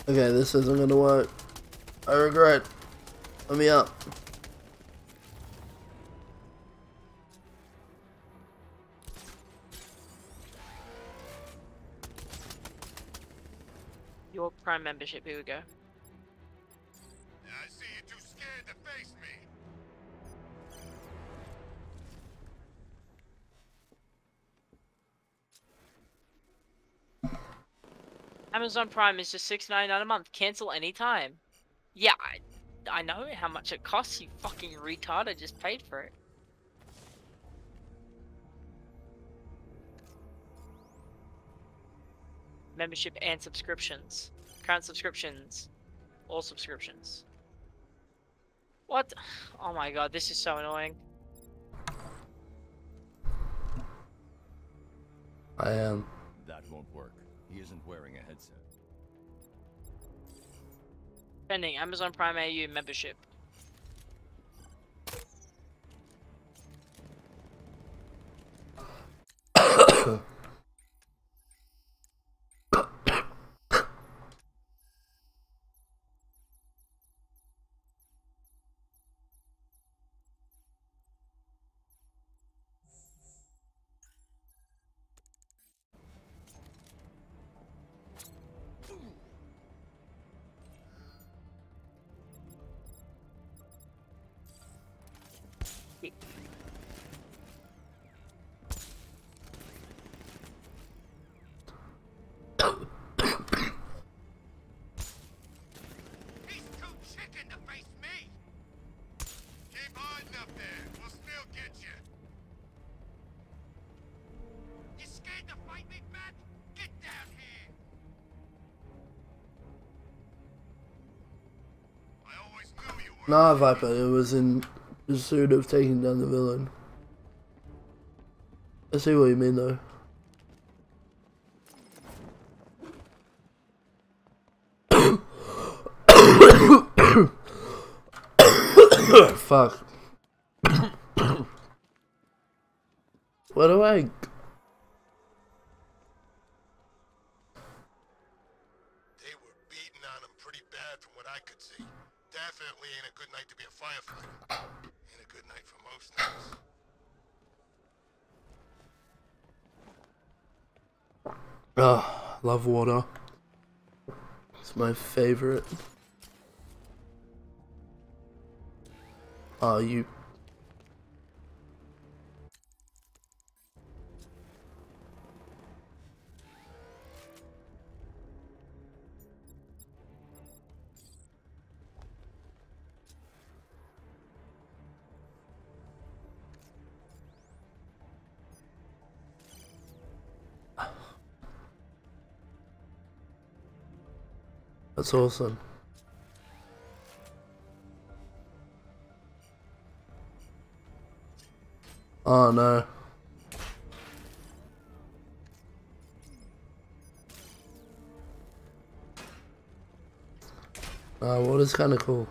Okay, this isn't gonna work. I regret. Let me up. Prime membership. Here we go. I see you're too scared to face me. Amazon Prime is just six ninety nine a month. Cancel anytime. Yeah, I, I know how much it costs. You fucking retard. I just paid for it. Membership and subscriptions. Current subscriptions. All subscriptions. What? Oh my god, this is so annoying. I am. That won't work. He isn't wearing a headset. Pending Amazon Prime AU membership. Were. Nah, Viper, it was in pursuit of taking down the villain. I see what you mean, though. Fuck. what do I. They were beating on him pretty bad from what I could see. Definitely ain't a good night to be a firefighter. Ain't a good night for most nights. Ah, love water. It's my favorite. Are you. That's awesome. Oh no. Uh, water's kind of cool.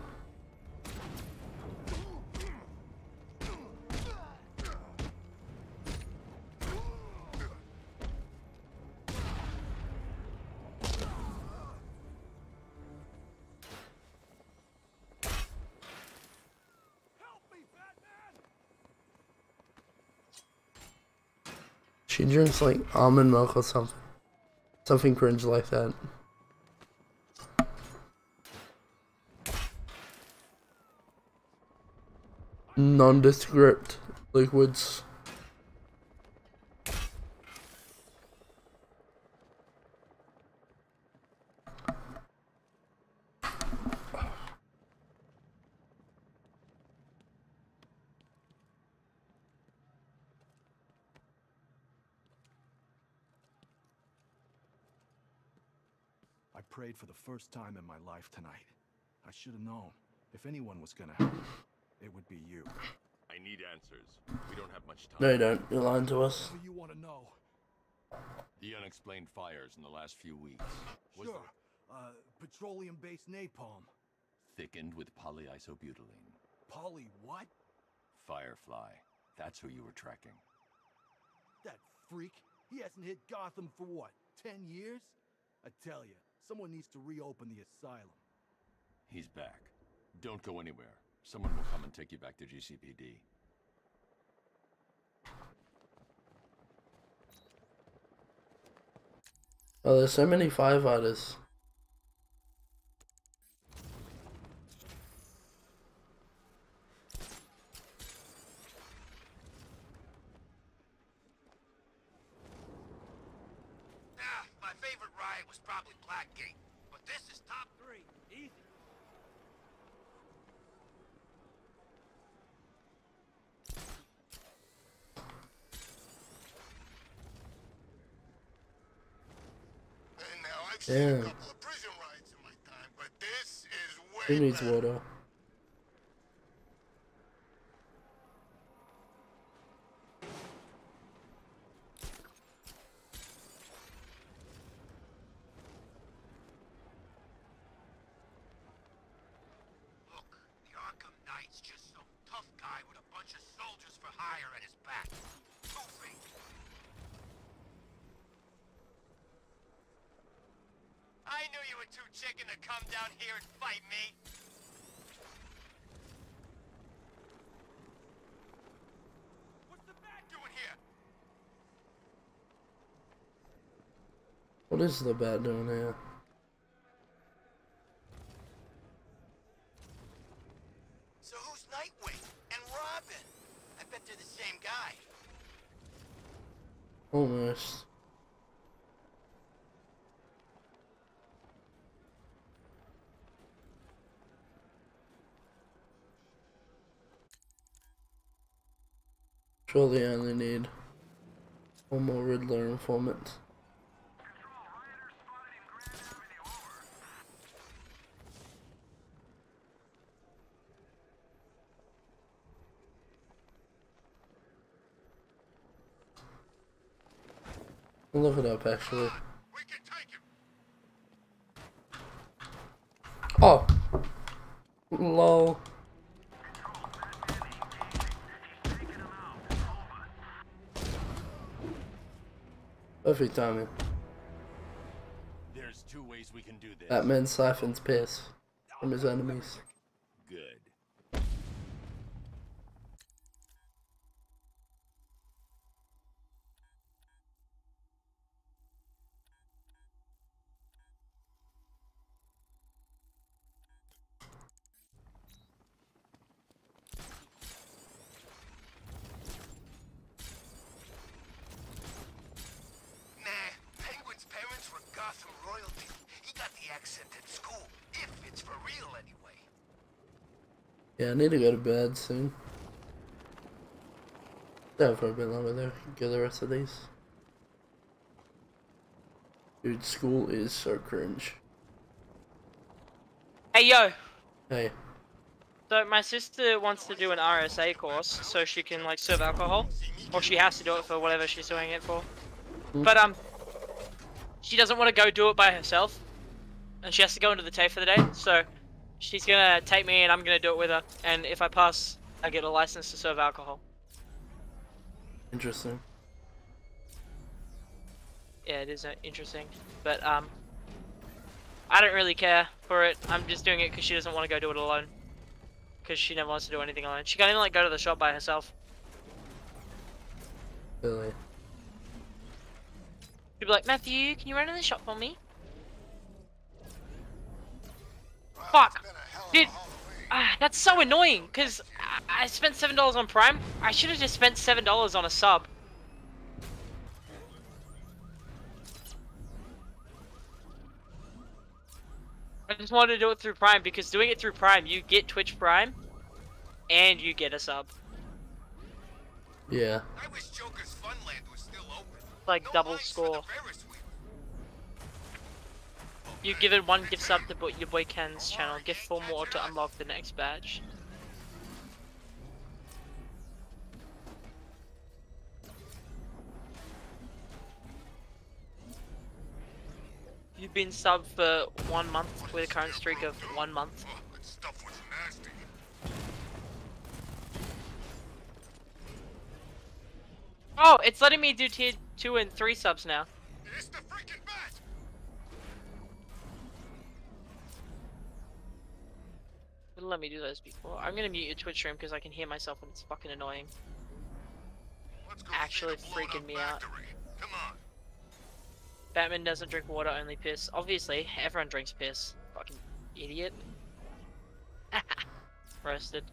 Drinks like almond milk or something. Something cringe like that. Nondescript liquids. I for the first time in my life tonight. I should have known. If anyone was gonna help, it would be you. I need answers. We don't have much time. No, you don't. You're lying to us. What do you want to know? The unexplained fires in the last few weeks. Was Sure. Uh, petroleum-based napalm. thickened with polyisobutylene. Poly what? Firefly. That's who you were tracking. That freak. He hasn't hit Gotham for what, ten years? I tell you, someone needs to reopen the asylum. He's back. Don't go anywhere. Someone will come and take you back to GCPD. Oh, there's so many firefighters. Ah, my favorite ride was probably Blackgate, but this is top three. Easy. And now I've seen a Damn. couple of prison rides in my time, but this is way Who needs better. Water? It's just some tough guy with a bunch of soldiers for hire at his back. Moving. I knew you were too chicken to come down here and fight me. What's the bat doing here? What is the bat doing here? So who's Nightwing and Robin? I bet they're the same guy. Almost. Surely I only need one more Riddler informant. I'll Look it up actually. Oh. Lol. Perfect timing. There's two ways we can do this. Batman siphons piss from his enemies. Good. Nah, Penguin's parents were Gotham royalty. He got the accent at school, if it's for real anyway. Yeah, I need to go to bed soon. Stay for a bit longer there. Get the rest of these. Dude, school is so cringe. Hey yo. Hey, So my sister wants to do an RSA course so she can like serve alcohol, or she has to do it for whatever she's doing it for. But um, she doesn't want to go do it by herself, and she has to go into the TAFE for the day. So she's gonna take me, and I'm gonna do it with her. And if I pass, I get a license to serve alcohol. interesting. Yeah, it is uh, interesting, but um, I don't really care for it. I'm just doing it because she doesn't want to go do it alone. Because she never wants to do anything alone. She can't even like go to the shop by herself. Really. She'd be like, Matthew, can you run in the shop for me? Fuck! Dude, ah, that's so annoying, because I, I spent $7 on Prime. I should have just spent $7 on a sub. I just wanted to do it through Prime, because doing it through Prime, you get Twitch Prime, and you get a sub. Yeah. I wish Joker's Funland was still open. Like double score. You've given one gift sub to your boy Ken's channel. Gift four more to unlock the next badge. You've been sub for one month with a current streak of one month. Oh, it's letting me do tier two and three subs now. It's the freaking bat! Wouldn't let me do those before. I'm gonna mute your Twitch stream because I can hear myself and it's fucking annoying. Actually see the blown freaking me out. factory. Come on. Batman doesn't drink water, only piss. Obviously, everyone drinks piss. Fucking idiot. Roasted.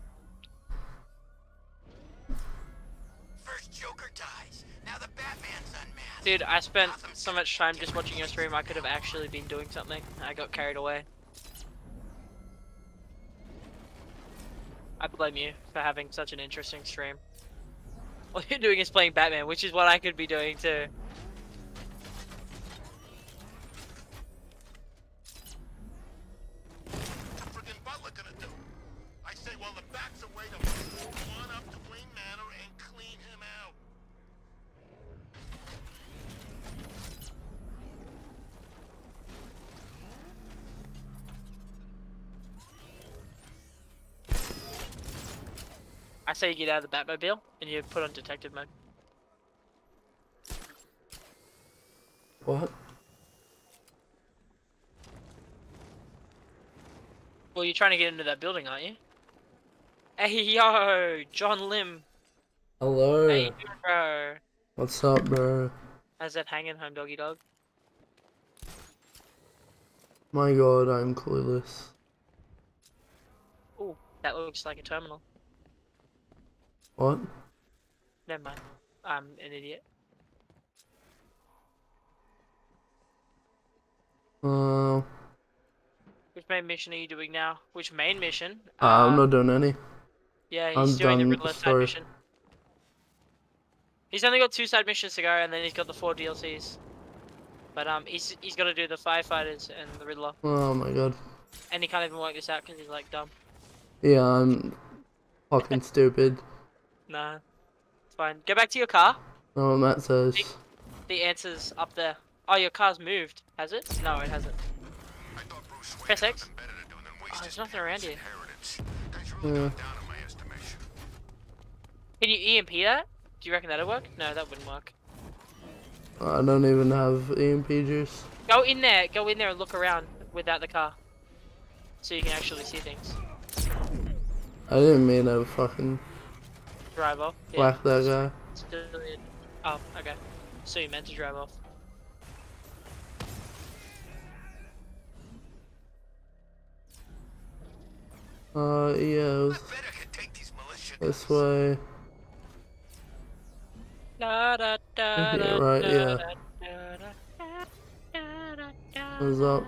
First Joker dies. Now the Batman's unmasked. Dude, I spent so much time just watching your stream, I could have actually been doing something. I got carried away. Blame you for having such an interesting stream. All you're doing is playing Batman, which is what I could be doing too. What's the freaking butler gonna do? I say while the bat's away to move on up to Wayne Manor and clean him out. I say you get out of the Batmobile and you put on detective mode. What? Well, you're trying to get into that building, aren't you? Hey yo, John Lim. Hello. Doing, bro? What's up, bro? How's that hanging home, doggy dog? My god, I'm clueless. Ooh, that looks like a terminal. What? Never mind. I'm an idiot. Uh, Which main mission are you doing now? Which main mission? I'm Uh, not doing any. Yeah, he's I'm doing the Riddler side mission. He's only got two side missions to go, and then he's got the four DLCs. But um, he's he's got to do the firefighters and the Riddler, Oh my god. and he can't even work this out because he's like dumb. Yeah, I'm fucking stupid. Nah, it's fine. Go back to your car. What Matt says. The answer's up there. Oh, your car's moved. Has it? No, it hasn't. Press X. Oh, there's nothing around here. Yeah. Can you EMP that? Do you reckon that'll work? No, that wouldn't work. I don't even have EMP juice. Go in there. Go in there and look around without the car, so you can actually see things. I didn't mean to fucking Drive off. Yeah. whack that guy. Oh, okay. So you meant to drive off. Uh, yeah, this way. Da, da, da, Yeah, right, yeah. What's up?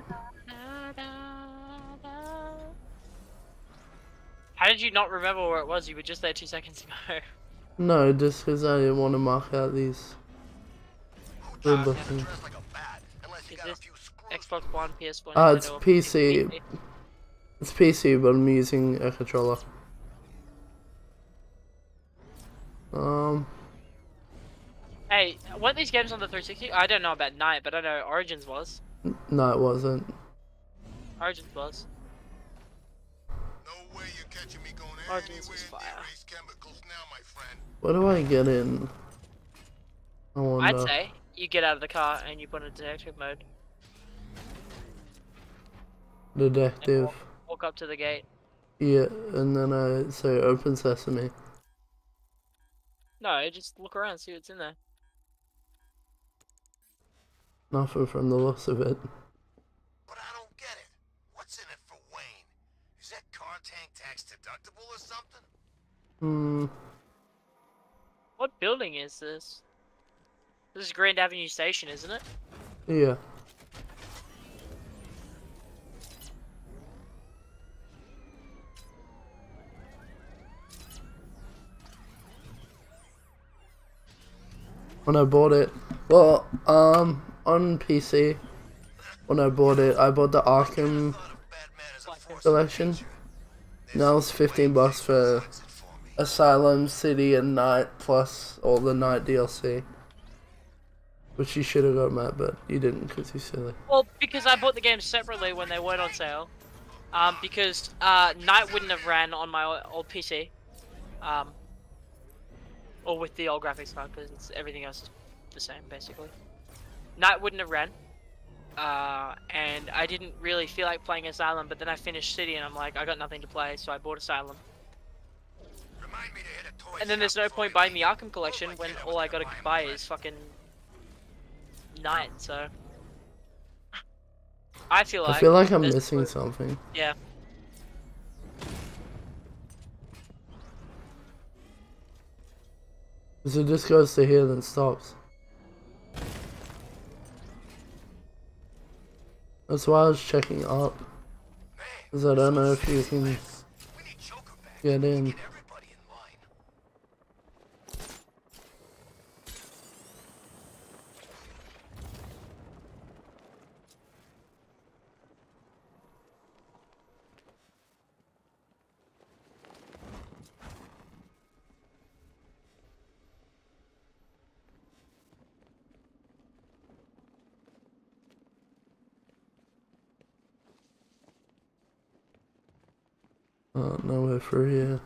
How did you not remember where it was? You were just there two seconds ago. No, just because I didn't want to mark out these. Good looking. Is this Xbox One, PS4? Ah, it's Nintendo, or PC. It's PC, but I'm using a controller. Um, Hey, weren't these games on the 360? I don't know about Knight, but I know Origins was. n- no, it wasn't. Origins was. Origins was fire. What do I get in? I wonder. I'd say you get out of the car and you put in detective mode. Detective. Walk up to the gate. Yeah, and then I say open sesame. No, just look around, see what's in there. Nothing from the loss of it. Is that car tank tax deductible or something? Hmm. What building is this? This is Grand Avenue Station, isn't it? Yeah. When I bought it, well, um, on PC, when I bought it, I bought the Arkham collection. Now was 15 bucks for Asylum, City, and Knight, plus all the Knight DLC. Which you should have got, Matt, but you didn't because you're silly. Well, because I bought the games separately when they weren't on sale. Um, because uh, Knight wouldn't have ran on my old PC. Um, or with the old graphics card, because everything else is the same, basically. Knight wouldn't have ran. Uh, and I didn't really feel like playing Asylum, but then I finished City and I'm like, I got nothing to play, so I bought Asylum. And then there's no point buying the Arkham collection when all I gotta buy is fucking Knight, so. I feel like. I feel like I'm there's- missing something. Yeah. Because it just goes to here then stops. That's why I was checking up. Because I don't know if you can get in. No way through here.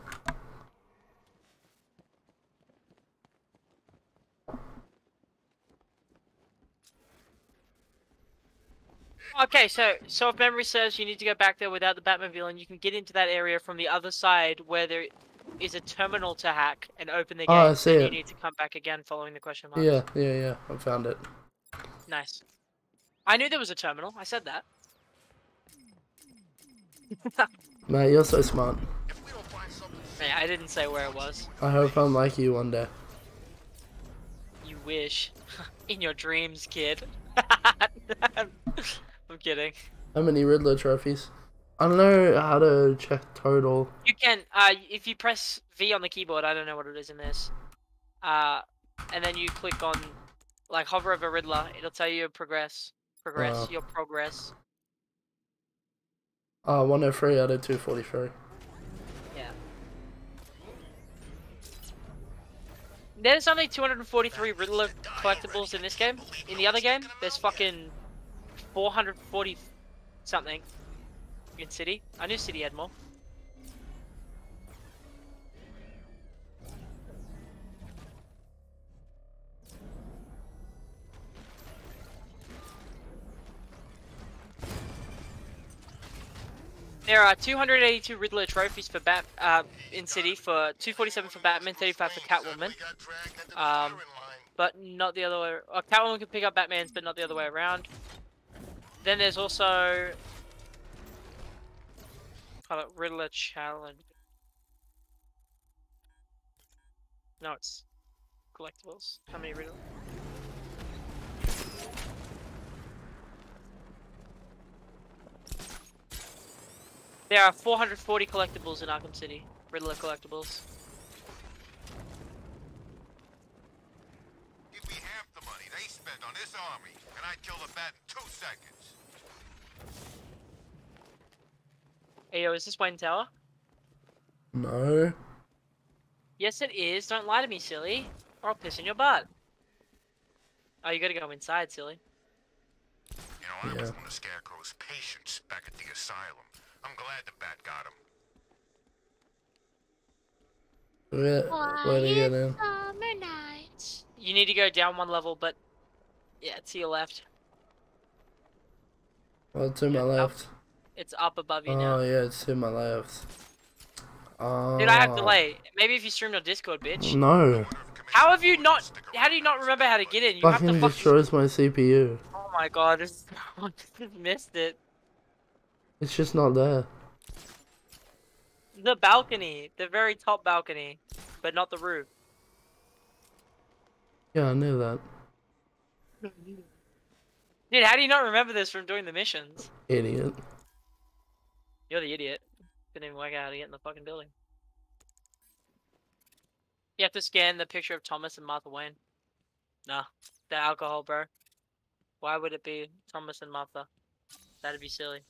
Okay, so so if memory serves, you need to go back there without the Batmobile, and you can get into that area from the other side where there is a terminal to hack and open the ah, gate. Oh, I see it. You need to come back again following the question mark. Yeah, yeah, yeah. I found it. Nice. I knew there was a terminal. I said that. Mate, you're so smart. Yeah, I didn't say where it was. I hope I'm like you one day. You wish. In your dreams, kid. I'm kidding. How many Riddler trophies? I don't know how to check total. You can, uh, if you press V on the keyboard, I don't know what it is in this. Uh, and then you click on, like, hover over Riddler, it'll tell you progress. Progress, Oh. your progress. Uh, 103 out of 243. Yeah. There's only 243 Riddler collectibles in this game. In the other game, there's fucking 440 something in City. I knew City had more. There are 282 Riddler trophies for Bat uh, in City for 247 for Batman, 35 for Catwoman. Um, but not the other way. Uh, Catwoman can pick up Batman's, but not the other way around. Then there's also call it Riddler Challenge. No, it's collectibles. How many Riddler? There are 440 collectibles in Arkham City. Riddler collectibles. Give me half the money they spent on this army, and I'd kill the bat in two seconds. Hey yo, is this Wayne Tower? No. Yes, it is. Don't lie to me, silly. Or I'll piss in your butt. Oh, you gotta go inside, silly. You know, I was Yeah. one of Scarecrow's patients back at the asylum. I'm glad the bat got him. Where, where to get in? Summer. You need to go down one level, but yeah, to your left. Oh, to my left. It's up above you oh, now. Oh, yeah, it's to my left. Oh. Dude, I have ah. delay. Maybe if you streamed on Discord, bitch. No. How have you not? How do you not remember how to get in? You have to Fucking fucking. destroys my CPU. Oh my god, this I just missed it. It's just not there. The balcony, the very top balcony, but not the roof. Yeah, I knew that. Dude, how do you not remember this from doing the missions? Idiot. You're the idiot. Couldn't even work out how to get in the fucking building. You have to scan the picture of Thomas and Martha Wayne. Nah, the alcohol, bro. Why would it be Thomas and Martha? That'd be silly.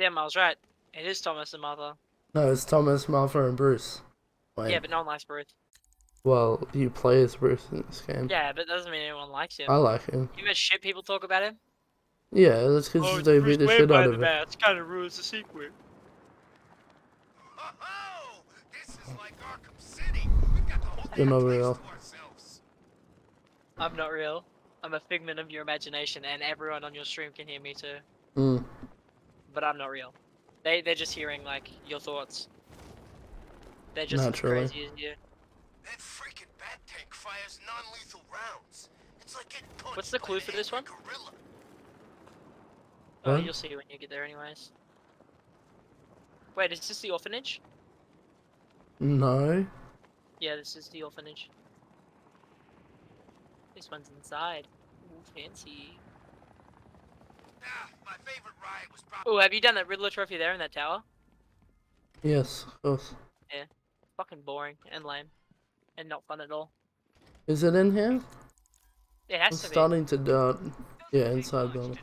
Damn, I was right. It is Thomas and Martha. No, it's Thomas, Martha, and Bruce. Wait. Yeah, but no one likes Bruce. Well, you play as Bruce in this game. Yeah, but that doesn't mean anyone likes him. I like him. You know shit people talk about him? Yeah, that's because Oh, they Bruce beat the Wayne shit out the of it. Bats. Kind of ruins the secret. Oh, this is like Arkham City. We've got the whole You're not real. I'm not real. I'm a figment of your imagination, and everyone on your stream can hear me too. Mm. But I'm not real. They they're just hearing like your thoughts. They're just as Naturally. crazy as you. That freaking bat tank fires non-lethal rounds. It's like getting punched What's the clue for this one? gorilla. Oh, What? you'll see when you get there, anyways. Wait, is this the orphanage? No. Yeah, this is the orphanage. This one's inside. Ooh, fancy. Ah, my favorite ride was probably Oh, have you done that Riddler trophy there in that tower? Yes, of course. Yeah. Fucking boring and lame. And not fun at all. Is it in here? It I'm has to be. starting to doubt. Yeah, inside building.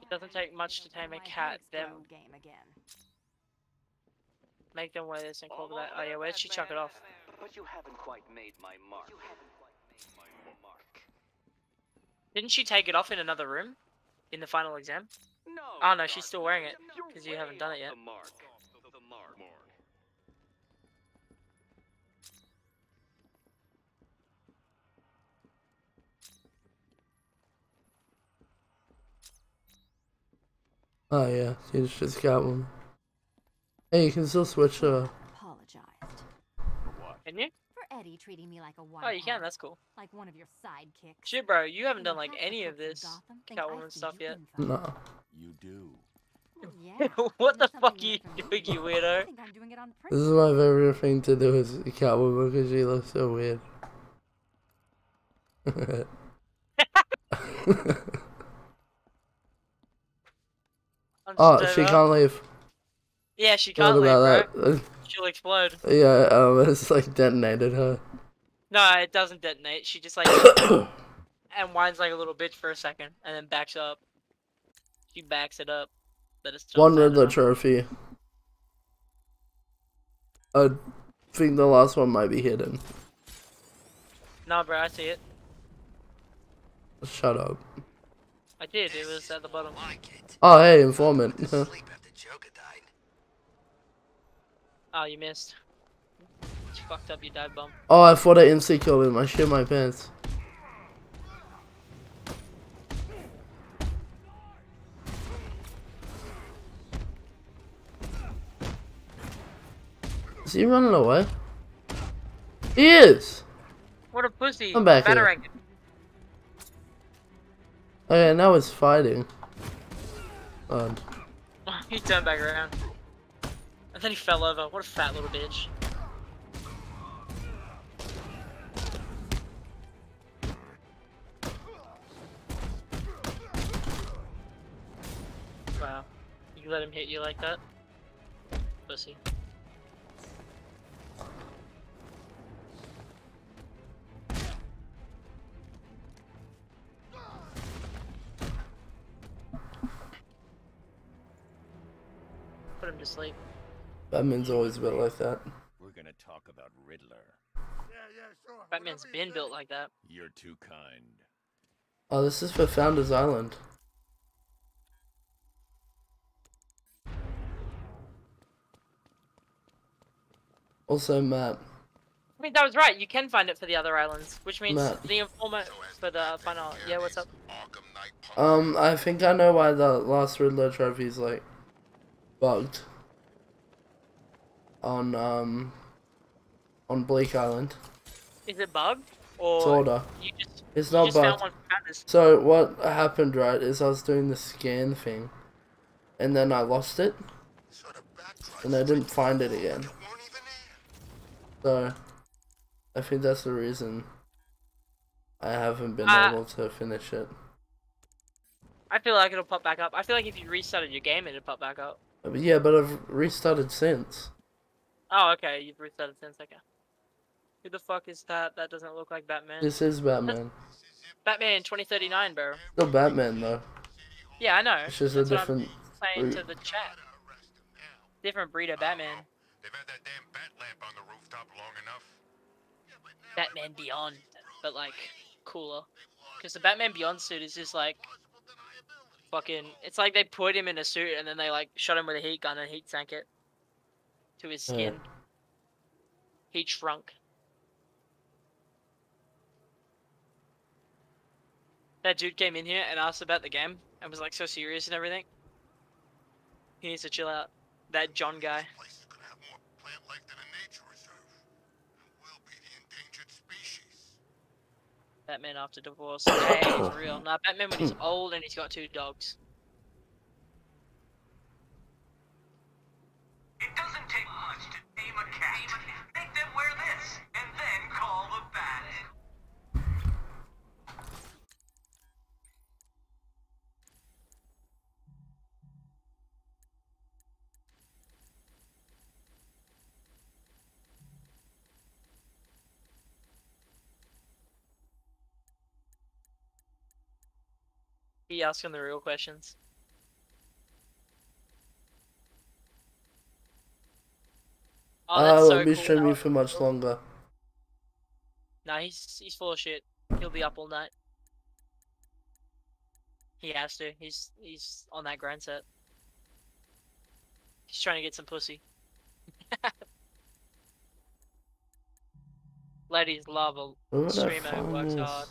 It doesn't take much to tame a cat. Then game again. make them wear this and call it that. Oh yeah, where'd she chuck it off? But you haven't quite made my mark. Didn't she take it off in another room? In the final exam? No. Oh no, she's still wearing it. Because you haven't done it yet. Oh yeah, you just got one. Hey, you can still switch uh Can you? For Eddie treating me like a white Oh, you can. hat, That's cool. like one of your sidekicks. Shit, bro, you haven't done like any of this Gotham Catwoman stuff yet. No. You do. Yeah. what the fuck are you you doing, you weirdo? think I'm doing it on This is my favorite thing to do is Catwoman because she looks so weird. Oh, she over. can't leave. Yeah, she can't leave, about bro. that? She'll explode. yeah, um, it's like detonated her. No, it doesn't detonate. She just like and whines like a little bitch for a second, and then backs up. She backs it up. But it's One sad Riddler trophy. I think the last one might be hidden. Nah, bro, I see it. Shut up. I did. It was at the bottom. Oh, hey, informant. Oh, you missed. You fucked up. You died, bum. oh, I thought I instantly killed him. I shit my pants. Is he running away? He is! What a pussy. I'm back here. Batarang. Okay, now it's fighting. Um, he turned back around. And then he fell over. What a fat little bitch. Wow. You let him hit you like that? Pussy. Put him to sleep. Batman's always built like that. We're gonna talk about Riddler. Batman's been built like that. You're too kind. Oh, this is for Founders Island. Also, Matt. I mean, that was right. You can find it for the other islands, which means Matt. the informant for the final. Yeah, what's up? Um, I think I know why the last Riddler trophy is like bugged on um on Bleake Island. Is it bugged or Sorta. you just It's not bugged. one for Founders? So what happened, right, is I was doing the scan thing, and then I lost it, and I didn't find it again. So, I think that's the reason I haven't been Uh, able to finish it. I feel like it'll pop back up. I feel like if you restarted your game, it'd pop back up. Yeah, but I've restarted since. Oh, okay. You've restarted since. Okay. Who the fuck is that? That doesn't look like Batman. This is Batman. Batman 2039, bro. Still Batman though. Yeah, I know. It's just a That's I'm different breed. to the chat. Different breed of Batman. Batman Beyond, but like cooler. Because the Batman Beyond suit is just like fucking. It's like they put him in a suit and then they like shot him with a heat gun and heat sank it to his Yeah. skin. Heat shrunk. That dude came in here and asked about the game and was like so serious and everything. He needs to chill out. That John guy. Batman after divorce. Hey, it's real. Nah, Batman when he's old and he's got two dogs. It doesn't take much to tame a cat. Make them wear this, and then call the bat. Asking the real questions. Oh, I that's oh, so be cool. streaming for much longer. Nah, he's he's full of shit. He'll be up all night. He has to. He's he's on that grind set. He's trying to get some pussy. Ladies love a Where streamer who works this? hard.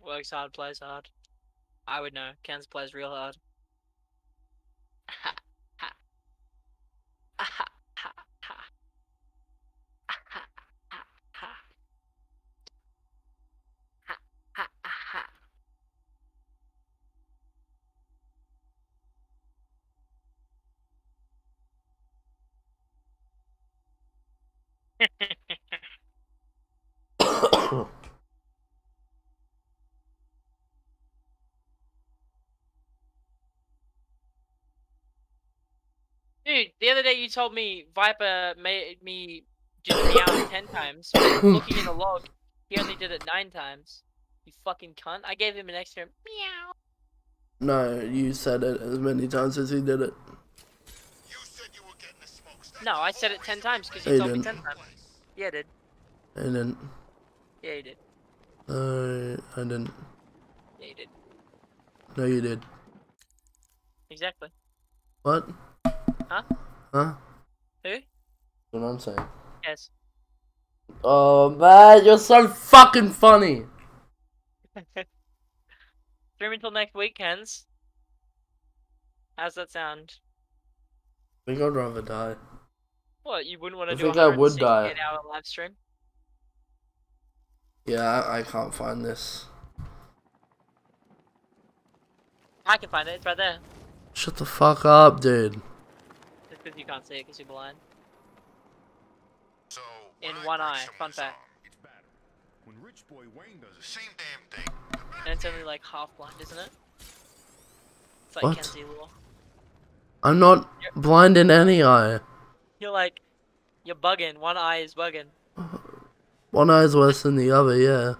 Works hard, plays hard. I would know. Ken's plays real hard. Dude, the other day you told me Viper made me do the meow ten times. Looking in the log, he only did it nine times. You fucking cunt. I gave him an extra meow. No, you said it as many times as he did it. No, I said it ten times because you you told me didn't. ten times. Yeah, I did. I didn't. Yeah, you did. Uh, I didn't. Yeah, you did. No, you did. Exactly. What? Huh? Huh? Who? What I'm saying. Yes. Oh man, you're so fucking funny. Stream until next weekends. How's that sound? I think I'd rather die. What, you wouldn't want I to do a think I would die. hour live stream? Yeah, I, I can't find this. I can find it, it's right there. Shut the fuck up, dude. Just because you can't see it because you're blind. In one eye, fun fact. When Rich Boy Wayne does the same damn thing. And it's only like half blind, isn't it? It's like What? Kenzie Law. I'm not blind in any eye. You're like, you're bugging. One eye is bugging. One eye's worse than the other, yeah.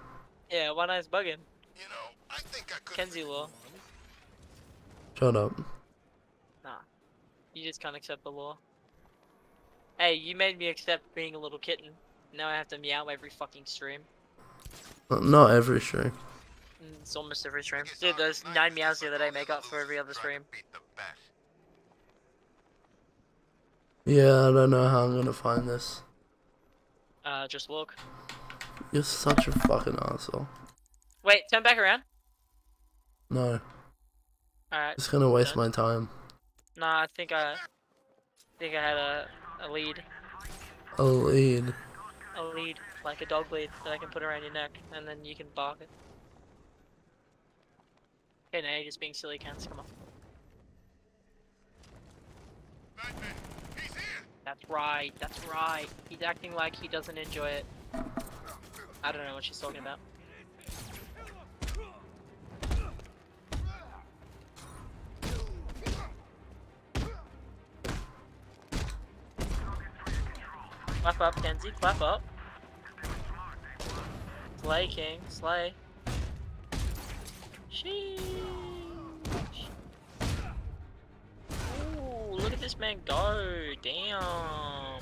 Yeah, one eye is bugging. You know, I think I could. Kenzie Law. Shut up. Nah. You just can't accept the law. Hey, you made me accept being a little kitten. Now I have to meow every fucking stream. Not- Not every stream. Mm, It's almost every stream. Dude, those nine meows the other day make up for every other stream. Yeah, I don't know how I'm gonna find this. Uh, just look. You're such a fucking asshole. Wait, turn back around. No, Alright. it's gonna waste my time. Nah, I think I, think I had a, a lead. A lead. A lead, like a dog lead that I can put around your neck, and then you can bark it. Okay, now you're just being silly cans, come on. That's right, that's right. He's acting like he doesn't enjoy it. I don't know what she's talking about. Clap up, Kenzie, clap up. Slay, King, slay. Sheesh. At this man go. Damn.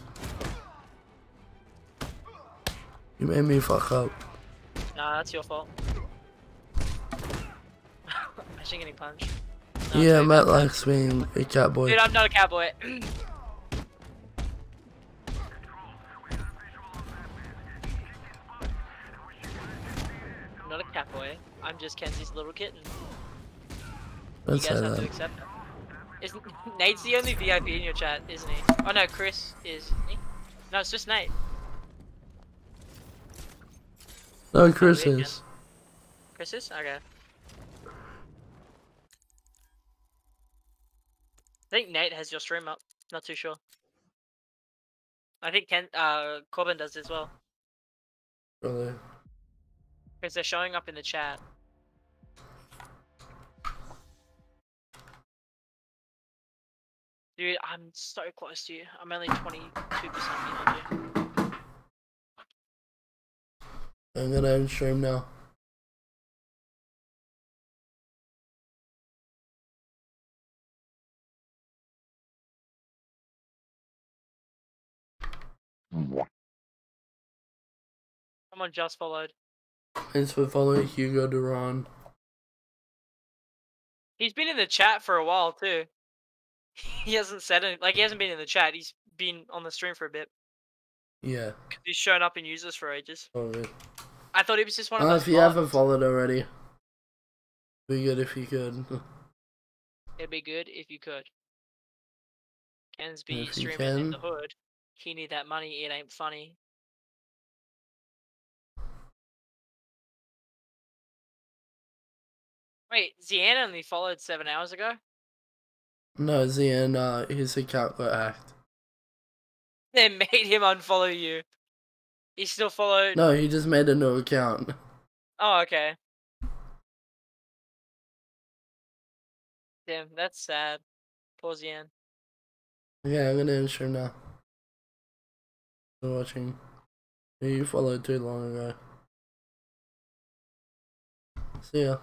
You made me fuck up. Nah, that's your fault. I shouldn't getting punched. No, yeah, it's Matt likes being a cat boy. Dude, I'm not a cowboy. I'm not a catboy. I'm just Kenzie's little kitten. Don't you guys have to accept that. Isn't Nate's the only VIP in your chat, isn't he? Oh no, Chris is. he? No, it's just Nate. No, Chris weird, is. Chris is? Okay. I think Nate has your stream up. Not too sure. I think Ken, uh, Corbin does as well. Really. Because they're showing up in the chat. Dude, I'm so close to you. I'm only 22% behind you. I'm gonna end stream now. Someone just followed. Thanks for following Hugo Duran. He's been in the chat for a while too. He hasn't said anything. Like, he hasn't been in the chat. He's been on the stream for a bit. Yeah. He's shown up in users for ages. Probably. I thought he was just one of Uh, those if you bots. haven't followed already. Be good if you could. It'd be good if you could. Ken's be If you streaming in the can. hood. He need that money. It ain't funny. Wait, Zian only followed seven hours ago. No, Zian, uh, his account got hacked. They made him unfollow you. He still followed. No, he just made a new account. Oh, okay. Damn, that's sad. Poor Zian. Yeah, I'm gonna ensure now. For watching. You followed too long ago. See ya.